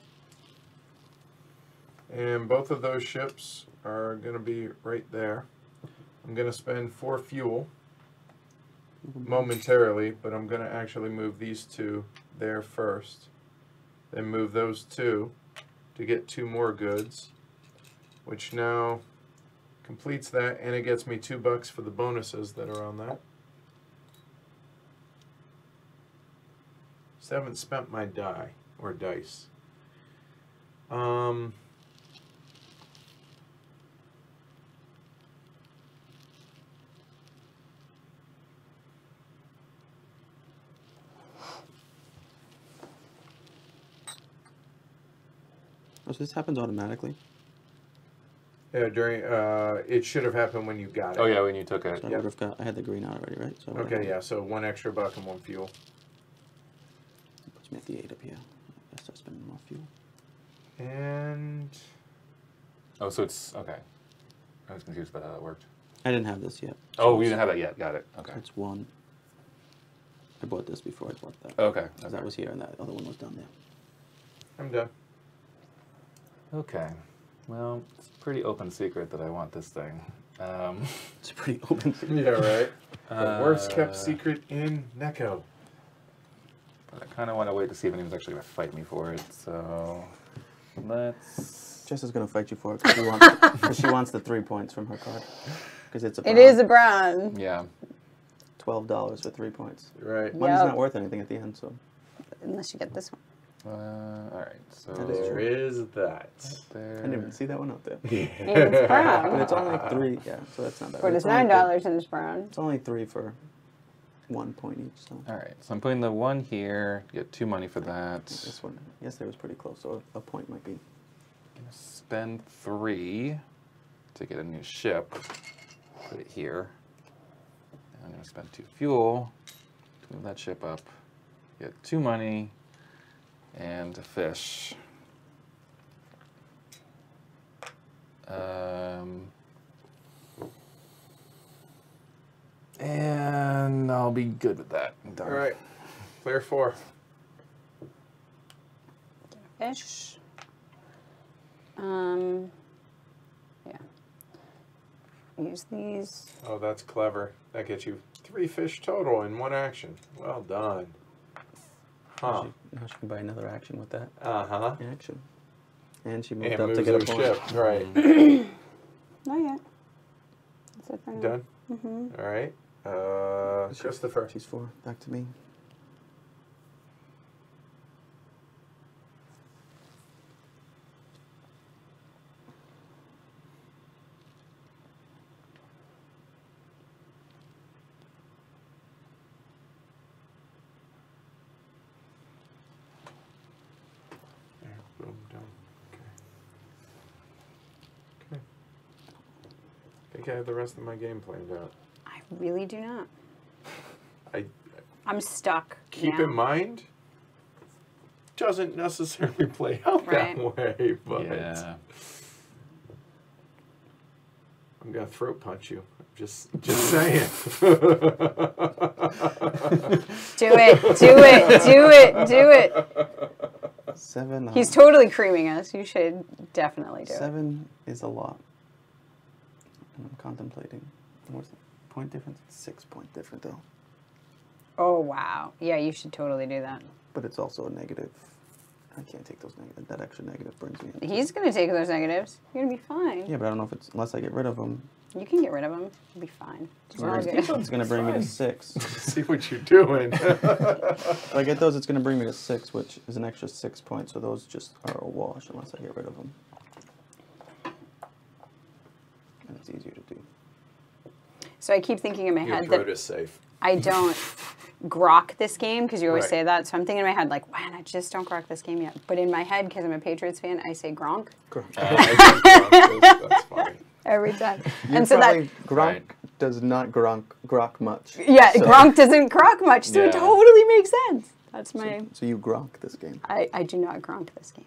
And both of those ships are gonna be right there. I'm gonna spend four fuel momentarily, but I'm gonna actually move these two there first. Then move those two to get two more goods, which now Completes that, and it gets me two bucks for the bonuses that are on that. Haven't spent my die or dice. Um. Oh, so this happens automatically. Yeah, during uh, it should have happened when you got it. Oh yeah, when you took it. So I Yeah. would have got. I had the green out already, right? So Okay, yeah. So one extra buck and one fuel. Puts me at the eight up here. I start spending more fuel. And Oh, so it's okay. I was confused about how that worked. I didn't have this yet. Oh, we didn't have that yet. Got it. Okay. So it's one. I bought this before I bought that. Okay. 'Cause that was here and that other one was down there. I'm done. Okay. Well, it's a pretty open secret that I want this thing. Um, It's pretty open. Secret. Yeah, right. The worst kept uh, secret in Neko. But I kind of want to wait to see if anyone's actually going to fight me for it. So let's. Jess is gonna fight you for it because she wants, she wants the three points from her card. Because it's a It brown. is a brown. Yeah. twelve dollars for three points. Right. Money's Yep. not worth anything at the end, so Unless you get this one. Uh, all right. So That is There true. is that. there. I didn't even see that one out there. It's brown. But it's only three, yeah. So that's not bad. But it's only nine th- dollars and it's brown. It's only three for one point each. So All right. So I'm putting the one here. Get two money for that. this one, yesterday was pretty close. So a point might be. Gonna spend three to get a new ship. Put it here. And I'm gonna spend two fuel to move that ship up. Get two money and a fish. Um, and I'll be good with that. I'm. All right. Player four. Fish. Um. Yeah. Use these. Oh, that's clever. That gets you three fish total in one action. Well done. Huh. She, now she can buy another action with that Uh huh. action. And she moved And up to moves get a point. ship. Right. Not yet. That's it for now. Done. Mm-hmm. All right. Uh, She- Christopher. She's four. Back to me. There, boom, done. Okay. Okay. I have the rest of my game planned out. I really do not. I I'm stuck. keep now. in mind doesn't necessarily play out Right. that way, but Yeah. I'm gonna throat punch you. Just just saying. Do it. Do it. Do it. Do it. Seven. He's uh, totally creaming us. You should definitely do it. Seven is a lot. And I'm contemplating. What's the point difference? Six point different though. Oh wow. Yeah, you should totally do that. But it's also a negative. I can't take those negative. That extra negative brings me. He's gonna take those negatives. You're gonna be fine. Yeah, but I don't know if it's unless I get rid of them. You can get rid of them. You'll be fine. It's all It's good. going to bring me to six. See what you're doing. if I get those, it's going to bring me to six, which is an extra six points. So those just are a wash unless I get rid of them. And it's easier to do. So I keep thinking in my Your head throat that is safe. I don't grok this game because you always Right. say that. So I'm thinking in my head like, man, I just don't grok this game yet. But in my head, because I'm a Patriots fan, I say Gronk uh, That's funny. every time. You're and so that probably- Gronk Right. does not Gronk Grok much. yeah, so, Gronk doesn't grok much, so it totally makes sense. That's my. So you Gronk this game. I, I do not gronk this game.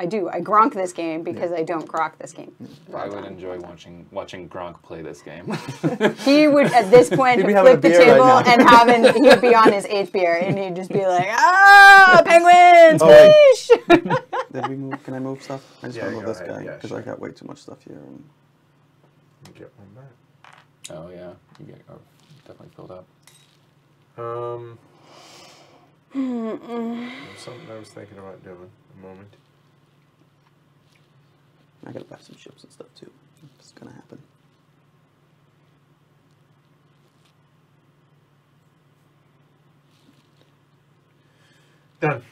I do. I gronk this game because I don't grok this game. Well I would done. enjoy watching watching Gronk play this game. He would at this point He'd be have having flipped a the beer right table now. and having he'd be on his eighth beer and he'd just be like, ah, penguins, Oh, wait. fish. Did we move? Can I move stuff? I just Yeah, want to move this ahead. guy Yeah, because sure. I got way too much stuff here. And Get one back. oh yeah, you get oh, definitely filled up. Um, there's something I was thinking about doing. A moment. I gotta buy some ships and stuff too. It's gonna happen. Done.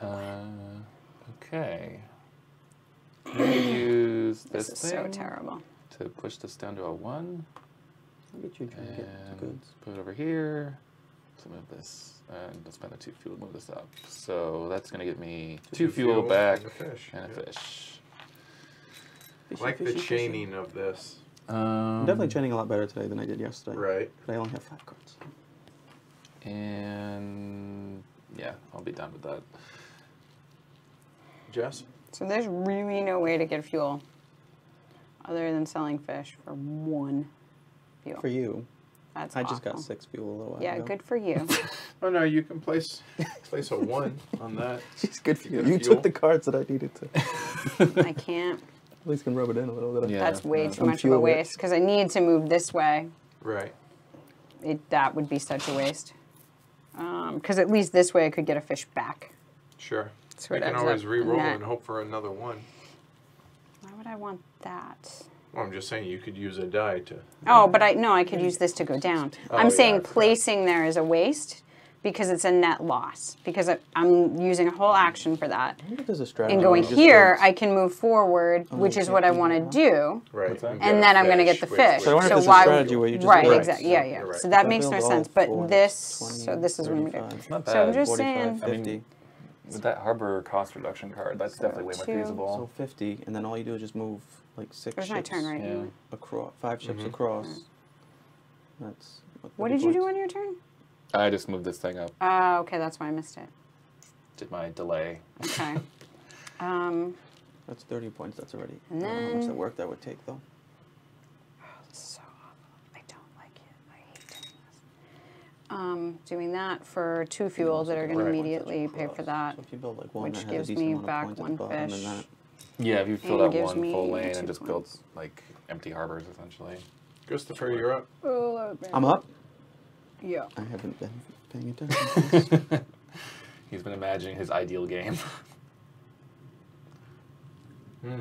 Uh, okay. I'm use This this, is so thing terrible. to push this down to a one, I'll get you a trinket. It's and good. put it over here. So move this, and let's spend the two fuel to move this up. So that's gonna get me two, Two fuel, fuel back and a fish, and a yeah. fish. Fishy, I like the fishy, fishy. chaining of this. Um, I'm definitely chaining a lot better today than I did yesterday. Right. But I only have five cards. And yeah, I'll be done with that. Jess? So there's really no way to get fuel other than selling fish for one fuel. For you, That's I just got six fuel a little while Yeah, ago. good for you. Oh no, you can place place a one on that. She's good for You you. fuel? took the cards that I needed to. I can't. At least can rub it in a little bit. Yeah. That's way no. too I'm much of a fuel waste because I need to move this way. Right. It, that would be such a waste. Um, because at least this way I could get a fish back. Sure. So you it can always up re-roll and hope for another one. Why would I want that? Well, I'm just saying you could use a die to. Oh, but I no, I could use this to go down. Oh, I'm yeah, saying I forgot. placing there is a waste because it's a net loss because I, I'm using a whole action for that. I think there's a strategy. And going here, I can move forward, Oh, which is what I want to do. Right. What's that? get And then I'm going to get the which fish. So I wonder if so a why? strategy where you just right, go- exactly. Yeah, yeah. Right. So that I makes no sense. But four, this, 20, so this is what I'm going to do. It's not So I'm bad. just 45, saying. I mean, 50. With that harbor cost reduction card, that's definitely way more feasible. So 50, and then all you do is just move like six There's my ships turn, right? Yeah. Across, five ships Mhm. across. That's What 30 did you do points. on your turn? I just moved this thing up. Oh, okay, that's why I missed it. Did my delay. Okay. um, That's 30 points. That's already. And I don't know how much then- that work that would take though. this is so awful. I don't like it. I hate doing this. Um, doing that for two fuel that are going to immediately pay for that. So if you build like one which that gives me back one at the bottom, fish. And that Yeah, if you fill And that one full lane and just points. built like empty harbors essentially. Christopher, you're up. Oh, I'm up. Yeah. I haven't been paying attention. He's been imagining his ideal game. Hmm.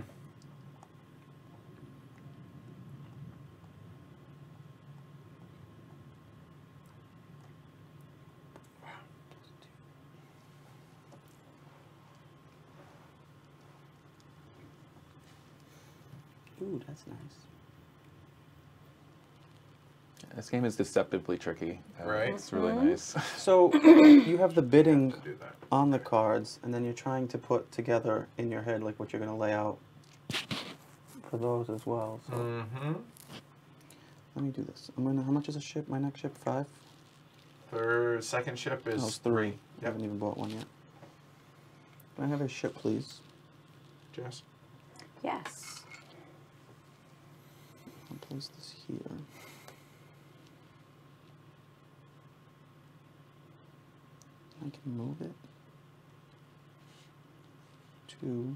Ooh, that's nice. this game is deceptively tricky. Uh, Right. It's really Mm-hmm. nice. So you have the bidding To do that. on the cards, and then you're trying to put together in your head like what you're going to lay out for those as well. So Mm-hmm. let me do this. I'm gonna. How much is a ship? My next ship, five. Third, second ship is Oh, it's three. I Yep. haven't even bought one yet. Can I have a ship, please? Jess. Yes. I'll place this here. I can move it. Two.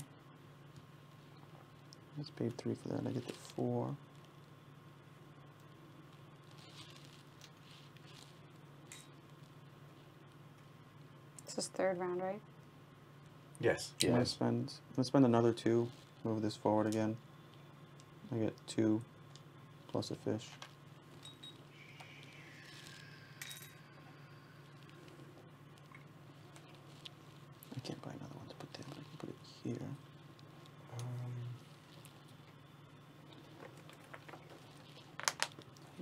let's pay three for that. I get the four. This is third round, right? Yes. I'm gonna spend. I'm gonna spend another two. Move this forward again. I get two plus a fish. I can't buy another one to put there, but I can put it here. Um,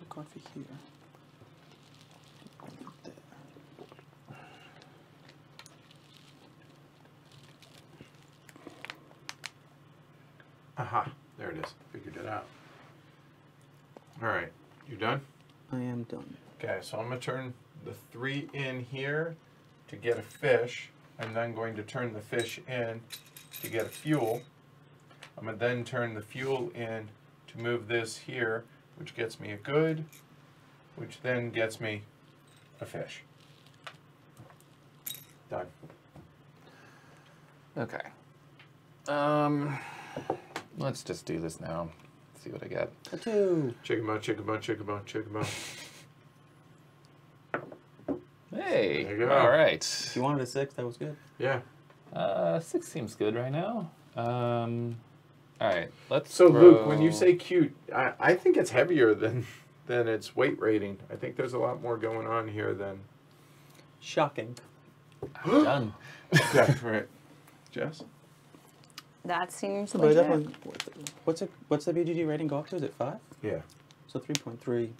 card here. Aha. There it is. Figured it out. All right. You done? I am done. Okay, so I'm gonna turn the three in here to get a fish. I'm then going to turn the fish in to get a fuel. I'm gonna then turn the fuel in to move this here, which gets me a good, which then gets me a fish. Done. Okay. Um, let's just do this now. See what I get. A two. Chicken bone, chicken bone, chicken bone, chicken bone. Hey. There you go. All right. If you wanted a six, that was good. Yeah. Uh, six seems good right now. Um, all right, let's. So Luke, when you say cute, I, I think it's heavier than than its weight rating. I think there's a lot more going on here than. Shocking. I'm done. Yeah, right. Jess. That seems But legit. definitely, what's it? What's the BGG rating go up to? Is it five? Yeah. So three point three.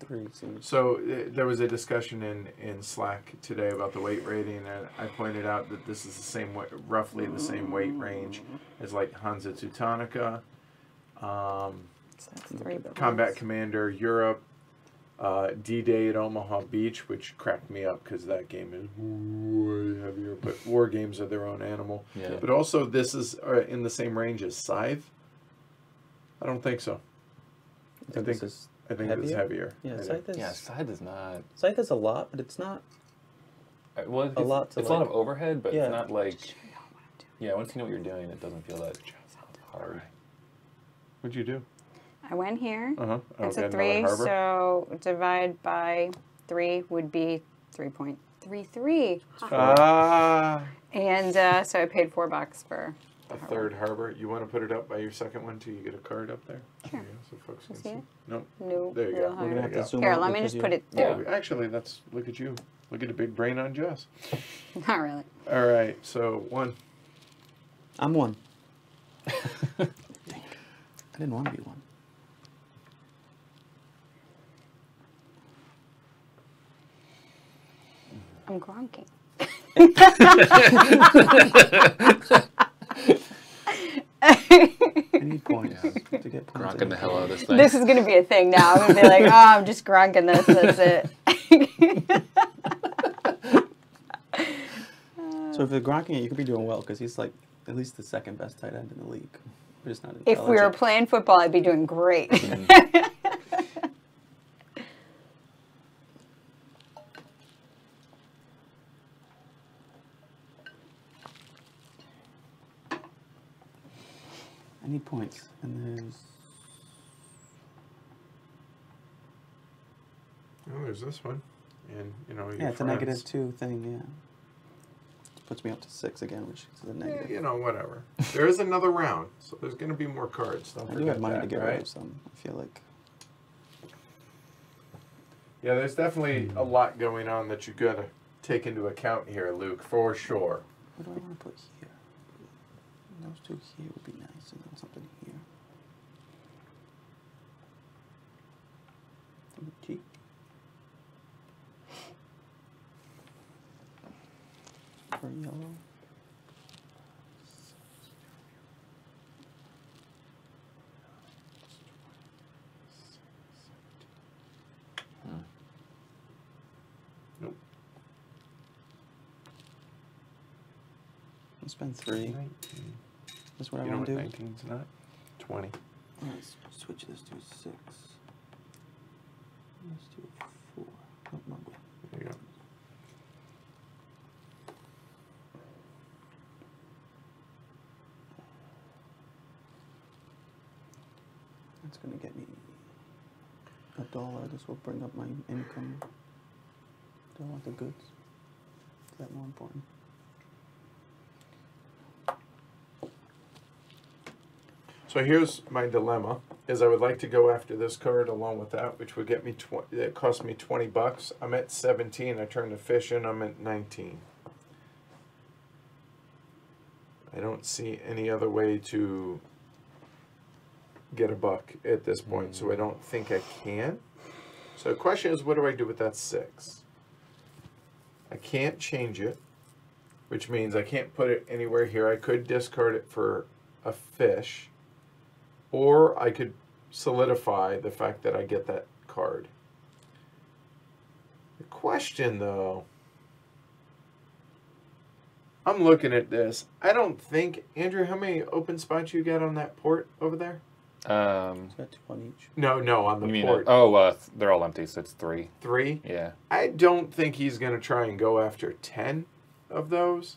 Three seems. So uh, there was a discussion in, in Slack today about the weight rating, and I pointed out that this is the same way, roughly the same weight range as like Hansa Teutonica, um, So that's three Combat points. Commander Europe, uh, D-Day at Omaha Beach, which cracked me up because that game is way heavier. But war games are their own animal. Yeah. But also, this is uh, in the same range as Scythe. I don't think so. I think this is I think it's heavier. Yeah, I think- Scythe is. Yeah, Scythe is not. Scythe is a lot, but it's not. uh, Well, it's, A lot to it's a lot of overhead, but Yeah. it's not like. Yeah, once you know what you're doing, it doesn't feel that hard. What'd you do? I went here. Uh huh. It's a three, so divide by three would be 3.33. Ah, And uh, so I paid four bucks for a third harbor. You want to put it up by your second one too? You get a card up there. Sure. Yeah, so folks can See see. it? No. no. There you go. We're We're gonna have to zoom Here, out let me just you- put it there. Yeah. there. Actually, that's look at you. Look at the big brain on Jess. Not really. All right. So one. I'm one. I didn't want to be one. I'm gronking. I need points to get points. Rocking the hell out of this thing. This is gonna be a thing now. I'm gonna be like, oh, I'm just grunking this. That's it. So if you're gronking it, you could be doing well because he's like at least the second best tight end in the league. We're just not if we were playing football, I'd be doing great. Mm-hmm. I need points, and there's Oh, there's this one, and you know. yeah, it's a two thing. Yeah, puts me up to six again, which is a negative. you know, whatever. there is another round, so there's going to be more cards. Don't I forget do have money that, to get right? rid of some. I feel like Yeah, there's definitely a lot going on that you got to take into account here, Luke, for sure. what do I want to put here? Those two here would be nice, and then something here. On the cheek. For yellow. Nope. I'll spend three. 19. That's what You I know want what to do. 19's not? 20. Let's switch this to a six. Let's do a four. Oh, wrong. There you go. That's gonna get me a dollar. This will bring up my income. Do I want the goods? Is that more important? So here's my dilemma: is I would like to go after this card along with that, which would get me it cost me twenty bucks. I'm at seventeen. I turn the fish in. I'm at nineteen. I don't see any other way to get a buck at this point, so I hmm. don't think I can. So the question is, what do I do with that six? I can't change it, which means I can't put it anywhere here. I could discard it for a fish, or I could solidify the fact that I get that card. The question, though, I'm looking at this. I don't think Andrew. How many open spots you got on that port over there? Um, It's got two on each. No, no, on the you mean port. oh, uh, they're all empty, so it's three. Three. Yeah. I don't think he's going to try and go after 10 of those.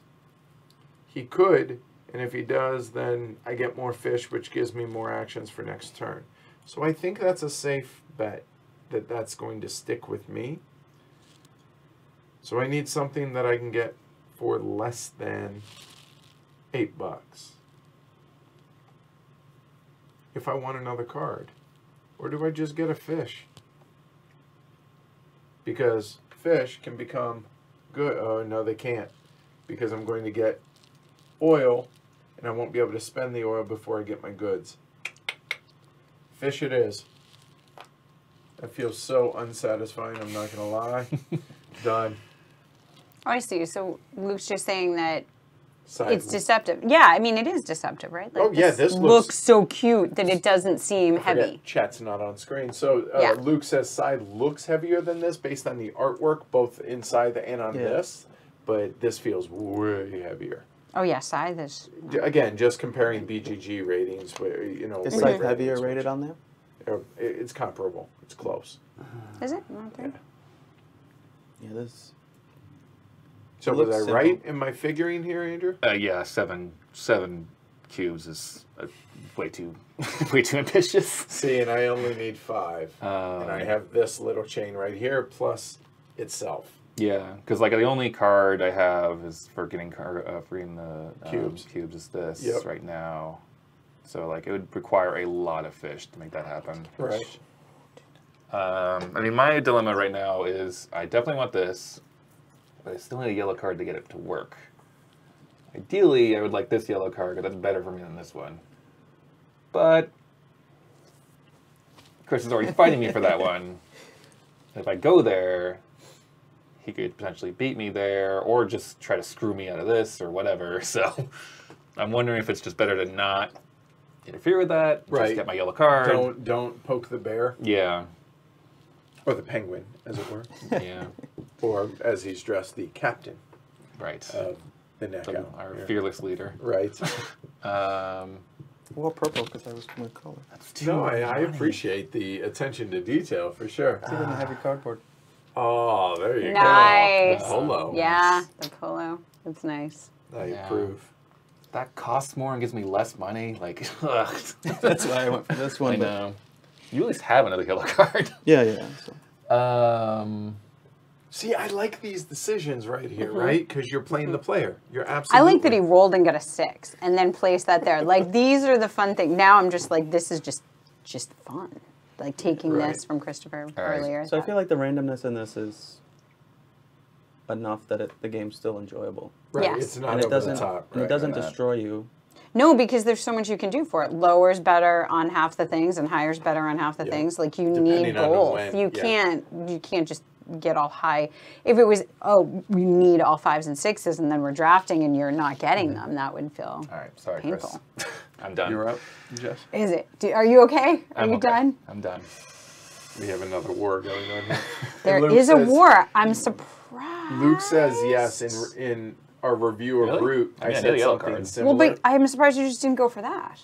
He could, and if he does, then I get more fish, which gives me more actions for next turn. So I think that's a safe bet that that's going to stick with me. So I need something that I can get for less than eight bucks. If I want another card, or do I just get a fish? Because fish can become good. Oh no, they can't, because I'm going to get oil, and I won't be able to spend the oil before I get my goods. Fish it is. That feels so unsatisfying. I'm not gonna lie. Done. Oh, I see. So Luke's just saying that Side it's deceptive. Yeah, I mean, it is deceptive, right? Like, Oh, yeah, this looks, looks- so cute that it doesn't seem Forget heavy. Chat's not on screen. So uh, Yeah. Luke says Scythe looks heavier than this based on the artwork, both inside and on Yeah. this, but this feels way heavier. Oh, yeah, scythe is. D- Again, just comparing BGG ratings, where you know, Is weight Scythe heavier rated on there? uh, it- It's comparable. It's close. Is it? Not there? Yeah, this. So It was I looks right in my figuring here, Andrew? Uh, yeah, seven seven cubes is uh, way too way too ambitious. See, and I only need five, Um, and I have this little chain right here plus itself. Yeah, because like the only card I have is for getting car- uh, for getting the um, Cubes. Cubes is this Yep. right now. So like it would require a lot of fish to make that happen. Right. Um, I mean, my dilemma right now is I definitely want this, but I still need a yellow card to get it to work. Ideally, I would like this yellow card because that's better for me than this one. But Chris is already fighting me for that one. If I go there, he could potentially beat me there, or just try to screw me out of this or whatever. So I'm wondering if it's just better to not interfere with that. Right. Just get my yellow card. Don't don't poke the bear Yeah. or the penguin, as it were, Yeah. or as he's dressed, the captain right. of the The- Neko. our Yeah. fearless leader. Right. Um, Well, purple because I was my color. no, I, I appreciate the attention to detail for sure. It's even a heavy cardboard. Oh, there you Nice. go. Polo. Yeah, the polo. It's nice. I Yeah. approve. that costs more and gives me less money. Like, ugh. That's why I went for this one. but- know. You at least have another yellow card. Yeah, yeah. So. Um, See, I like these decisions right here, Mm-hmm. right? Because you're playing the player. You're absolutely. I like that he rolled and got a six and then placed that there. Like these are the fun things. Now I'm just like, this is just just fun. Like taking Right. this from Christopher All right. earlier. So I feel like the randomness in this is enough that it, the game's still enjoyable. Right. Yes. It's not and it over doesn't the top. and it doesn't destroy you. No, because there's so much you can do for it. Lowers better on half the things and higher's better on half the Yeah. things. Like you Depending need on both. you yeah. can't you can't just get all high. If it was oh we need all fives and sixes and then we're drafting and you're not getting Mm-hmm. them, that would feel all right. Sorry, Painful. Chris. I'm done. You're up, Jess. Is it? Do, are you okay? Are I'm you okay. done? I'm done. We have another war going on here. There Luke is a war. I'm surprised. Luke says yes in in our review of Really? Root. I I, mean, I said did yellow oh, something cards. similar. Well, but I'm surprised you just didn't go for that.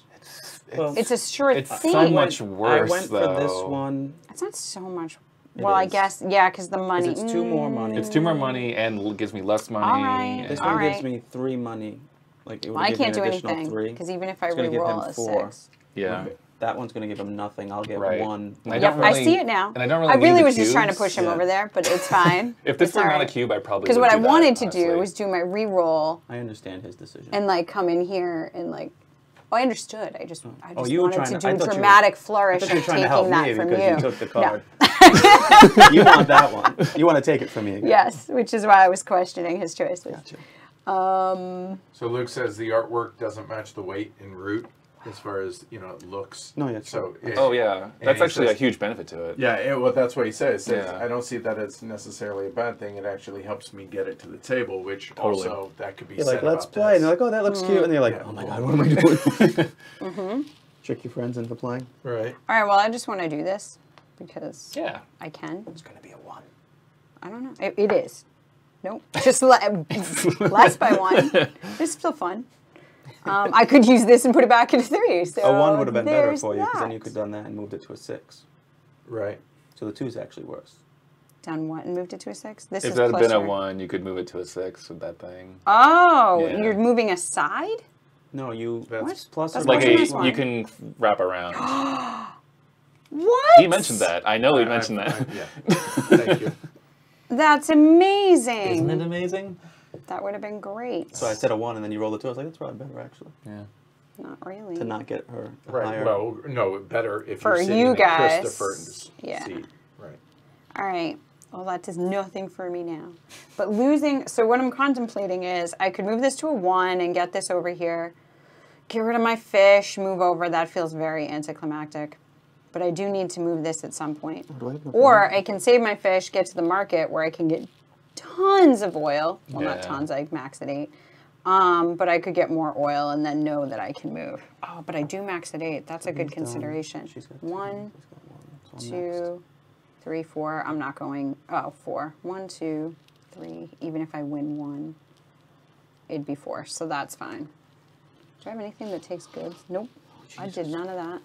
Well, It's a sure It's thing. so much worse. I worse, went for this one. It's not so much. It Well, I guess yeah, because the money. it's two more money. It's two more money and gives me less money. All right. This and- one All gives me three money. Like it would Well, I can't an do additional anything because even if I It's gonna give re-roll a four. six. Yeah. Okay. That one's gonna give him nothing. I'll get Right. one. And I Yep, don't I really- see it now. and I don't really I really the was just trying to push him Yeah. over there, but it's fine. If this It's were all not a right. cube, I probably Because would what I do that, wanted to do was do my re-roll I understand his decision. and like come in here and like. Oh, I understood. I just, I Oh, just you wanted to to- do I a thought were- dramatic flourish thought of you were taking that from you. you took the No. card. you want that one. You want to take it from me again. Yes, which is why I was questioning his choices. Gotcha. Um, So Luke says the artwork doesn't match the weight in Root as far as you know it looks. No, yeah, So it- Oh yeah, that's actually says- a huge benefit to it. Yeah, it, well, that's what he says. Says, Yeah. I don't see that as necessarily a bad thing. It actually helps me get it to the table, which Totally. also that could be You're said like, let's about play. And they're like, oh, that looks cute. And they're like, Yeah. oh my god, what am I doing? Mm-hmm. Trick your friends into playing. right. all right, well, I just want to do this because Yeah. I can. It's gonna be a one. I don't know. It, it is. Nope. Just le- less by one. It's still fun. Um, I could use this and put it back into three. So A one would have been better for you because then you that. could done that and moved it to a six. Right. So the two's actually worse. done what and moved it to a six. This If is that had been a one, you could move it to a six with that thing. Oh, Yeah. you're moving aside. No, you. That's- plus That's or Like a, one? you can wrap around. What? he mentioned that. I know he mentioned I- that. yeah. Thank you. That's amazing. Isn't it amazing? That would have been great. So I said a one, and then you rolled a two. I was like, that's probably better actually Yeah. Not really. to not get her Right. higher. Well, no, better if For you're sitting you in guys, Christopher's yeah. seat. Right. All right. Well, that does nothing for me now. But losing, so what I'm contemplating is I could move this to a one and get this over here, get rid of my fish, move over. That feels very anticlimactic. But I do need to move this at some point. Oh, I Or? I can save my fish, get to the market where I can get tons of oil. Well, not tons, I max at eight. Um, but I could get more oil and then know that I can move. Oh, but I do max at eight. That's a good consideration. She's got One, he's got one, I'm two, three, four. I'm not going. Oh, four. One, two, three. Even if I win one, it'd be four. So that's fine. Do I have anything that takes goods? Nope. I did none of that.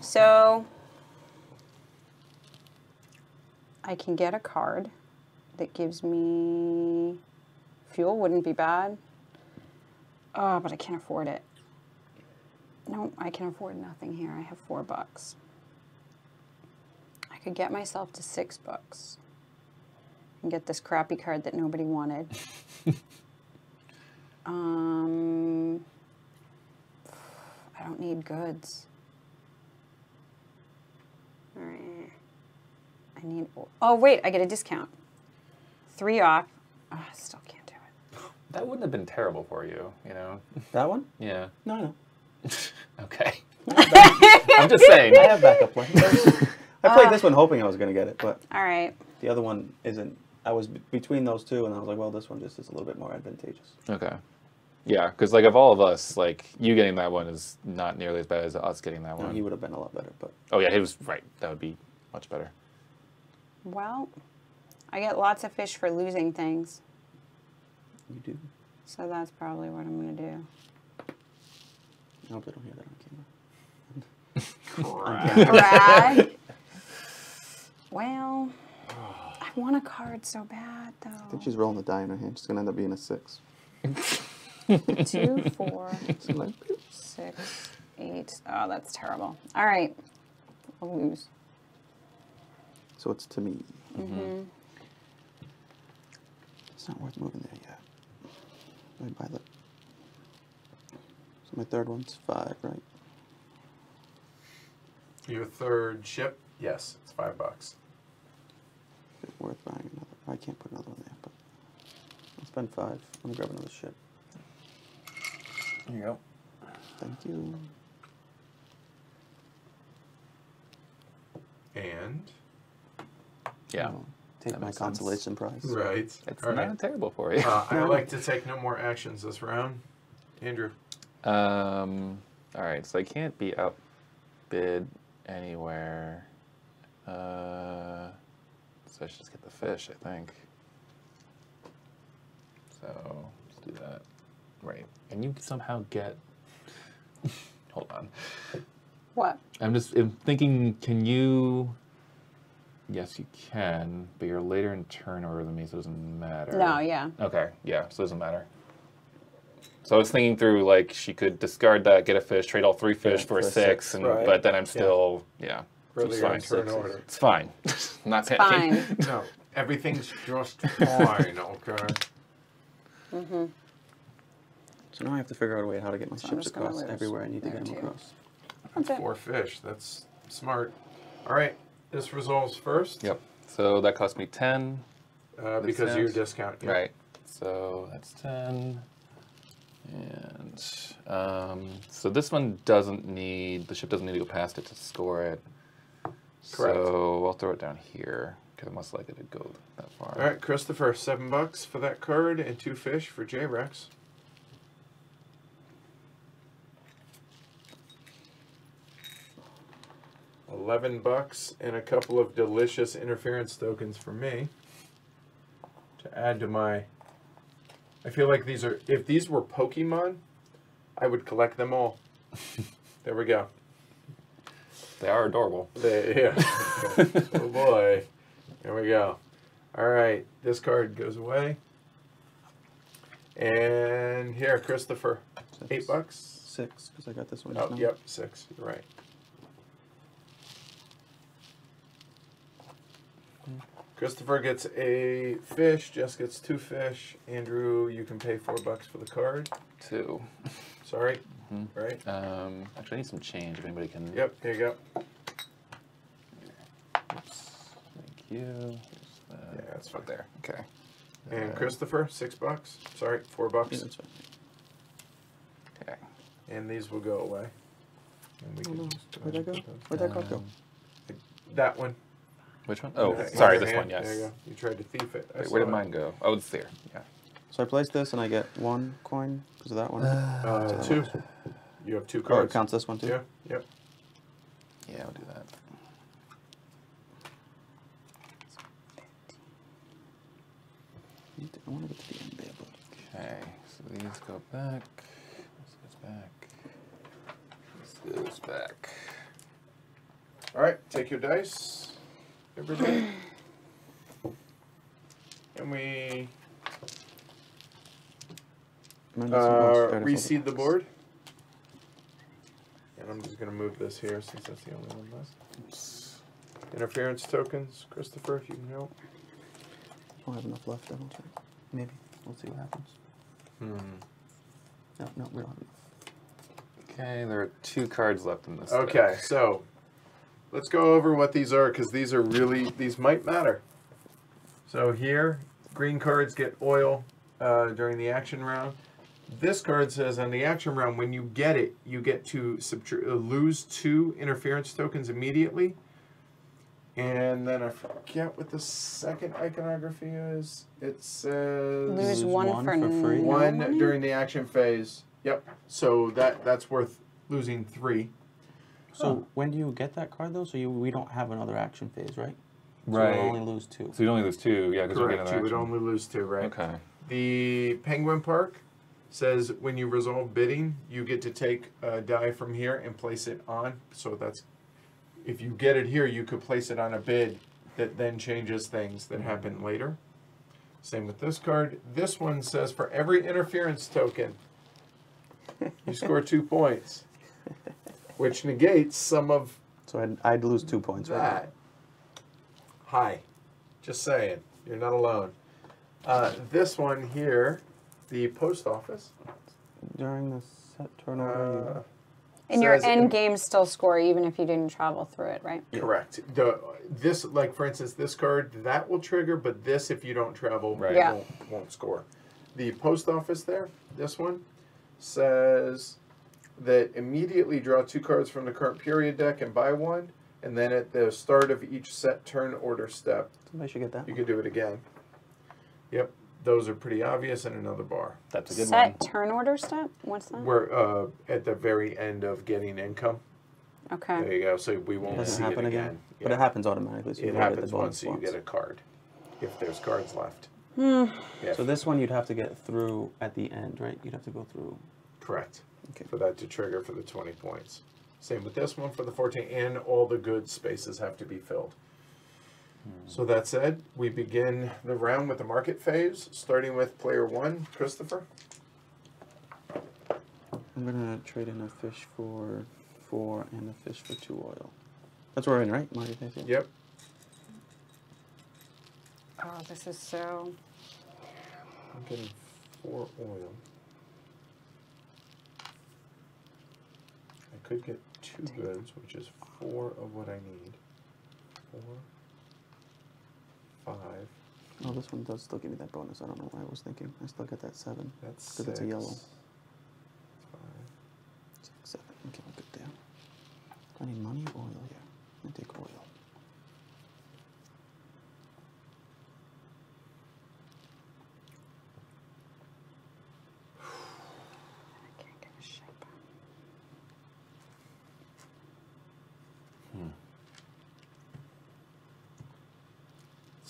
So I can get a card that gives me fuel. Wouldn't be bad. Oh, but I can't afford it. No, I can afford nothing here. I have four bucks. I could get myself to six bucks and get this crappy card that nobody wanted. um, I don't need goods. All right. I need. Oh wait, I get a discount. Three off. Oh, I still can't do it. That wouldn't have been terrible for you, you know? That one? Yeah. No, no. Okay. I'm just saying. I have backup plans. I played this uh, one hoping I was going to get it, but All right. the other one isn't. I was b- between those two, and I was like, well, this one just is a little bit more advantageous. Okay. Yeah, because like of all of us, like you getting that one is not nearly as bad as us getting that No, one. he would have been a lot better, but Oh yeah, he was right. That would be much better. Well, I get lots of fish for losing things, you do. so that's probably what I'm gonna do. I hope they don't hear that on camera. Crap. Brad. well, I want a card so bad though. I think she's rolling the die in her hand. She's going to end up being a six. Two, four, So like, six, eight. Oh, that's terrible. All right, I'll lose. So it's to me. Mm-hmm. It's not worth moving there yet. Let me buy the. So my third one's five, right? Your third ship? Yes, it's five bucks. Is it worth buying another? I can't put another one there, but I'll spend five. I'm gonna grab another ship. There you go. Thank you. And Yeah. I'll take That my makes sense. consolation prize. right. It's All not right. terrible for you. Uh, I like to take no more actions this round. Andrew. Um. All right, so I can't be outbid anywhere. Uh, so I should just get the fish, I think. So let's do that. Right, and you somehow get. Hold on. What? I'm just I'm thinking. Can you? Yes, you can, but you're later in turn order than me, so it doesn't matter. No, yeah. Okay, yeah, so it doesn't matter. So I was thinking through like she could discard that, get a fish, trade all three fish Yeah, for a for a six, six, and right. but then I'm still yeah. Earlier it's fine. turn Sixes. order. It's fine. I'm not panicking. Fine. No, everything's just fine, okay? Mhm. So now I have to figure out a way how to get my So ships across everywhere I need to get them too. across. That's it. Four fish. That's smart. All right. This resolves first? Yep. So that cost me 10. Uh, because your discount. Yeah. Right. So that's 10. And um, so this one doesn't need, the ship doesn't need to go past it to score it. Correct. So I'll throw it down here because I'm less likely to go that far. All right, Christopher, seven bucks for that card and two fish for J-Rex. 11 bucks and a couple of delicious interference tokens for me to add to my I feel like these are if these were Pokemon I would collect them all. There we go. They are adorable. They, yeah. Oh boy. There we go. All right. This card goes away. And here Christopher. Six. eight bucks? Six because I got this one. Oh now. yep. Six. You're right. Christopher gets a fish. Jess gets two fish. Andrew, you can pay four bucks for the card. Two. Sorry. Mhm. Right. Um, actually, I need some change. If anybody can. Yep. Here you go. Oops. Thank you. Here's. Yeah, that's fine. Right there. Okay. And Uh, Christopher, six bucks. Sorry, four Yeah, bucks. that's fine. Okay. And these will go away. And we Oh, can no. just Where'd that go? Where'd that card go? That one. Which one? Oh, Yeah, in sorry, this hand. one. Yes. There you go. You tried to thief it. Wait, where did it. mine go? Oh, it's there. Yeah. So I place this and I get one coin because of that one. Uh, two. You have two oh, it cards. counts this one too. Yeah. Yep. Yeah, I'll do that. I want to get to the end there, but Okay, so these go back. This goes back. This goes back. All right. Take your dice. Everybody. And we I'm gonna do some once, uh, reseed the board. And I'm just gonna move this here since that's the only one left. Oops. Interference tokens, Christopher, if you can help. I don't have enough left. I don't think. Maybe we'll see what happens. Hmm. No, no, we don't have enough. Okay, there are two cards left in this. Okay, deck. so let's go over what these are because these are really these might matter. So here, green cards get oil uh, during the action round. This card says on the action round, when you get it, you get to uh, lose two interference tokens immediately. And then I forget what the second iconography is. It says Lose Lose one, one for, for free? one money? during the action phase. Yep. So that that's worth losing three. So when do you get that card though? So you we don't have another action phase, right? So Right. we'll only lose two. So you only lose two, yeah, because we get Correct. another You would only lose two, right? Okay. The Penguin Park says when you resolve bidding, you get to take a die from here and place it on. So that's if you get it here, you could place it on a bid that then changes things that mm-hmm. happen later. Same with this card. This one says for every interference token, you score two points, which negates some of So I'd, I'd lose two points right. Hi. Just saying. You're not alone. Uh, this one here, the post office. During the set turnover, Uh, And your says in- end game still score even if you didn't travel through it, right? Correct. The this like for instance this card that will trigger, but this if you don't travel Right. Yeah. won't, won't score. The post office there, this one says that immediately draw two cards from the current period deck and buy one, and then at the start of each set turn order step, you, somebody should get that. you one. can do it again. Yep, those are pretty obvious and another bar. That's a good Set one. turn order step? What's that? We're uh, at the very end of getting income. Okay. There Okay. you go. So we won't Doesn't see happen it again, again. but Yeah. it happens automatically. So you It don't get the happens bonus once, so you once. get a card. If there's cards left. Hmm. Yeah, So this one you'd have to get through at the end, right? You'd have to go through. Correct. Okay. For that to trigger for the 20 points. Same with this one for the 14, and all the good spaces have to be filled. Hmm. So that said, we begin the round with the market phase, starting with player one, Christopher. I'm gonna trade in a fish for four and a fish for two oil. That's where we're in, right? market phase, yeah. Yep. Oh, this is so. I'm getting four oil. I could get two goods, which is four of what I need. Four, five, Oh, this one does still give me that bonus. I don't know why I was thinking. I still get that seven. that's Because it's a yellow. Five. Six, seven. Okay, we're good there. Do I need money or oil here? Gonna take oil. I can't get a shape.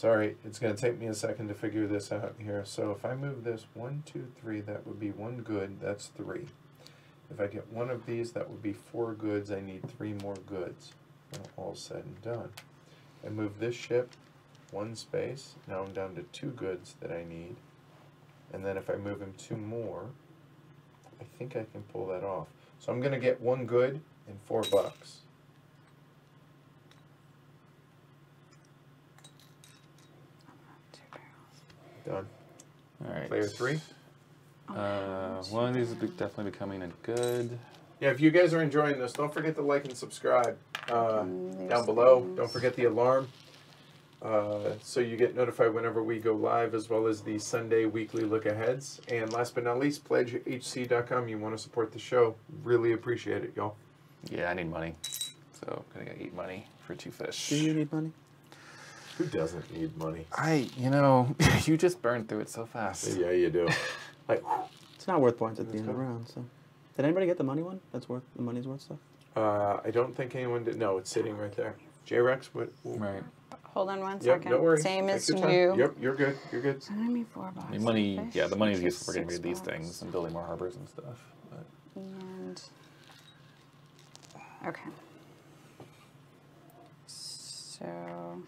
Sorry, it's going to take me a second to figure this out here. So if I move this one, two, three, that would be one good. That's three. If I get one of these, that would be four goods. I need three more goods. All said and done. I move this ship one space. Now I'm down to two goods that I need. And then if I move him two more, I think I can pull that off. So I'm going to get one good and four bucks. Done. All right. Player three. Uh, one of these will be definitely becoming a good. Yeah, if you guys are enjoying this, don't forget to like and subscribe uh, Mm, down below. things. Don't forget the alarm uh, so you get notified whenever we go live, as well as the Sunday weekly look aheads. And last but not least, pledgehc.com. You want to support the show. Really appreciate it, y'all. Yeah, I need money. So I'm gonna eat money for two fish. Do you need money? Who doesn't need money? I, you know, you just burn through it so fast. Yeah, you do. Like, It's not worth points at the end of the round. So, did anybody get the money one? That's worth the money's worth stuff. uh, I don't think anyone did. No, it's sitting right there. J Rex, what? Right. Hold on one Yep, second. no worries. Same Take as you. Yep, you're good. You're good. So I need four boxes. I mean, money, fish, yeah, the money is useful for getting rid of these things and building more harbors and stuff. But And okay. So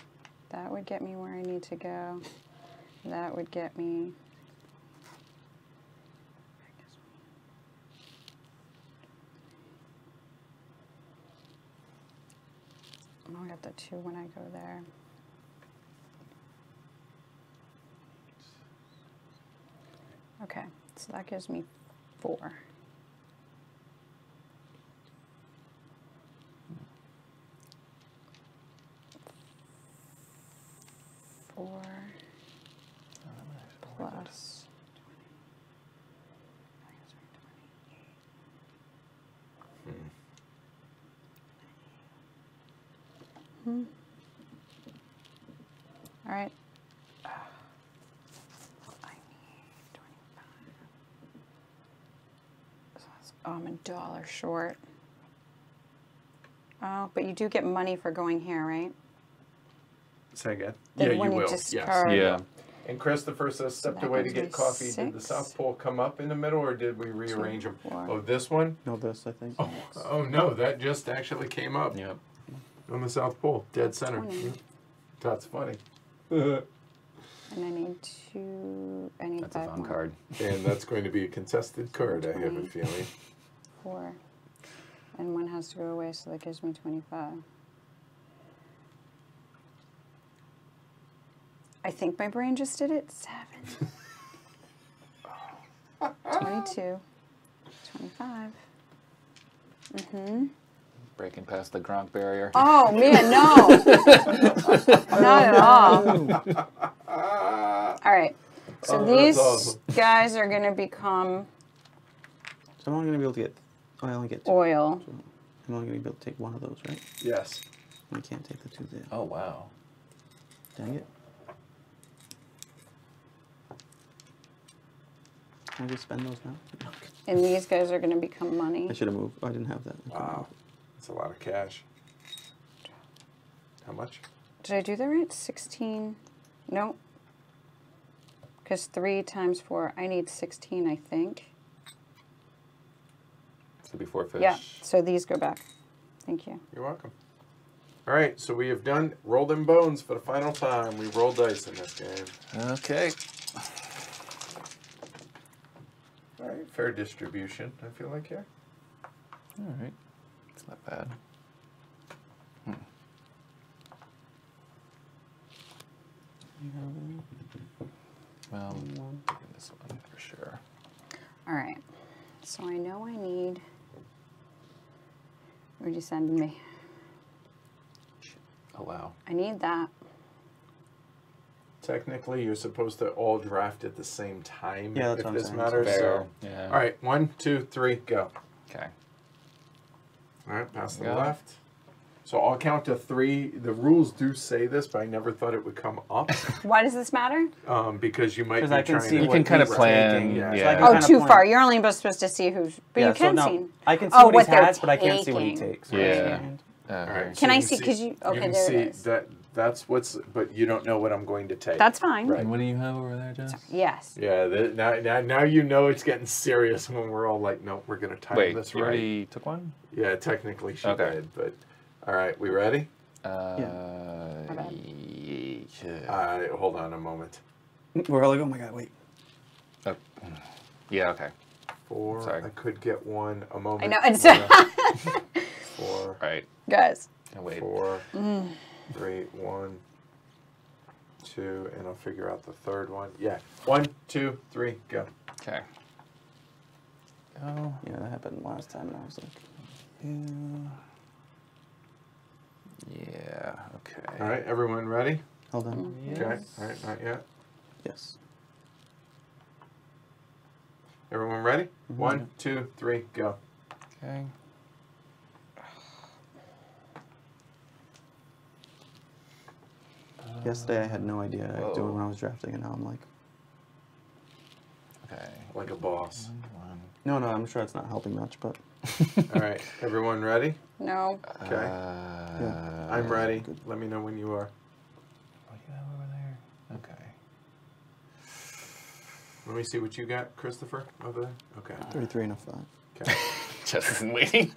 that would get me where I need to go. That would get me. Oh, I got the two when I go there. Okay, so that gives me four. Four plus. Hmm. All right. I need 25. So Oh, I'm a dollar short. Oh, but you do get money for going here, right? Say again. Then yeah, you you will. discard- Yes. yeah, And Christopher says, stepped that away to get me coffee. Did the. South Pole come up in the middle, or did we rearrange them? Oh, this one? No, this I think. Oh, oh no, that just actually came up yep. on the South Pole, dead center. 20. That's funny. And I need two. I need That's a fun more. card. and that's going to be a contested card, I have a feeling. Four. And one has to go away, so that gives me 25. I think my brain just did it. Seven. 22. 25. Mm-hmm. Breaking past the Gronk barrier. Oh, man, no. Not at all. All right. So Oh, these awesome. guys are going to become So I'm only gonna be able to get. Oh, I only get two. oil. So I'm only gonna be able to take one of those, right? yes. I can't take the two there. Oh wow. Dang it. Can I just spend those now? And these guys are going to become money. I should have moved. Oh, I didn't have that. Wow. That's a lot of cash. How much? Did I do that right? 16. No. Because 3 times 4, I need 16, I think. So before fish. Yeah, so these go back. Thank you. You're welcome. All right, so we have done rolled Them bones for the final time. We roll dice in this game. Okay. All right, fair distribution. I feel like here. All right. It's not bad. Hmm. Well, One. this one for sure. All right. So I know I need. Where'd you send me? Allow. I need that. Technically, you're supposed to all draft at the same time. Yeah, that's if what I'm this saying. matters. Fair. So, Yeah. all right, one, two, three, go. Okay. All right, pass the Yeah. left. So I'll count to three. The rules do say this, but I never thought it would come up Why does this matter? um, because you might be 'Cause I can trying see to. You can kind of he's plan. taking, yeah. Yeah. So can Oh, kinda too point- far. You're only supposed to see who's. But yeah, you can so no, see. I can see Oh, what, what he they're has, but I can't see what he taking. takes. so Yeah. understand. Uh, All right, Can so I see- 'cause you- okay, can there it see is. That that's what's, but you don't know what I'm going to take. That's fine. Right. And what do you have over there, Jess? Yes. Yeah, the, now, now now you know it's getting serious when we're all like, no, we're gonna time Wait, this you right. already took one? Yeah, technically she Okay. did, but all right, we ready? Uh, My yeah. Uh, hold on a moment. We're all like, oh my god, wait. Uh, yeah, okay. Four. Sorry. I could get one. A moment. I know. It's Four. All right. guys. Now wait. Four. Mm. Three. One. two, and I'll figure out the third one. Yeah. One, two, three, go. Okay. Go. Yeah, that happened last time, and I was like, Yeah. Yeah. Okay. All right, everyone ready? hold on. Yes. Okay. All right, not yet. Yes. Everyone ready? Mhm. One, two, three, go. Okay. Yesterday I had no idea I was doing Whoa. when I was drafting, and now I'm like, Okay. Like a boss. No, no, I'm sure it's not helping much, but All right, everyone ready? No. Okay. Uh, I'm ready. good. Let me know when you are. What do you have over there? Okay. Let me see what you got, Christopher, over there. Okay. 33 and a 5. Okay. Jess isn't waiting.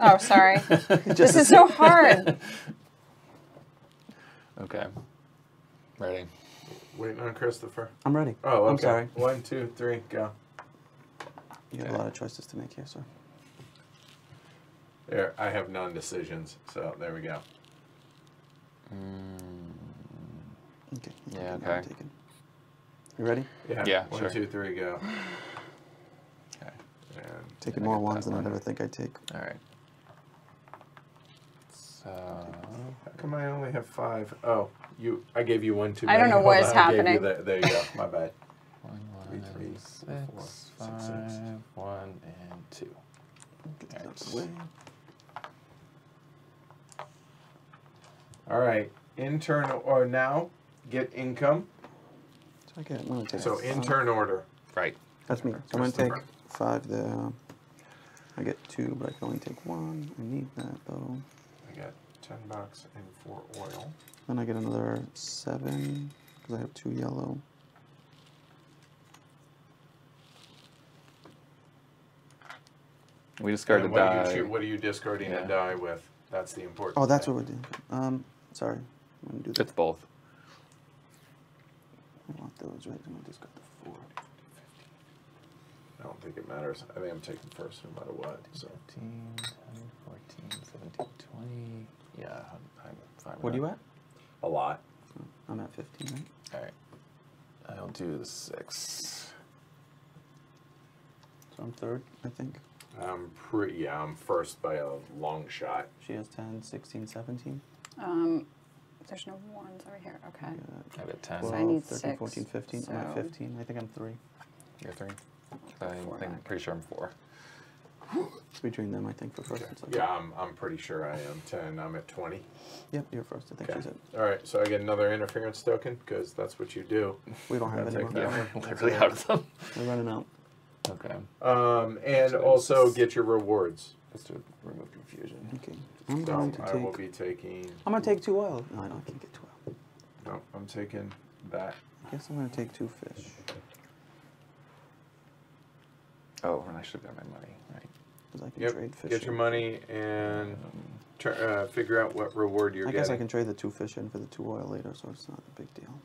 Oh, sorry. this is so hard. okay. Ready. Waiting on Christopher. I'm ready. Oh, okay. I'm sorry. One, two, three, go. You have a lot of choices to make here, sir. There, I have non-decisions, so there we go. Mm, Okay. Yeah, can take one okay. You ready? Yeah. Yeah, One, sure. two, three, go. okay. And Taking more ones that than I'd ever think I'd take. All right. So. how come I only have five? Oh, you. I gave you one too I many. don't know Hold what's on, I gave you happening. the- there you go. My bad. One, Three, one, three, six, four, six, five, six. one, and two. Get this out Alright. the way. All right. Internal or now get income. So I get, I'm gonna take So five. in order. Right. That's me. So I'm gonna take five there. I get two, but I can only take one. I need that though. I got ten bucks and four oil. Then I get another seven because I have two yellow. We discard a And what, Are die. you, what are you discarding Yeah. a die with? That's the important. Oh, that's thing. what we're doing. Um, sorry. I'm gonna do that. It's both. I want those right. I'm gonna discard the four. I don't think it matters. I think I'm taking first no matter what. So 15, 14, 17, 20. Yeah, I'm, I'm fine with What are you at? a lot. I'm at 15, right? All right. I'll do the six. So I'm third, I think. I'm pretty. Yeah, I'm first by a long shot. She has 10, 16, 17. Um, there's no ones over here. Okay. I got I have a 10. 12, I need 13, six, 14, 15. I'm at so- 15. I think I'm three. You're three. Four I think, I'm back. pretty sure I'm four. It's between them, I think, for first and second. Yeah, I'm. I'm pretty sure I am ten. I'm at twenty. Yep, you're first. I think Okay. she's at. All right. So I get another interference token because that's what you do. We don't have any take more. Yeah, we're literally out of them. We're running out. Okay. Um, and So also get your rewards. Just to remove confusion. Okay. I'm So going to I will take. be taking. I'm gonna take two oil. No, no, I can't get two oil. No, I'm taking that. I guess I'm gonna take two fish. Oh, and I should have got my money, right? Because I can Yep. trade fish. Get your money and Um, tr- uh, figure out what reward you're I getting. guess I can trade the two fish in for the two oil later, so it's not a big deal.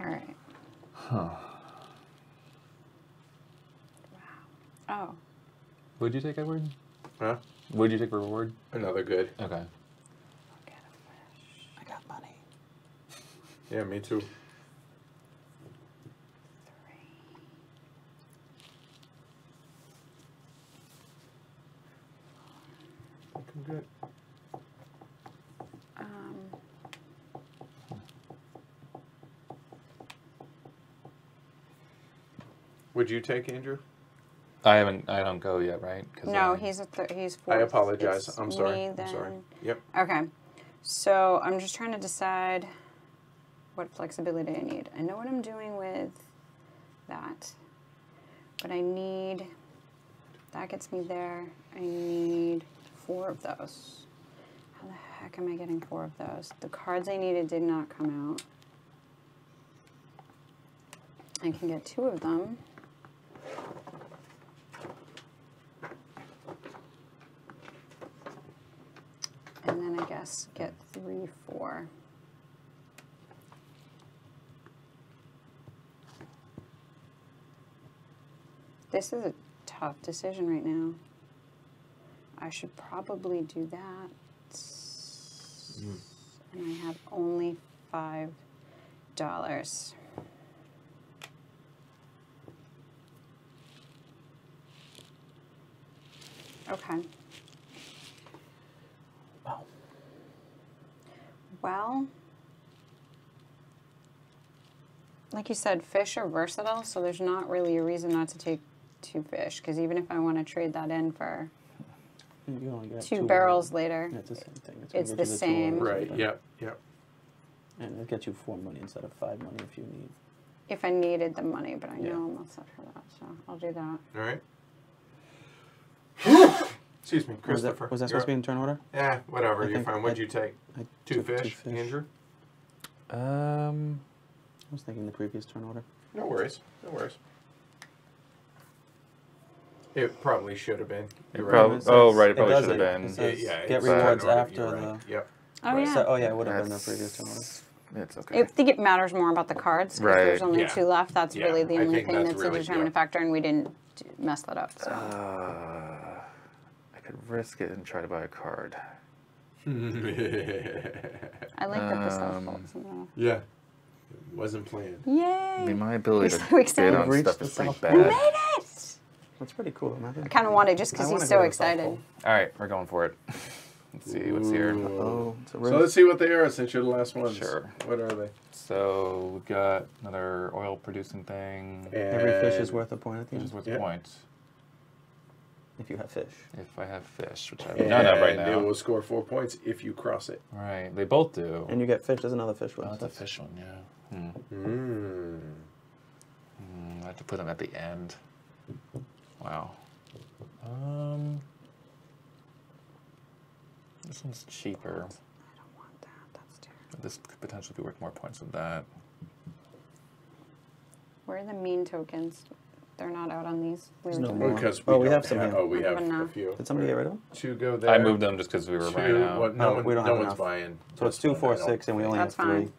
All right. huh. Wow. Oh. Would you take Edward? Huh? Would you take a reward? Another good. Okay. I'll get a fish. I got money. Yeah, me too. Three. Looking good. Um, Would you take Andrew? I haven't. I don't go yet, right? 'Cause, no, um, he's a th- he's I apologize. It's I'm sorry. me, I'm sorry. Yep. Okay. So I'm just trying to decide what flexibility I need. I know what I'm doing with that, but I need that gets me there. I need four of those. How the heck am I getting four of those? The cards I needed did not come out. I can get two of them. And then I guess get three, four. This is a tough decision right now. I should probably do that. And I have only five dollars. Okay. Wow. Well, like you said, fish are versatile, so there's not really a reason not to take two fish. Because even if I want to trade that in for You only get two two barrels money. later, Yeah, it's the same thing. gonna It's get the same. Right. but- Yep. Yep. And it gets you four money instead of five money if you need. if I needed the money, but I know I'm not set for that, so I'll do that. All right. Excuse me, Was that, was that you're supposed to be in turn order? Yeah, whatever. I You're fine. What'd you take? I Two took fish, Andrew. Um, I was thinking the previous turn order. No worries. No worries. It probably should have been. it You're right. prob- It oh, right, it it probably does should have it. been. It Yeah, says yeah, get it's fine. rewards You're right. after You're the. right. Yep. Oh yeah. So, oh yeah, it would have been the previous turn order. It's okay. I think it matters more about the cards. 'cause Right. There's only Yeah. two left, that's Yeah, really the I only think thing that's that's, really- a determining yeah. factor, and we didn't d- mess that up. So Uh, I could risk it and try to buy a card. I like that the stuff um, falls in there. yeah. Wasn't planned. I mean, Yay! my ability We're to so bid excited. on Reached stuff the is pretty South We bad. made it! That's pretty cool. Imagine. I kind of wanted just because he's so excited. All right, we're going for it. Let's see what's here. Ooh. Oh, So let's see what they are since you're the last one. Sure. What are they? So we've got another oil producing thing. Every fish is worth a point at the Which end is worth Yeah. a point. if you have fish. If I have fish, which I have none of right and It now. will score four points if you cross it. Right, they both do. And you get fish. There's another fish one. Oh, it's a fish one, yeah. Hmm. Mm. Hmm, I have to put them at the end. Wow. Um, this one's cheaper. I don't want that. That's terrible. This could potentially be worth more points than that. Where are the mean tokens? They're not out on these. We There's no more. that. Because Oh, we, we have some here. Oh, we have have a few. Did somebody get rid of them? Two go there. I moved them just because we were Two. running out. Well, no Oh, one, we don't no have one's enough. buying. So it's this two, one, four, I and we only That's have three. fine.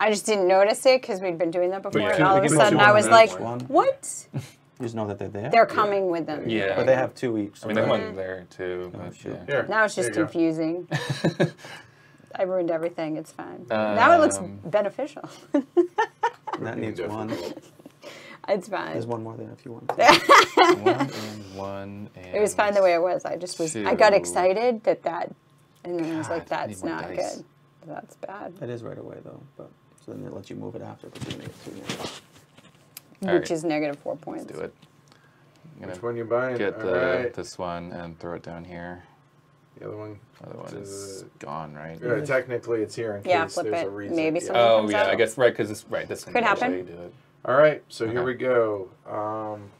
I just didn't notice it because we'd been doing that before, yeah, and all of a sudden I was like, one. "What? You just know that they're there. They're coming with them." Yeah. But they have two each. I So mean, there's that- one there too. Oh, but yeah. Here. Now it's just there you go. confusing. I ruined everything. It's fine. now it looks Um, beneficial. that needs one. it's fine. There's one more there if you want. one and one and. It was fine the way it was. I just was. I got excited that that, and then I was like, "That's not dice. good. That's bad." That is right away though, but so then it lets you move it after. But you make two now. All Which right. is negative four points. Let's do it. Which gonna one you buying? get the, right. this one and throw it down here. The other one. Other one is Uh, gone, right? Yeah, technically, it's here in Yeah, case flip there's it. a reason. Maybe yeah. something- Oh comes yeah, I guess right because this right this Could happen. actually do it. All right, so here we go. Um,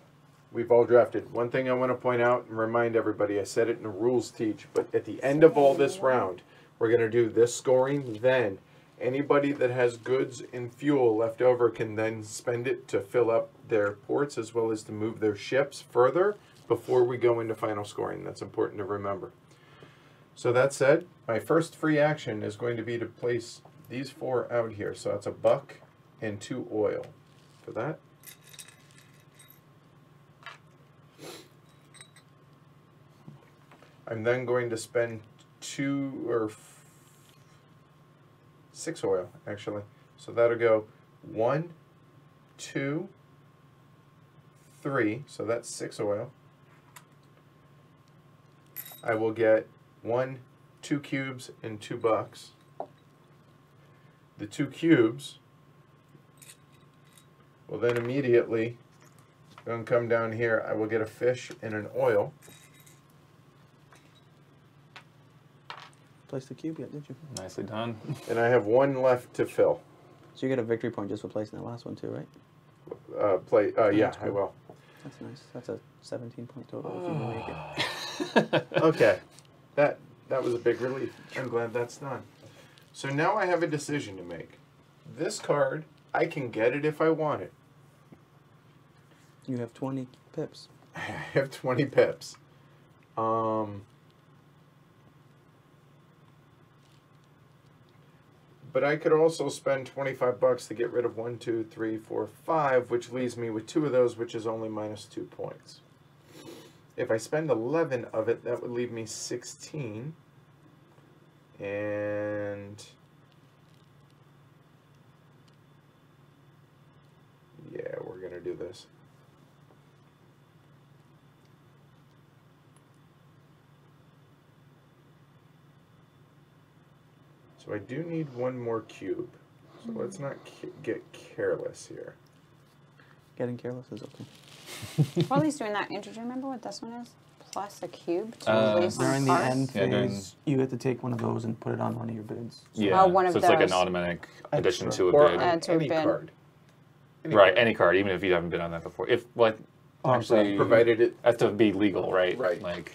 we've all drafted. One thing I want to point out and remind everybody, I said it in the rules teach, but at the end of all this round, we're going to do this scoring. Then anybody that has goods and fuel left over can then spend it to fill up their ports as well as to move their ships further before we go into final scoring. That's important to remember. So that said, my first free action is going to be to place these four out here. So that's a buck and two oil for that. I'm then going to spend two or six oil actually. So that'll go one, two, three. So that's six oil. I will get one, two cubes, and two bucks. The two cubes will then immediately going to come down here. I will get a fish and an oil. Place the cube yet, did you? Nicely done. And I have one left to fill. So you get a victory point just for placing that last one too, right? Uh, play. Uh, yeah, That's I cool. will. That's nice. That's a 17 point total if you make it. Okay, that that was a big relief. I'm glad that's done. So now I have a decision to make. This card, I can get it if I want it. You have 20 pips. I have 20 pips. Um, but I could also spend 25 bucks to get rid of 1, 2, 3, 4, 5, which leaves me with two of those, which is only minus 2 points. If I spend 11 of it, that would leave me 16. And... Yeah, we're going to do this. So I do need one more cube. So let's not ca- get careless here. Getting careless is okay. While he's doing that, Andrew, do you remember what this one is? Plus a cube to Uh, release During the card? end Yeah, during- phase, you have to take one of those and put it on one of your bids. Yeah. Oh, one of so it's like an automatic addition Extra. to a Or bid. on Add to a any bid. card. Any right, card. any card, even if you haven't been on that before. If like Oh, actually Provided it. has to be legal, right? Right. Like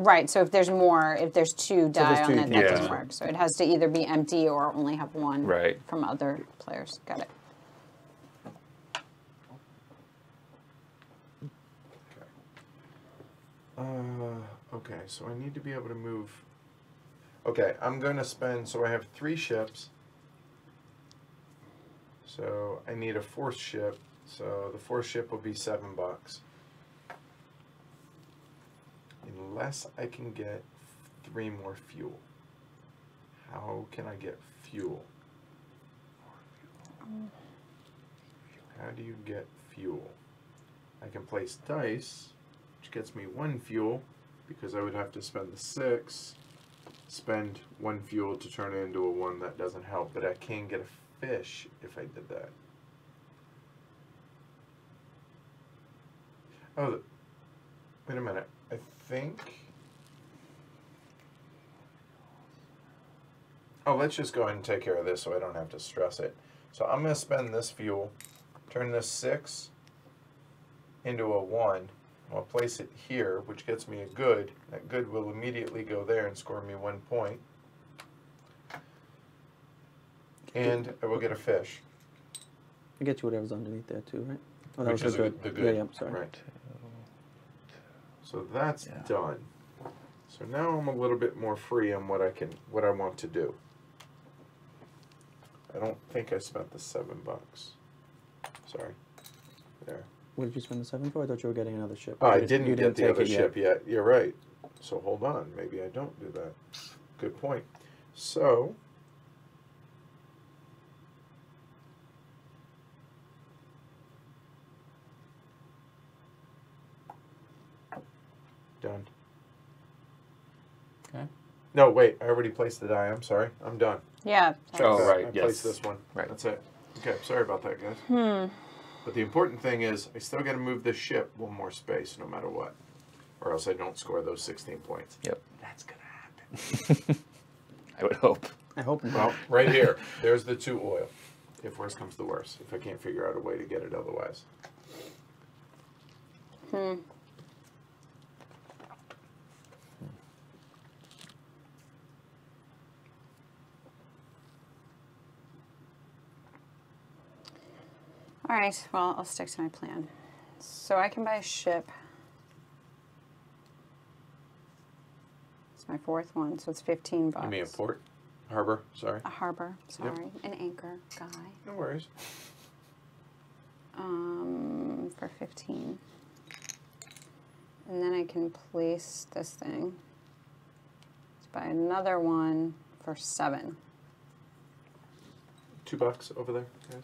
Right, so if there's more, if there's two die there's on it, that yeah. doesn't work. So it has to either be empty or only have one Right. from other players. Got it. Uh, okay, so I need to be able to move. Okay, I'm going to spend. So I have three ships. So I need a fourth ship. So the fourth ship will be seven bucks. Unless I can get three more fuel. How can I get fuel? How do you get fuel? I can place dice, which gets me one fuel, because I would have to spend the six, spend one fuel to turn it into a one that doesn't help, but I can get a fish if I did that. Oh, wait a minute. I think. Oh, let's just go ahead and take care of this so I don't have to stress it. So I'm going to spend this fuel, turn this six into a one. I'll place it here, which gets me a good. That good will immediately go there and score me one point. And I will get a fish. I get you whatever's underneath there too, right? Oh, that Which was is the a good. good- the Yeah, good, yeah, sorry. right. So that's Yeah. done. So now I'm a little bit more free on what I can, what I want to do. I don't think I spent the seven bucks. Sorry. There. What did you spend the seven for? I thought you were getting another ship. Oh, I didn't, you get the take other it yet. ship yet. You're right. So hold on. Maybe I don't do that. Good point. So. Done. Okay. No, wait. I already placed the die. I'm sorry. I'm done. Yeah. Oh, right, I yes. placed this one. Right. That's it. Okay. Sorry about that, guys. Hmm. But the important thing is, I still got to move this ship one more space, no matter what, or else I don't score those 16 points. Yep. That's gonna happen. I would hope. I hope not. Well, right here, there's the two oil. If worse comes to worse, if I can't figure out a way to get it otherwise. Hmm. All right. Well, I'll stick to my plan. So I can buy a ship. It's my fourth one, so it's fifteen bucks. You mean a port, harbor? Sorry. A harbor. Sorry, an anchor guy. No worries. Um, for fifteen. And then I can place this thing. Let's buy another one for seven. Two bucks over there, guys.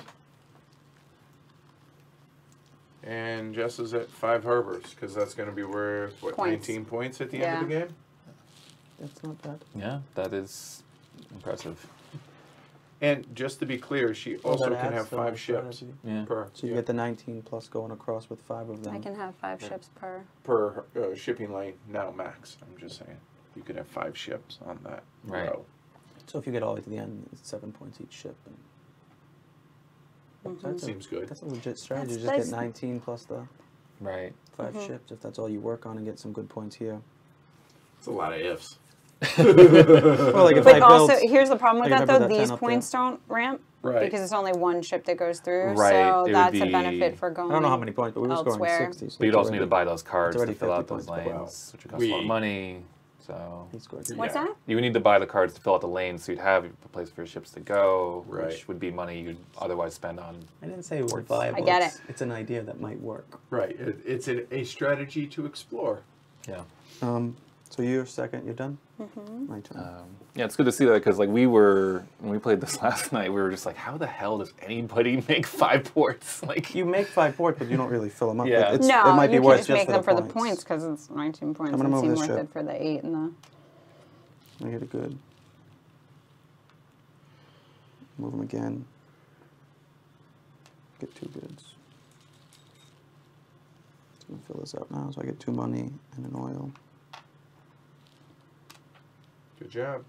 And Jess is at five harbors because that's going to be worth what Points. 19 points at the end of the Yeah. game. That's not bad. Yeah, that is impressive. And just to be clear, she also that can adds have to five the ships strategy. Yeah. per So you yeah, get the 19 plus going across with five of them. I can have five Right. ships per. per uh, shipping lane now max. I'm just saying you could have five ships on that Right. row. So if you get all the way to the end, it's seven points each ship. And Mhm. that's, Seems good. that's a legit strategy. That's Just nice. get 19 plus the Right. 5 Mhm. ships if that's all you work on and get some good points here. It's a lot of ifs. Well, like if But I also, built, here's the problem with like that though. that These up there. points don't ramp Right. because it's only one ship that goes through. Right, So would that's a benefit for going. I don't know how many points, but we were elsewhere. scoring 60. So But you'd it's also need to buy those cards to already fill out those points, lanes, wow. which would cost a lot of money. So He scored. What's Yeah. that? you would need to buy the cards to fill out the lanes, so you'd have a place for your ships to go, Right. which would be money you'd otherwise spend on. I didn't say it was viable. I get it's, it. It's an idea that might work. Right. It, it's a, a strategy to explore. Yeah. Um, So you're second. You're done. Mm-hmm. My turn. Um, yeah, it's good to see that because like we were when we played this last night, we were just like, how the hell does anybody make five ports? Like you make five ports, but you don't really fill them up. Yeah. It, it's, no, it might you be can worth just make them for the points points because it's 19 points. I'm gonna It move seemed this worth ship. it for the eight and the. I get it good. Move them again. Get two goods. Just gonna fill this up now, so I get two money and an oil. Good job.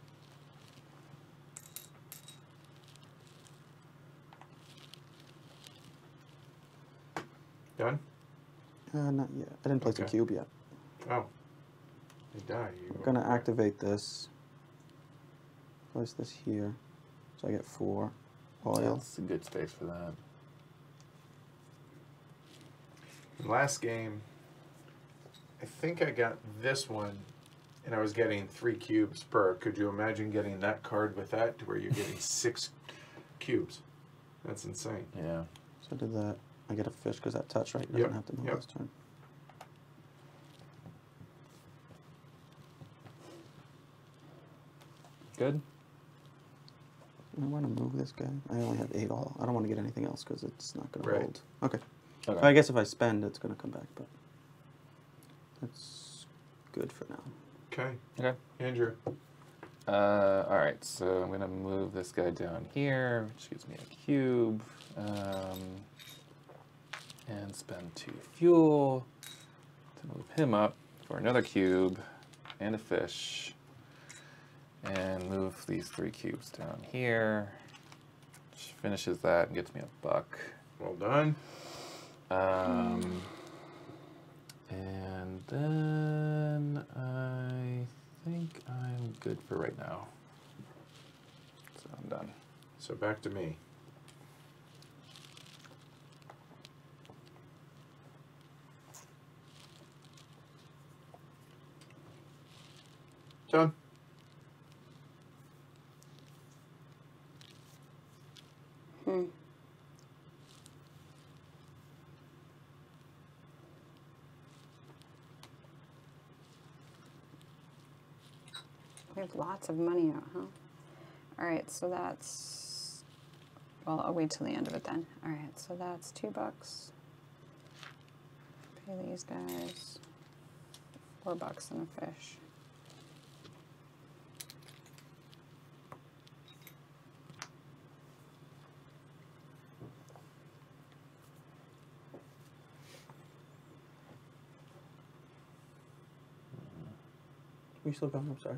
Done? Uh, not yet. I didn't place a cube yet. Oh. You die. You I'm gonna activate this. Place this here, so I get four oil. that's a good space for that. Last game, I think I got this one, and I was getting three cubes per. Could you imagine getting that card with that, to where you're getting six cubes? That's insane. Yeah. So I did that. I get a fish because that touch right doesn't Yep, have to move yep. this turn. Good. I want to move this guy. I only have eight all. I don't want to get anything else because it's not going Right. to hold. Okay. Okay. So I guess if I spend, it's going to come back, but that's good for now. Okay, Okay. Andrew. Uh, all right, so I'm gonna move this guy down here, which gives me a cube, um, and spend two fuel to move him up for another cube and a fish, and move these three cubes down here, which finishes that and gets me a buck. Well done. Um, and then I think I'm good for right now. So I'm done. So back to me. Done. Hmm. We have lots of money out, huh? All right, so that's. Well, I'll wait till the end of it then. All right, so that's two bucks. Pay these guys. Four bucks and a fish. You still going? I'm sorry.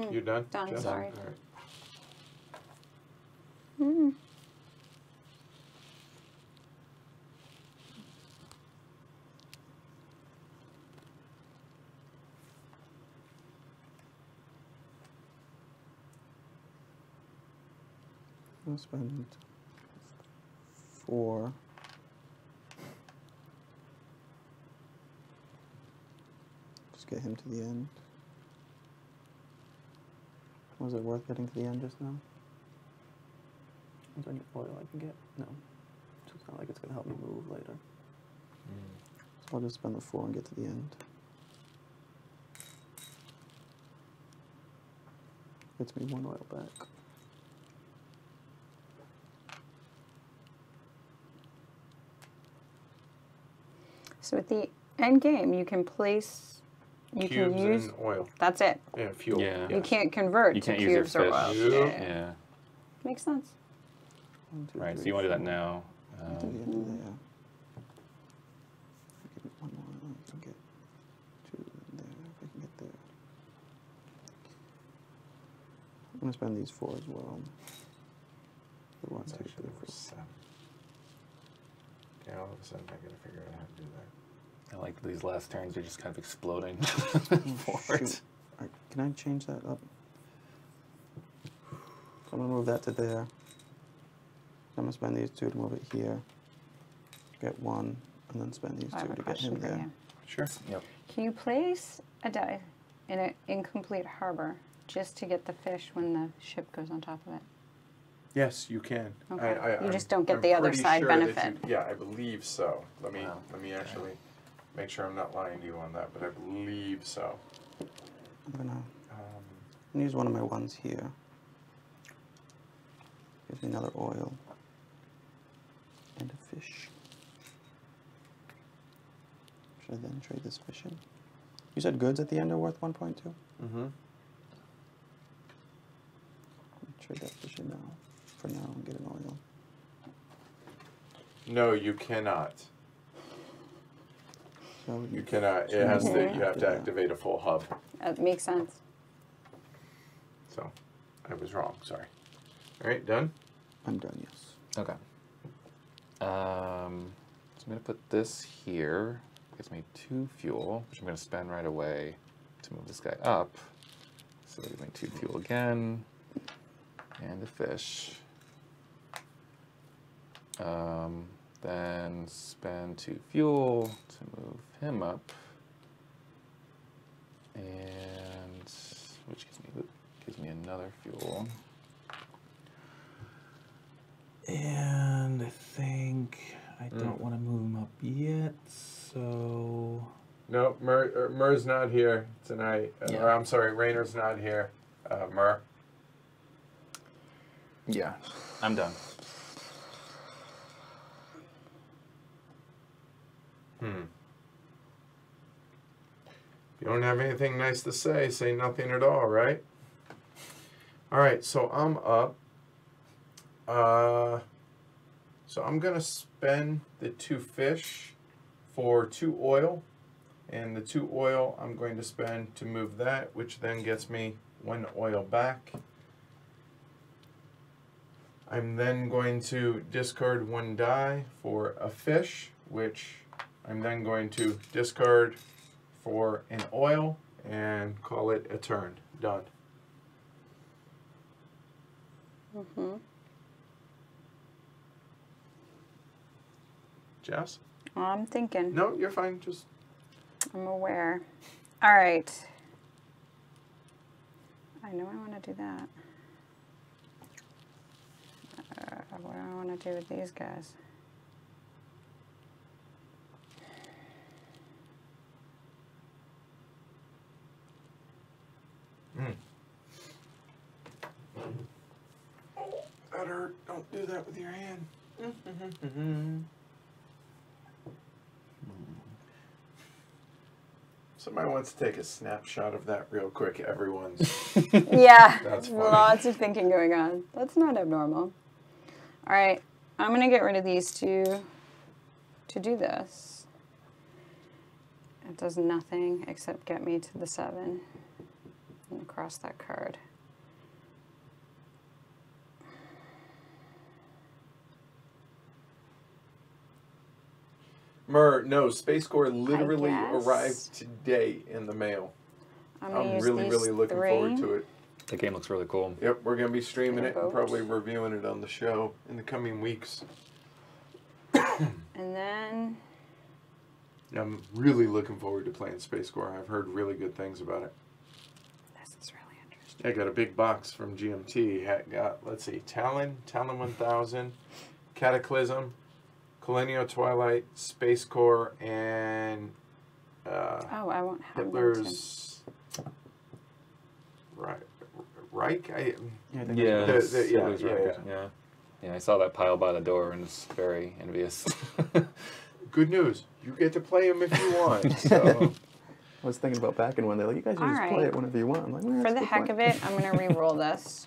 Hmm. You done? Done, Jeff? sorry. All right. Hmm. I'll spend four. Just get him to the end. Was it worth getting to the end just now? Is there any oil I can get? No. So it's not like it's going to help me move later. Mm. So I'll just spend the four and get to the end. Gets me one oil back. So at the end game, you can place. You Cubes can use. and oil. That's it. Yeah, fuel. Yeah. You can't convert You to can't use cubes or oil. Yeah. Yeah. Yeah. Makes sense. One, two, Right. So you want to do that now? Get Um, end of there. Give me one more. I can get two in there. If I can get there. I'm gonna spend these four as well. The one, It's two, actually three, over seven. Okay, all of a sudden I gotta figure out how to do that. I like these last turns are just kind of exploding forward. can I change that up? So I'm gonna move that to there. I'm gonna spend these two to move it here. Get one, and then spend these I two to get him there. you. Sure. Yep. Can you place a die in an incomplete harbor just to get the fish when the ship goes on top of it? Yes, you can. Okay. I, I, You I'm- just don't get I'm the other side sure benefit. you- yeah, I believe so. Let me Wow. let me actually make sure I'm not lying to you on that, but I believe so. I'm gonna Um, use one of my ones here. Gives me another oil and a fish. Should I then trade this fish in? You said goods at the end are worth 1.2? mm-hmm. Trade that fish in now. For now and get an oil. No, you cannot. So You cannot. It has to. You have to activate a full hub. That makes sense. So, I was wrong. Sorry. All right, done. I'm done, yes. Okay. Um, so I'm gonna put this here. Gives me two fuel, which I'm gonna spend right away to move this guy up. So that gives me two fuel again, and a fish. Um, then spend two fuel to move him up, and which gives me gives me another fuel. And I think I don't want to move him up yet, so No, Mur, er, Mur's not here tonight. Uh, Yeah. Or I'm sorry, Rayner's not here. Uh, Mur. yeah, I'm done. Hmm. If you don't have anything nice to say, say nothing at all, right? All right, so I'm up. Uh, so I'm gonna spend the two fish for two oil, and the two oil I'm going to spend to move that, which then gets me one oil back. I'm then going to discard one die for a fish, which I'm then going to discard for an oil and call it a turn. Done. Mm-hmm. Jess? I'm thinking. No, you're fine. Just I'm aware. All right. I know I want to do that. Uh, what do I want to do with these guys? Mm. that hurt. Don't do that with your hand. Somebody wants to take a snapshot of that real quick. Everyone's. Yeah, That's funny. lots of thinking going on. That's not abnormal. All right, I'm gonna get rid of these two to do this. It does nothing except get me to the seven and across that card. Mur, no, Space Corps literally arrived today in the mail. I'm, I'm really, really looking three. forward to it. The game looks really cool. Yep, we're gonna be streaming it and probably reviewing it on the show in the coming weeks. And then I'm really looking forward to playing Space Corps. I've heard really good things about it. this is really interesting. I got a big box from GMT. Ha- Got let's see, Talon, Talon 1000, Cataclysm, Colonial Twilight, Space Corps, and uh, Oh, I won't have them too. Hitler's Reich. Reich. I, Yeah, I Yeah, The- the- yeah, Hitler's yeah, yeah. Yeah, I saw that pile by the door and was very envious. good news. You get to play them if you want. So I was thinking about back backing one. They're like, you guys can just play it whenever you want. I'm like, "Yeah, For the heck point." of it, I'm gonna re-roll this.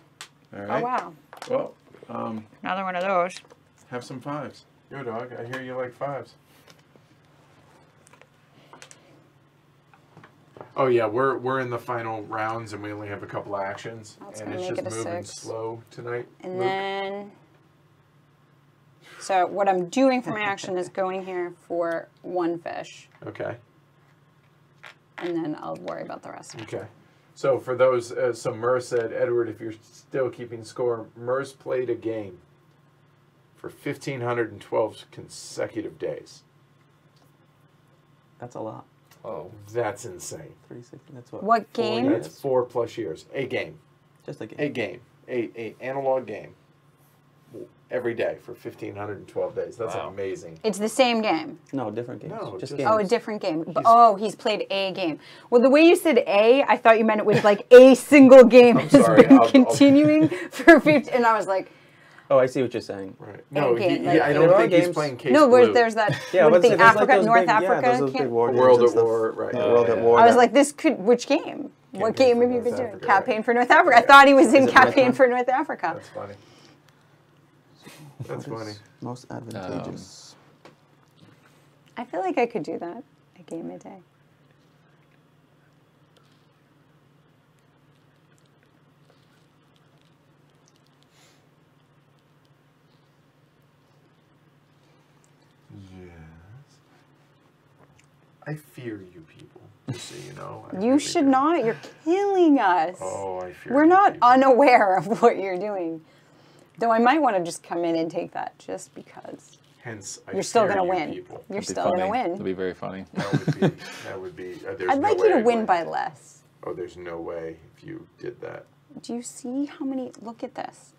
all Oh wow, Well, um, another one of those. have some fives. Yo, dog. I hear you like fives. Oh yeah, we're we're in the final rounds and we only have a couple actions, That's and it's make just it a moving six. slow tonight. And Luke. then, so what I'm doing for my action is going here for one fish, Okay. And then I'll worry about the rest. Okay. So for those, uh, so Mur said, Edward, if you're still keeping score, Mur's played a game for 1,512 consecutive days. That's a lot. oh, That's insane. 360. That's what. What game? years? That's four plus years. A game. Just a game. A game. A, a analog game. Every day for 1,512 days. That's Wow. amazing. It's the same game. No, different games. No, just just- games. Oh, a different game. But- oh, he's played a game. Well, the way you said a, I thought you meant it was like a single game I'm has sorry, been I'll- I'll- continuing for 50. And I was like, Oh, I see what you're saying. Right. No, he, game, he- like- I don't are think he's playing Case no, where Blue. there's that Yeah, what but thing, see, there's Africa, like those North big, yeah, Africa. those, those big camp? war games World and at stuff. War, right. Yeah, Yeah, World yeah, at. War. I was that- like, this could, which game? what Campaign game for have you North been doing? Africa, Campaign for North Africa. I thought he was in Is it Campaign Black for North Africa. That's funny. That's What funny. is Most advantageous. Um, I feel like I could do that a game a day. Yes. I fear you people. So you know. You really should do. not. You're killing us. Oh, I fear. We're not people. unaware of what you're doing. Though I might want to just come in and take that just because. Hence, I You're still going to you win. People. You're It'd still going to win. It'd be very funny. That would be. That would be. Uh, I'd no like you to I'd win by less. Oh, there's no way if you did that. Do you see how many? Look at this.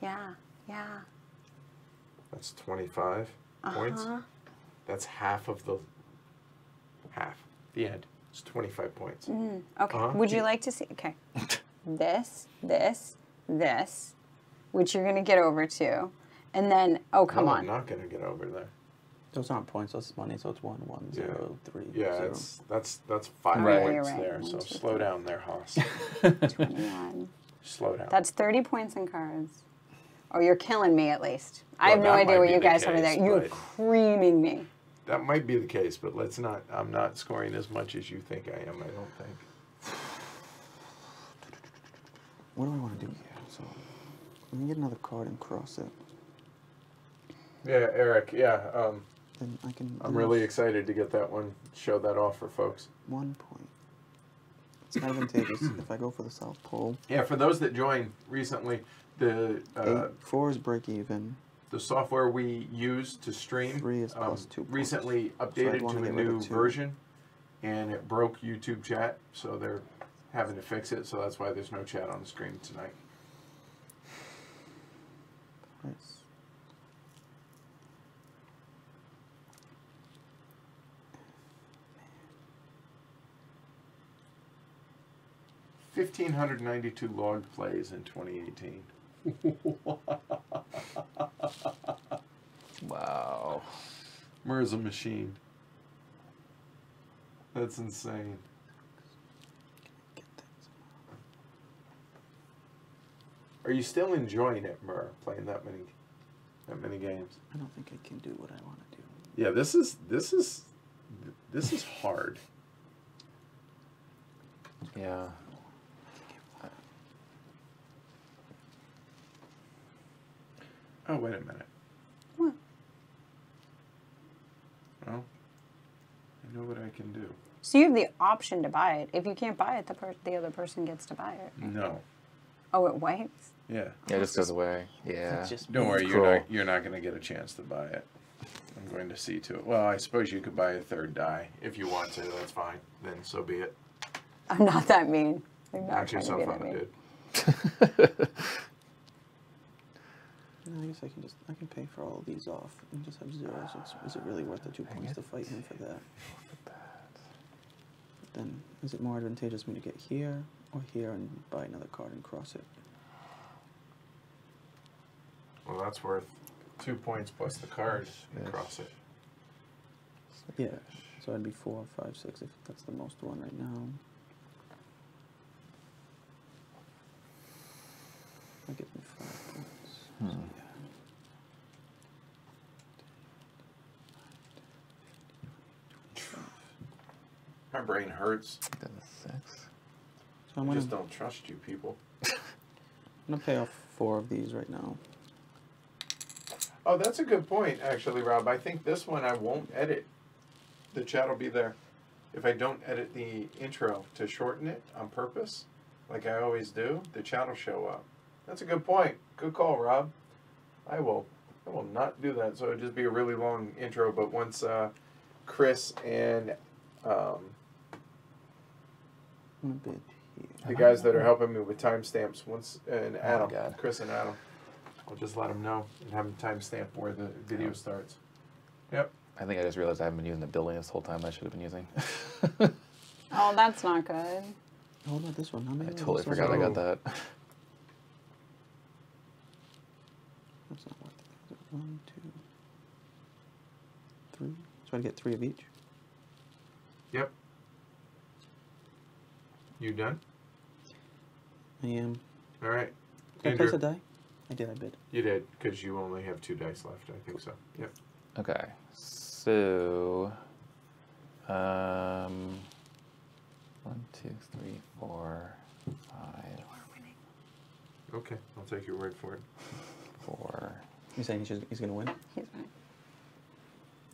Yeah, yeah. That's 25 points. Uh-huh. That's half of the. Half. The end. It's 25 points. Mm. Okay. Uh-huh. Would you like to see? Okay. this, this, this, which you're going to get over to. And then, oh, come no, on. I'm not going to get over there. Those aren't points. Those money. So it's one, one, Yeah. zero, three, Yeah, zero. it's that's that's five Right. points right. there. One, So two, slow three. down there, Haas. 21. slow down. That's 30 points in cards. Oh, you're killing me at least. I have no idea what you guys over case, there. You're creaming me. That might be the case, but let's not. I'm not scoring as much as you think I am. I don't think. What do I want to do here? So let me get another card and cross it. Yeah, Eric. Yeah, um, Then I can. I'm really excited to get that one. Show that off for folks. one point. It's advantageous if I go for the South Pole. Yeah, for those that joined recently, the uh, Eight, four is break even. the software we use to stream Three is um, plus two points. recently updated wanna a get rid of new version, and it broke YouTube chat, so they're having to fix it. So that's why there's no chat on the screen tonight. Nice. Fifteen hundred ninety-two logged plays in 2018. Wow. Murr's a machine. That's insane. Get things. Are you still enjoying it, Murr, playing that many, that many games? I don't think I can do what I want to do. Yeah, this is this is this is hard. Yeah. Oh wait a minute. What? Well, I know what I can do. So you have the option to buy it. If you can't buy it, the, per- the other person gets to buy it. No. Oh, it wipes? Yeah. Yeah, it just goes away. Yeah. Just Don't worry, you're Cool. not you're not going to get a chance to buy it. I'm going to see to it. Well, I suppose you could buy a third die if you want to. That's fine. Then so be it. I'm not that mean. I'm not Knock yourself out, dude. No, I guess I can just I can pay for all of these off and just have zero. So it's, is it really worth the two points to fight him for that? Then is it more advantageous for me to get here or here and buy another card and cross it? Well, that's worth two points plus the card and Yes. cross it. Yeah. So I'd be four, five, six if that's the most one right now. That gives me five points. Hmm. So, yeah. My brain hurts. Then a six. So I'm I gonna, just don't trust you people. I'm gonna pay off four of these right now. Oh, that's a good point, actually, Rob. I think this one I won't edit. The chat will be there. If I don't edit the intro to shorten it on purpose, like I always do, the chat will show up. That's a good point. Good call, Rob. I will. I will not do that. So it'll just be a really long intro. But once uh, Chris and um, I'm gonna bid here. the guys that are helping me with timestamps, once and Oh, Adam, God. Chris and Adam, I'll just let them know and have them timestamp where the video Yeah. starts. Yep. I think I just realized I haven't been using the building this whole time. I should have been using. Oh, that's not good. Oh, not this one. How I many? of totally these forgot are- I got that. That's not worth it. One, two, three. So I get three of each. Yep. You done? I am. All right. Did I place a die? I did. I bid. you did because you only have two dice left. I think so. Yep. Okay, so um, one, two, three, four, five, Okay, I'll take your word for it. four. You saying he's, just, he's gonna win? He's fine.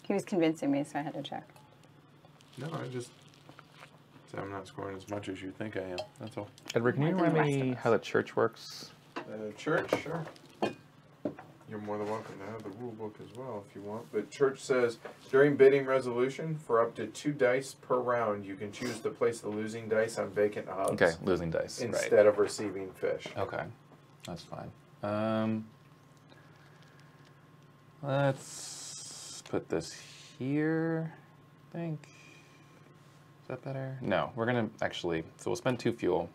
He was convincing me, so I had to check. No, I just. I'm not scoring as much as you think I am. That's all. Edward, can you remind me how the church works? Uh, church, sure. You're more than welcome to have the rule book as well if you want. But church says during bidding resolution, for up to two dice per round, you can choose to place the losing dice on vacant hubs Okay, losing dice. Right. instead of receiving fish. Okay, that's fine. Um, let's put this here. I think. Is that better? No, we're gonna actually. So we'll spend two fuel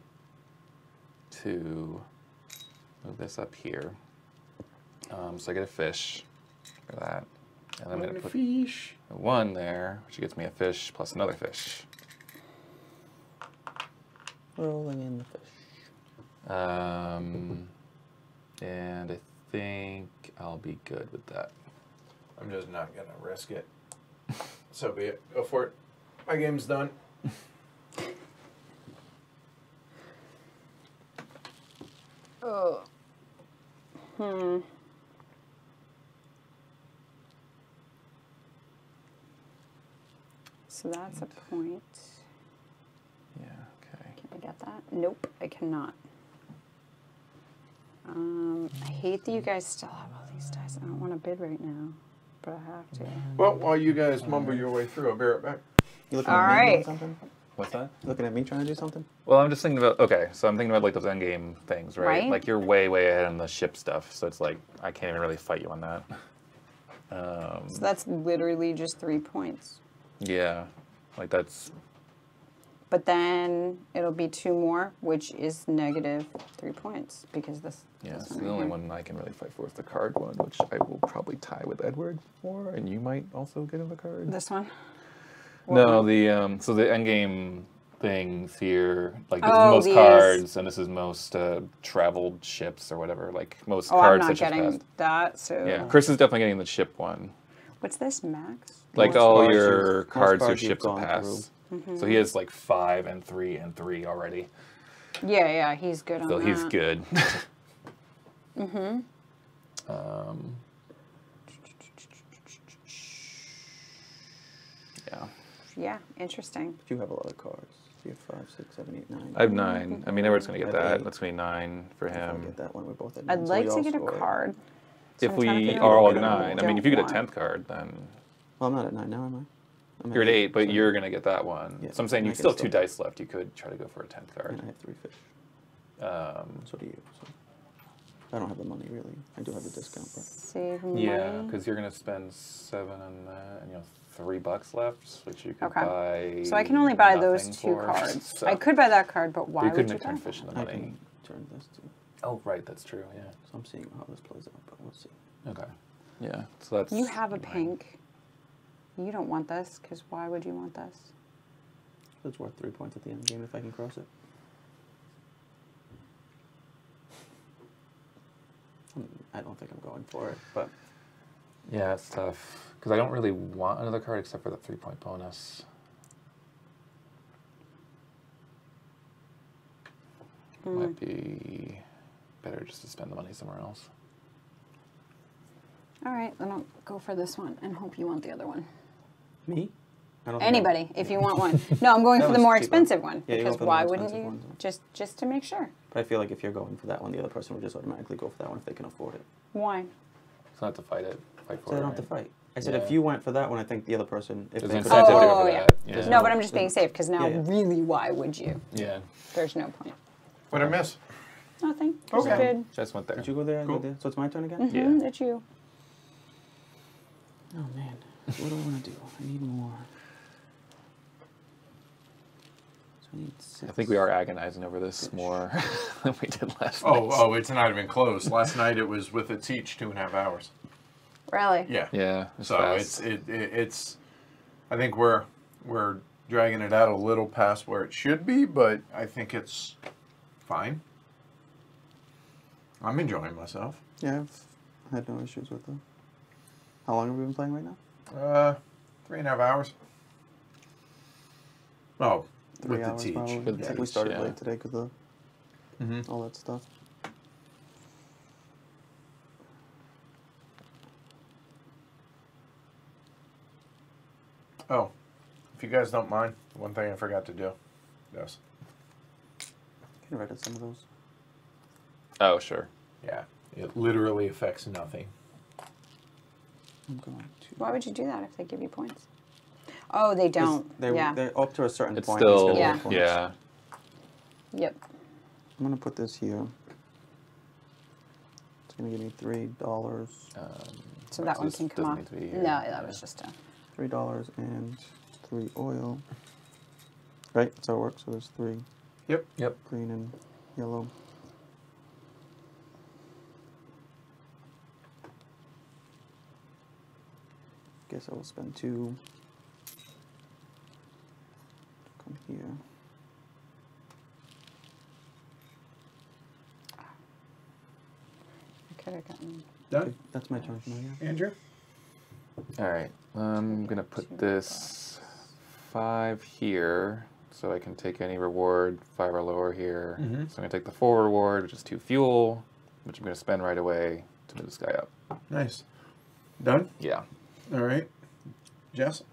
to move this up here. Um, so I get a fish for that, and I'm gonna put fish. a one there, which gets me a fish plus another fish. Rolling in the fish. Um, and I think I'll be good with that. I'm just not gonna risk it. So be it. Go for it. My game's done. Oh. Hmm. So that's a point. Yeah, okay. Can I get that? Nope, I cannot. Um, I hate that you guys still have all these dice. I don't want to bid right now, but I have to. Well, while you guys mumble your way through, I'll be right back. You looking All at me doing right. Something? What's that? Looking at me trying to do something? Well, I'm just thinking about okay, so I'm thinking about like those endgame things, right? Right. Like you're way, way ahead on the ship stuff, so it's like I can't even really fight you on that. Um, So that's literally just three points. yeah, like that's But then it'll be two more, which is negative three points because this. yeah. this So the right only here. one I can really fight for is the card one, which I will probably tie with Edward for, and you might also get him a card. This one. No, the um, so the endgame things here, like this Oh, is most these. cards, and this is most uh, traveled ships or whatever. Like most Oh, I'm cards not that just getting passed. that. So. Yeah, Chris is definitely getting the ship one. What's this, Max? Like Most all cards your you've- most cards, your cards you've ships have gone passed. Mm-hmm. So he has like five and three and three already. Yeah, yeah, he's good on So that. he's good. mm-hmm. Um, yeah, Yeah, interesting. But you have a lot of cards. You have five, six, seven, eight, nine. I have nine. I mean, Edward's gonna get that. eight. That's gonna be nine for If I him. get that one, we're both at I'd nine, so like to get a card. So If I'm trying to we are all what at I nine, I mean, if you get a tenth card, then Well, I'm not at nine now, am I? I'm you're at eight. But so- you're gonna get that one. Yeah, So I'm saying you still have two dice left. You could try to go for a tenth card. And. I have three fish. Um, So do you. So I don't have the money really. I do have the discount, but Save money. yeah, because you're gonna spend seven on that, and you know three bucks left, which you could Okay. buy. So I can only buy those two for. cards. So- I could buy that card, but why you would couldn't you have buy turned fish in the I money. can turn this too. Oh, right, that's true. Yeah. So I'm seeing how this plays out, but we'll see. Okay. Yeah. So that's. You have a mine. pink. You don't want this, because why would you want this? It's worth three points at the end of the game if I can cross it. I don't think I'm going for it, but Yeah, it's tough because I don't really want another card except for the three point bonus. Hmm. Might be better just to spend the money somewhere else. All right, then I'll go for this one and hope you want the other one. me? I don't think I- Anybody, if you want one. No, I'm going for the more cheaper. expensive one Yeah, you go because for the why more wouldn't expensive you? ones, huh? Just just to make sure. But I feel like if you're going for that one, the other person would just automatically go for that one if they can afford it. Why? It's not to fight it. Fight for So I it. don't have to fight. I said Yeah. if you went for that one, I think the other person, if There's they an could incentive to go for Oh, that. yeah. Yeah. No, but I'm just being safe because now Yeah, yeah. really, why would you? Yeah. There's no point. What I miss? Nothing. Just Okay. good. Just went there. Did you go there? Cool. there? So it's my turn again? Yeah. Mhm, That's you. Oh man, what do I want to do? I need more. So I need six. I think we are agonizing over this more than we did last Oh, night. oh, it's not even close. Last night it was with its each two and a half hours. Really? Yeah. Yeah. it's So fast. it's it, it it's. I think we're we're dragging it out a little past where it should be, but I think it's fine. I'm enjoying myself. Yeah, I've had no issues with them. How long have we been playing right now? Uh, three and a half hours. Oh, Three with hours the teach. probably. With the Yeah, we started yeah. late today because of Mhm. all that stuff. Oh, if you guys don't mind, one thing I forgot to do. Yes. Can you edit some of those? oh, sure. Yeah. It literally affects nothing. I'm going to. Why would you do that if they give you points? Oh, they don't. They're, yeah. they're up to a certain It's point. still, gonna Yeah. yeah. Yep. I'm gonna put this here. It's gonna give me three dollars. Um, So that one can come doesn't off. need to be No, that was just a. Three dollars and three oil. Right, that's how it works. So there's three Yep. Yep. green and yellow. Guess I will spend two. Come here. I could have gotten. Done? That's my turn. Andrew? All right. I'm gonna put this five here, so I can take any reward five or lower here. Mhm. So I'm gonna take the four reward, which is two fuel, which I'm gonna spend right away to move this guy up. Nice. Done? Yeah. All right. Jess?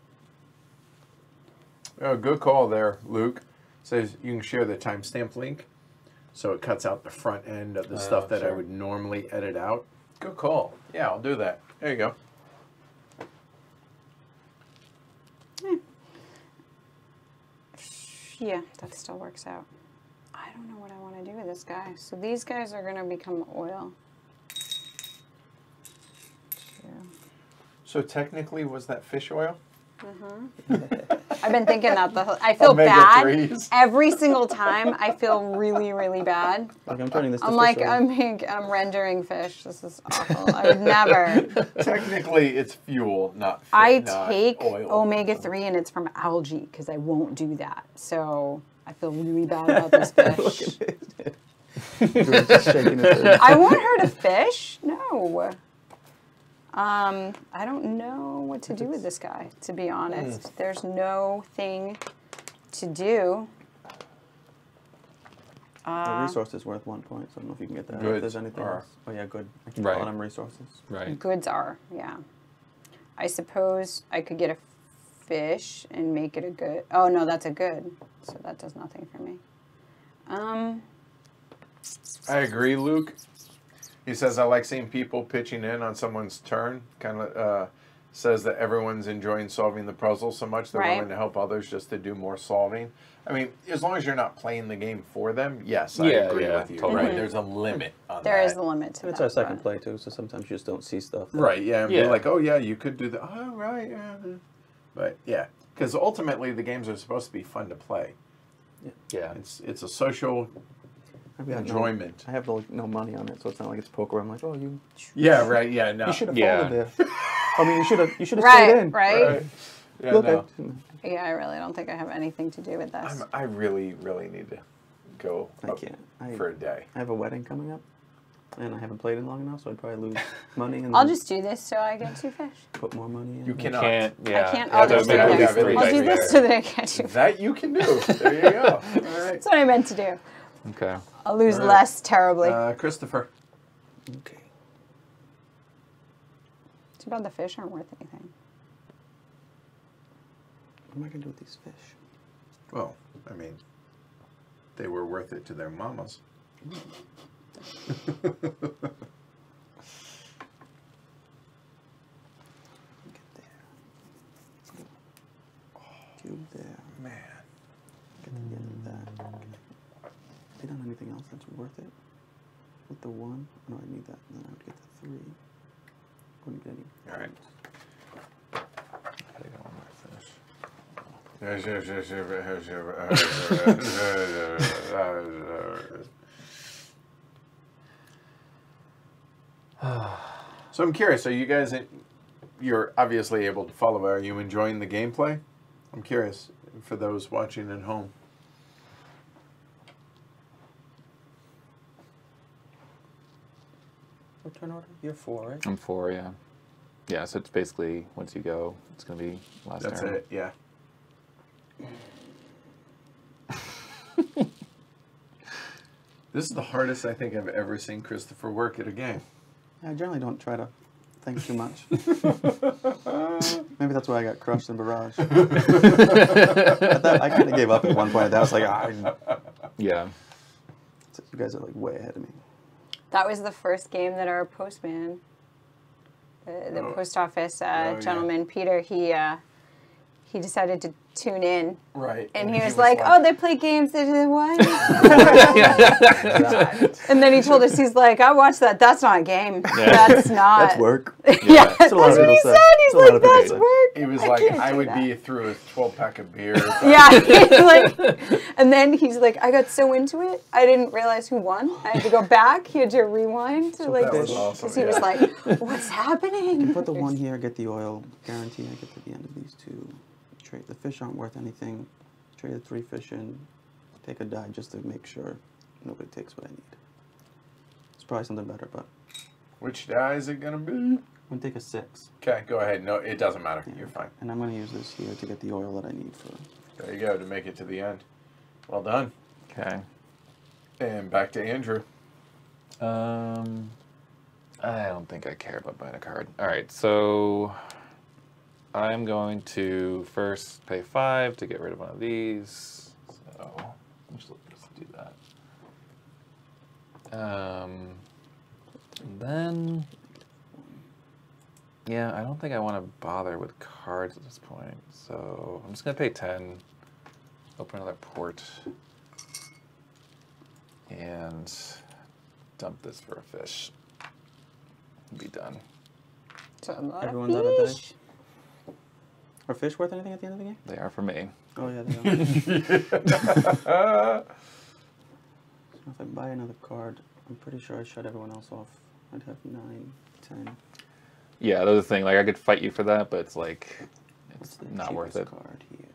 Oh, good call there, Luke. Says you can share the timestamp link so it cuts out the front end of the Oh, stuff that I would normally edit out. Good call. Yeah, I'll do that. There you go. Yeah, that still works out. I don't know what I want to do with this guy. So these guys are going to become oil. Two. So technically, was that fish oil? Mm-hmm. I've been thinking that the whole. I feel Omega bad threes. every single time. I feel really, really bad. Like I'm turning this. I'm like oil. I'm being, I'm rendering fish. This is awful. I would never. technically, it's fuel, not fish, I not take oil. omega three and it's from algae because I won't do that. So I feel really bad about this fish. Drew's just shaking. I want her to fish. No. Um, I don't know what to do with this guy. To be honest, there's no thing to do. The Uh, resource is worth one point, so I don't know if you can get that. Goods if there's anything are- else. Oh yeah, good. I can Right. call them resources. Right. goods are, yeah. I suppose I could get a fish and make it a good. Oh no, that's a good. So that does nothing for me. Um, I agree, Luke. He says, I like seeing people pitching in on someone's turn. Kind of uh, says that everyone's enjoying solving the puzzle so much they're Right. willing to help others just to do more solving. I mean, as long as you're not playing the game for them, yes, I agree yeah, with you. totally. Right? There's a limit on there that. is a limit to It's that. our second but- play too, so sometimes you just don't see stuff. that- Right, yeah. And Yeah. be like, oh, yeah, you could do that. Oh, right, yeah. yeah." But yeah, because ultimately the games are supposed to be fun to play. Yeah. It's it's a social I've got no- enjoyment. I have no, no money on it, so it's not like it's poker. I'm like, oh, you Yeah, right, yeah, no. you should have Yeah. folded there. I mean, you should have you should have Right, stayed in. right. Right. Yeah, Look, no. I, Yeah, I really don't think I have anything to do with this. I'm, I really, really need to go I can't. I, for a day. I have a wedding coming up, and I haven't played in long enough, so I'd probably lose money and I'll just do this so I get two fish. put more money in. You and- cannot. Can't. Yeah. I can't. You I'll just do at Yeah, least this. I'll do this so that I get two. fish. That you can do. There you go. All right. That's what I meant to do. Okay. I'll lose All right. less terribly. Uh, Christopher. Okay. Too bad the fish aren't worth anything. What am I gonna do with these fish? Well, I mean, they were worth it to their mamas. Get there. Two there. Man. Get the done anything else that's worth it? with the one. No, I need that. And then I would get the three. Wouldn't get any. All right. I think I want my fish. So I'm curious. Are you guys? You're obviously able to follow. Are you enjoying the gameplay? I'm curious for those watching at home. What turn order? You're four, right? I'm four, yeah. Yeah, so it's basically once you go, it's gonna be last That's turn. it. Yeah. this is the hardest I think I've ever seen Christopher work at a game. I generally don't try to think too much. Maybe that's why I got crushed in Barrage. I, I kind of gave up at one point. I was like, ah, Yeah. you guys are like way ahead of me. That was the first game that our postman, the, the Oh. post office uh, yeah. gentleman, Peter, he uh, he decided to tune in. Right. And he was, like, "Oh, they play games. They did what?" and then he told us, "He's like, I watched that. That's not a game. Yeah. That's not. That's work. Yeah, That's that's what he people said. He's That's like, "That's say. work." He was I like, I would that." be through a 12 pack of beer. Yeah, he's like, and then he's like, I got so into it, I didn't realize who won. I had to go back. He had to rewind to like, that was awesome. because he was yeah. like, what's happening? Put the one here, get the oil. Guarantee I get to the end of these two. Trade the fish aren't worth anything. Trade the three fish in. Take a die just to make sure nobody takes what I need. It's probably something better, but Which die is it going to be? I'm gonna take a six. Okay, go ahead. No, it doesn't matter. You're fine. And I'm gonna use this here to get the oil that I need for. There you go to make it to the end. Well done. Okay. And back to Andrew. Um, I don't think I care about buying a card. All right, so I'm going to first pay five to get rid of one of these. So let's just let's do that. Um, and then, yeah, I don't think I want to bother with cards at this point. So I'm just gonna pay ten. Open another port. And dump this for a fish. Be done. So a lot of Everyone's out of dice. Fish. Are fish worth anything at the end of the game? They are for me. Oh yeah, they are. So if I buy another card, I'm pretty sure I shut everyone else off. I'd have nine, ten. Yeah, that's the thing. Like I could fight you for that, but it's like What's it's the not worth it. cheapest card here?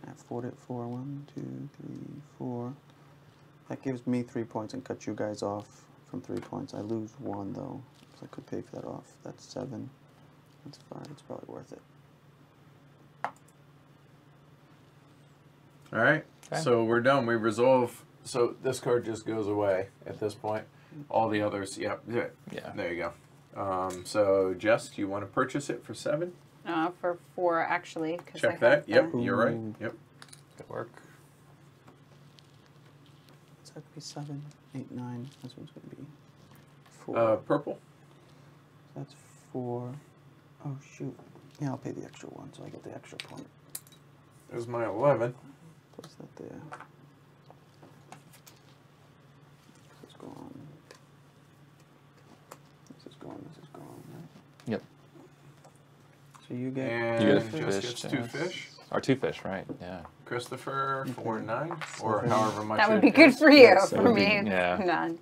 Can I afford it for one, two, three, four? That gives me three points and cuts you guys off from three points. I lose one though, so I could pay for that off. That's seven. That's five. It's probably worth it. All right. Okay. So we're done. We resolve. So this card just goes away at this point. All the others, yep. Yeah, yeah. There you go. Um, so Jess, do you want to purchase it for seven? Uh, for four, actually. Check that. Yep, you're right. Yep. Good work. So that could be seven, eight, nine. This one's going to be four. Uh, purple. That's four. Oh, shoot. Yeah, I'll pay the extra one, so I get the extra point. There's my 11. Close that there. This is gone. This is gone. This is gone. Right? Yep. So you get and you get a. Gets two fish. Or two fish, right? Yeah. Christopher four nine, or however much. That would be good is. for you. Yes, for me, be, yeah. none.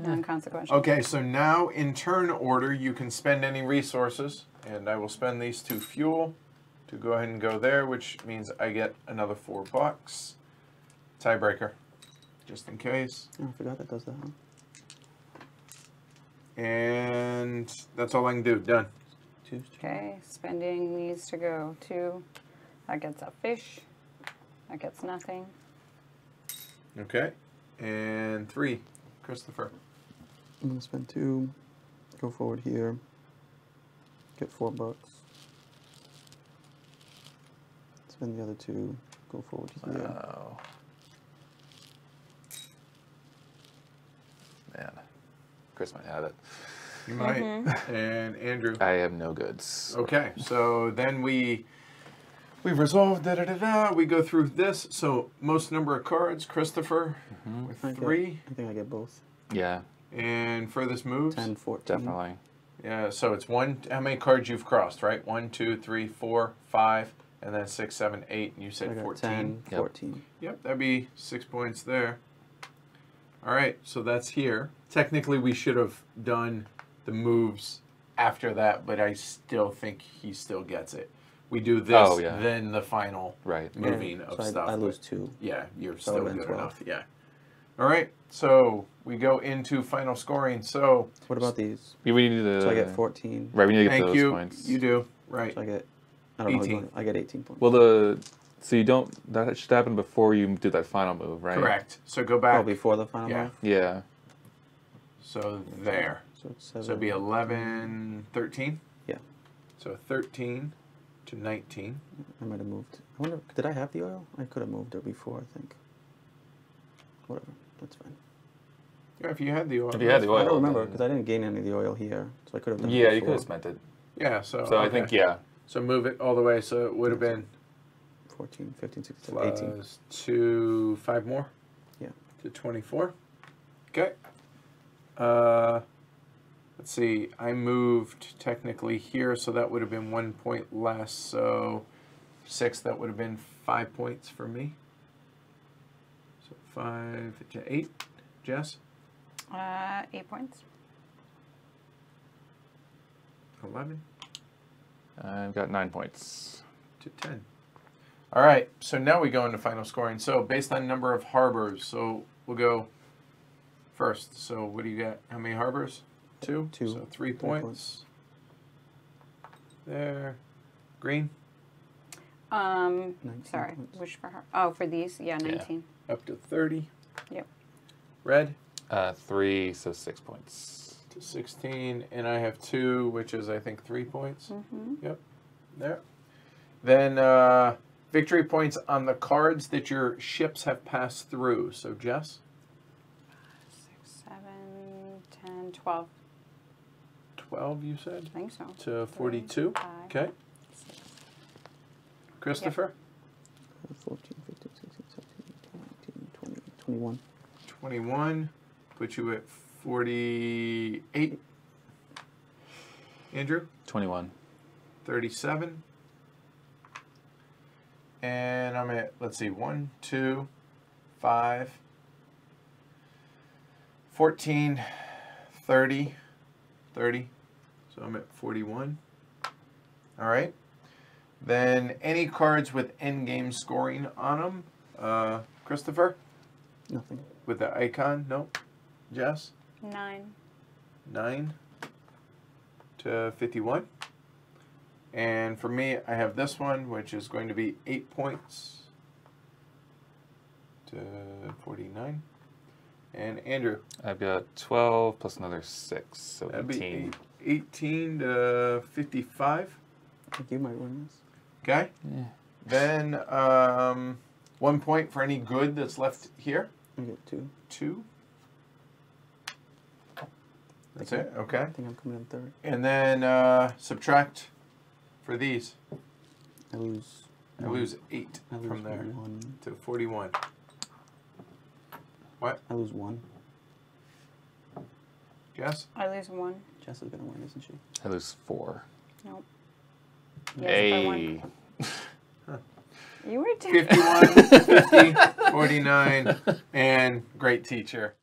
Non-consequential. Okay, so now in turn order, you can spend any resources, and I will spend these to fuel to go ahead and go there, which means I get another four bucks. Tiebreaker, just in case. Oh, I forgot that does that. Huh? And that's all I can do. Done. Okay, spending needs to go to. That gets a fish. That gets nothing. Okay. And three, Christopher. I'm gonna spend two. Go forward here. Get four bucks. Spend the other two. Go forward here. Wow. Man, Chris might have it. You might. Mm-hmm. And Andrew. I have no goods. Okay, so then we we resolve da da da da. We go through this. So most number of cards, Christopher Mm-hmm. with I get- three. I think I get both. Yeah. And furthest moves? 10, 14. Definitely. Yeah, so it's one. How many cards you've crossed, right? One, two, three, four, five, and then six, seven, eight. And you said got 14. 10, Yep. 14. Yep, that'd be six points there. All right, so that's here. Technically, we should have done the moves after that, but I still think he still gets it. We do this, Oh, yeah. then the final Right. moving of so stuff. I but- lose two. Yeah, you're So still good 12. enough. Yeah. All right, so we go into final scoring. So What about these? We we need to. So I get 14. Right, we need to get thank those you. points. You do right. So I get, I don't 18. what- I get 18 points. Well, the so you don't that should happen before you do that final move, right? Correct. So go oh, back. before the final Yeah. move? Yeah. So there. So it's 7. So it'd be 11, 13? Yeah. So 13 to 19. I might have moved. I wonder, did I have the oil? I could have moved it before, I think. Whatever. That's fine. Yeah, if you had the oil. If you had the oil, I don't remember because I didn't gain any of the oil here, so I could have done it Yeah, you could have spent it. Yeah, so. So I think yeah. So move it all the way. So it would have been 14, 15, 16, 18. plus two, five more? Yeah. To 24. Okay. Uh, let's see. I moved technically here, so that would have been one point less. So six, that would have been five points for me. So five to eight. Jess? Uh, eight points. 11 I've got nine points. to 10. All right, so now we go into final scoring. So based on number of harbors, so we'll go first. So what do you got? How many harbors? Two. Two. So three Three points. points. There. Green Um, 19 sorry, points. which for her? Oh, for these, yeah, Yeah. nineteen. up to 30. Yep. Red Uh, three, so six points. To 16, and I have two, which is I think three points. Mm-hmm. Yep. There. Then uh, victory points on the cards that your ships have passed through. So Jess, Six, seven, ten, twelve. 12 you said I think so. to 42. Five, Okay. six. Christopher, 14, 15, 16, 17, 18, 19, 20, 21. 21. Put you at 48. Andrew, Twenty-one. 37. And I'm at, let's see, 1, 2, 5, 14, 30, 30. So I'm at 41. All right. Then any cards with endgame scoring on them. Uh, Christopher, Nothing. with the icon. Nope. Jess, Nine. 9 to 51. And for me, I have this one, which is going to be 8 points to 49. And Andrew, I've got twelve plus another six, so that'd be eighteen. eight, 18 to 55. I think you might win this. Okay. Yeah. Then um, one point for any good that's left here. I get two. Two. That's it. Okay. I think I'm coming in third. And then uh, subtract for these. I lose. I one. lose eight I lose from there one. to 41. What? I lose one. Jess? I lose one. Jess is gonna win, isn't she? I lose four. Nope. Yes, by one. Hey. You were doing. 51, 50, 49, and great teacher.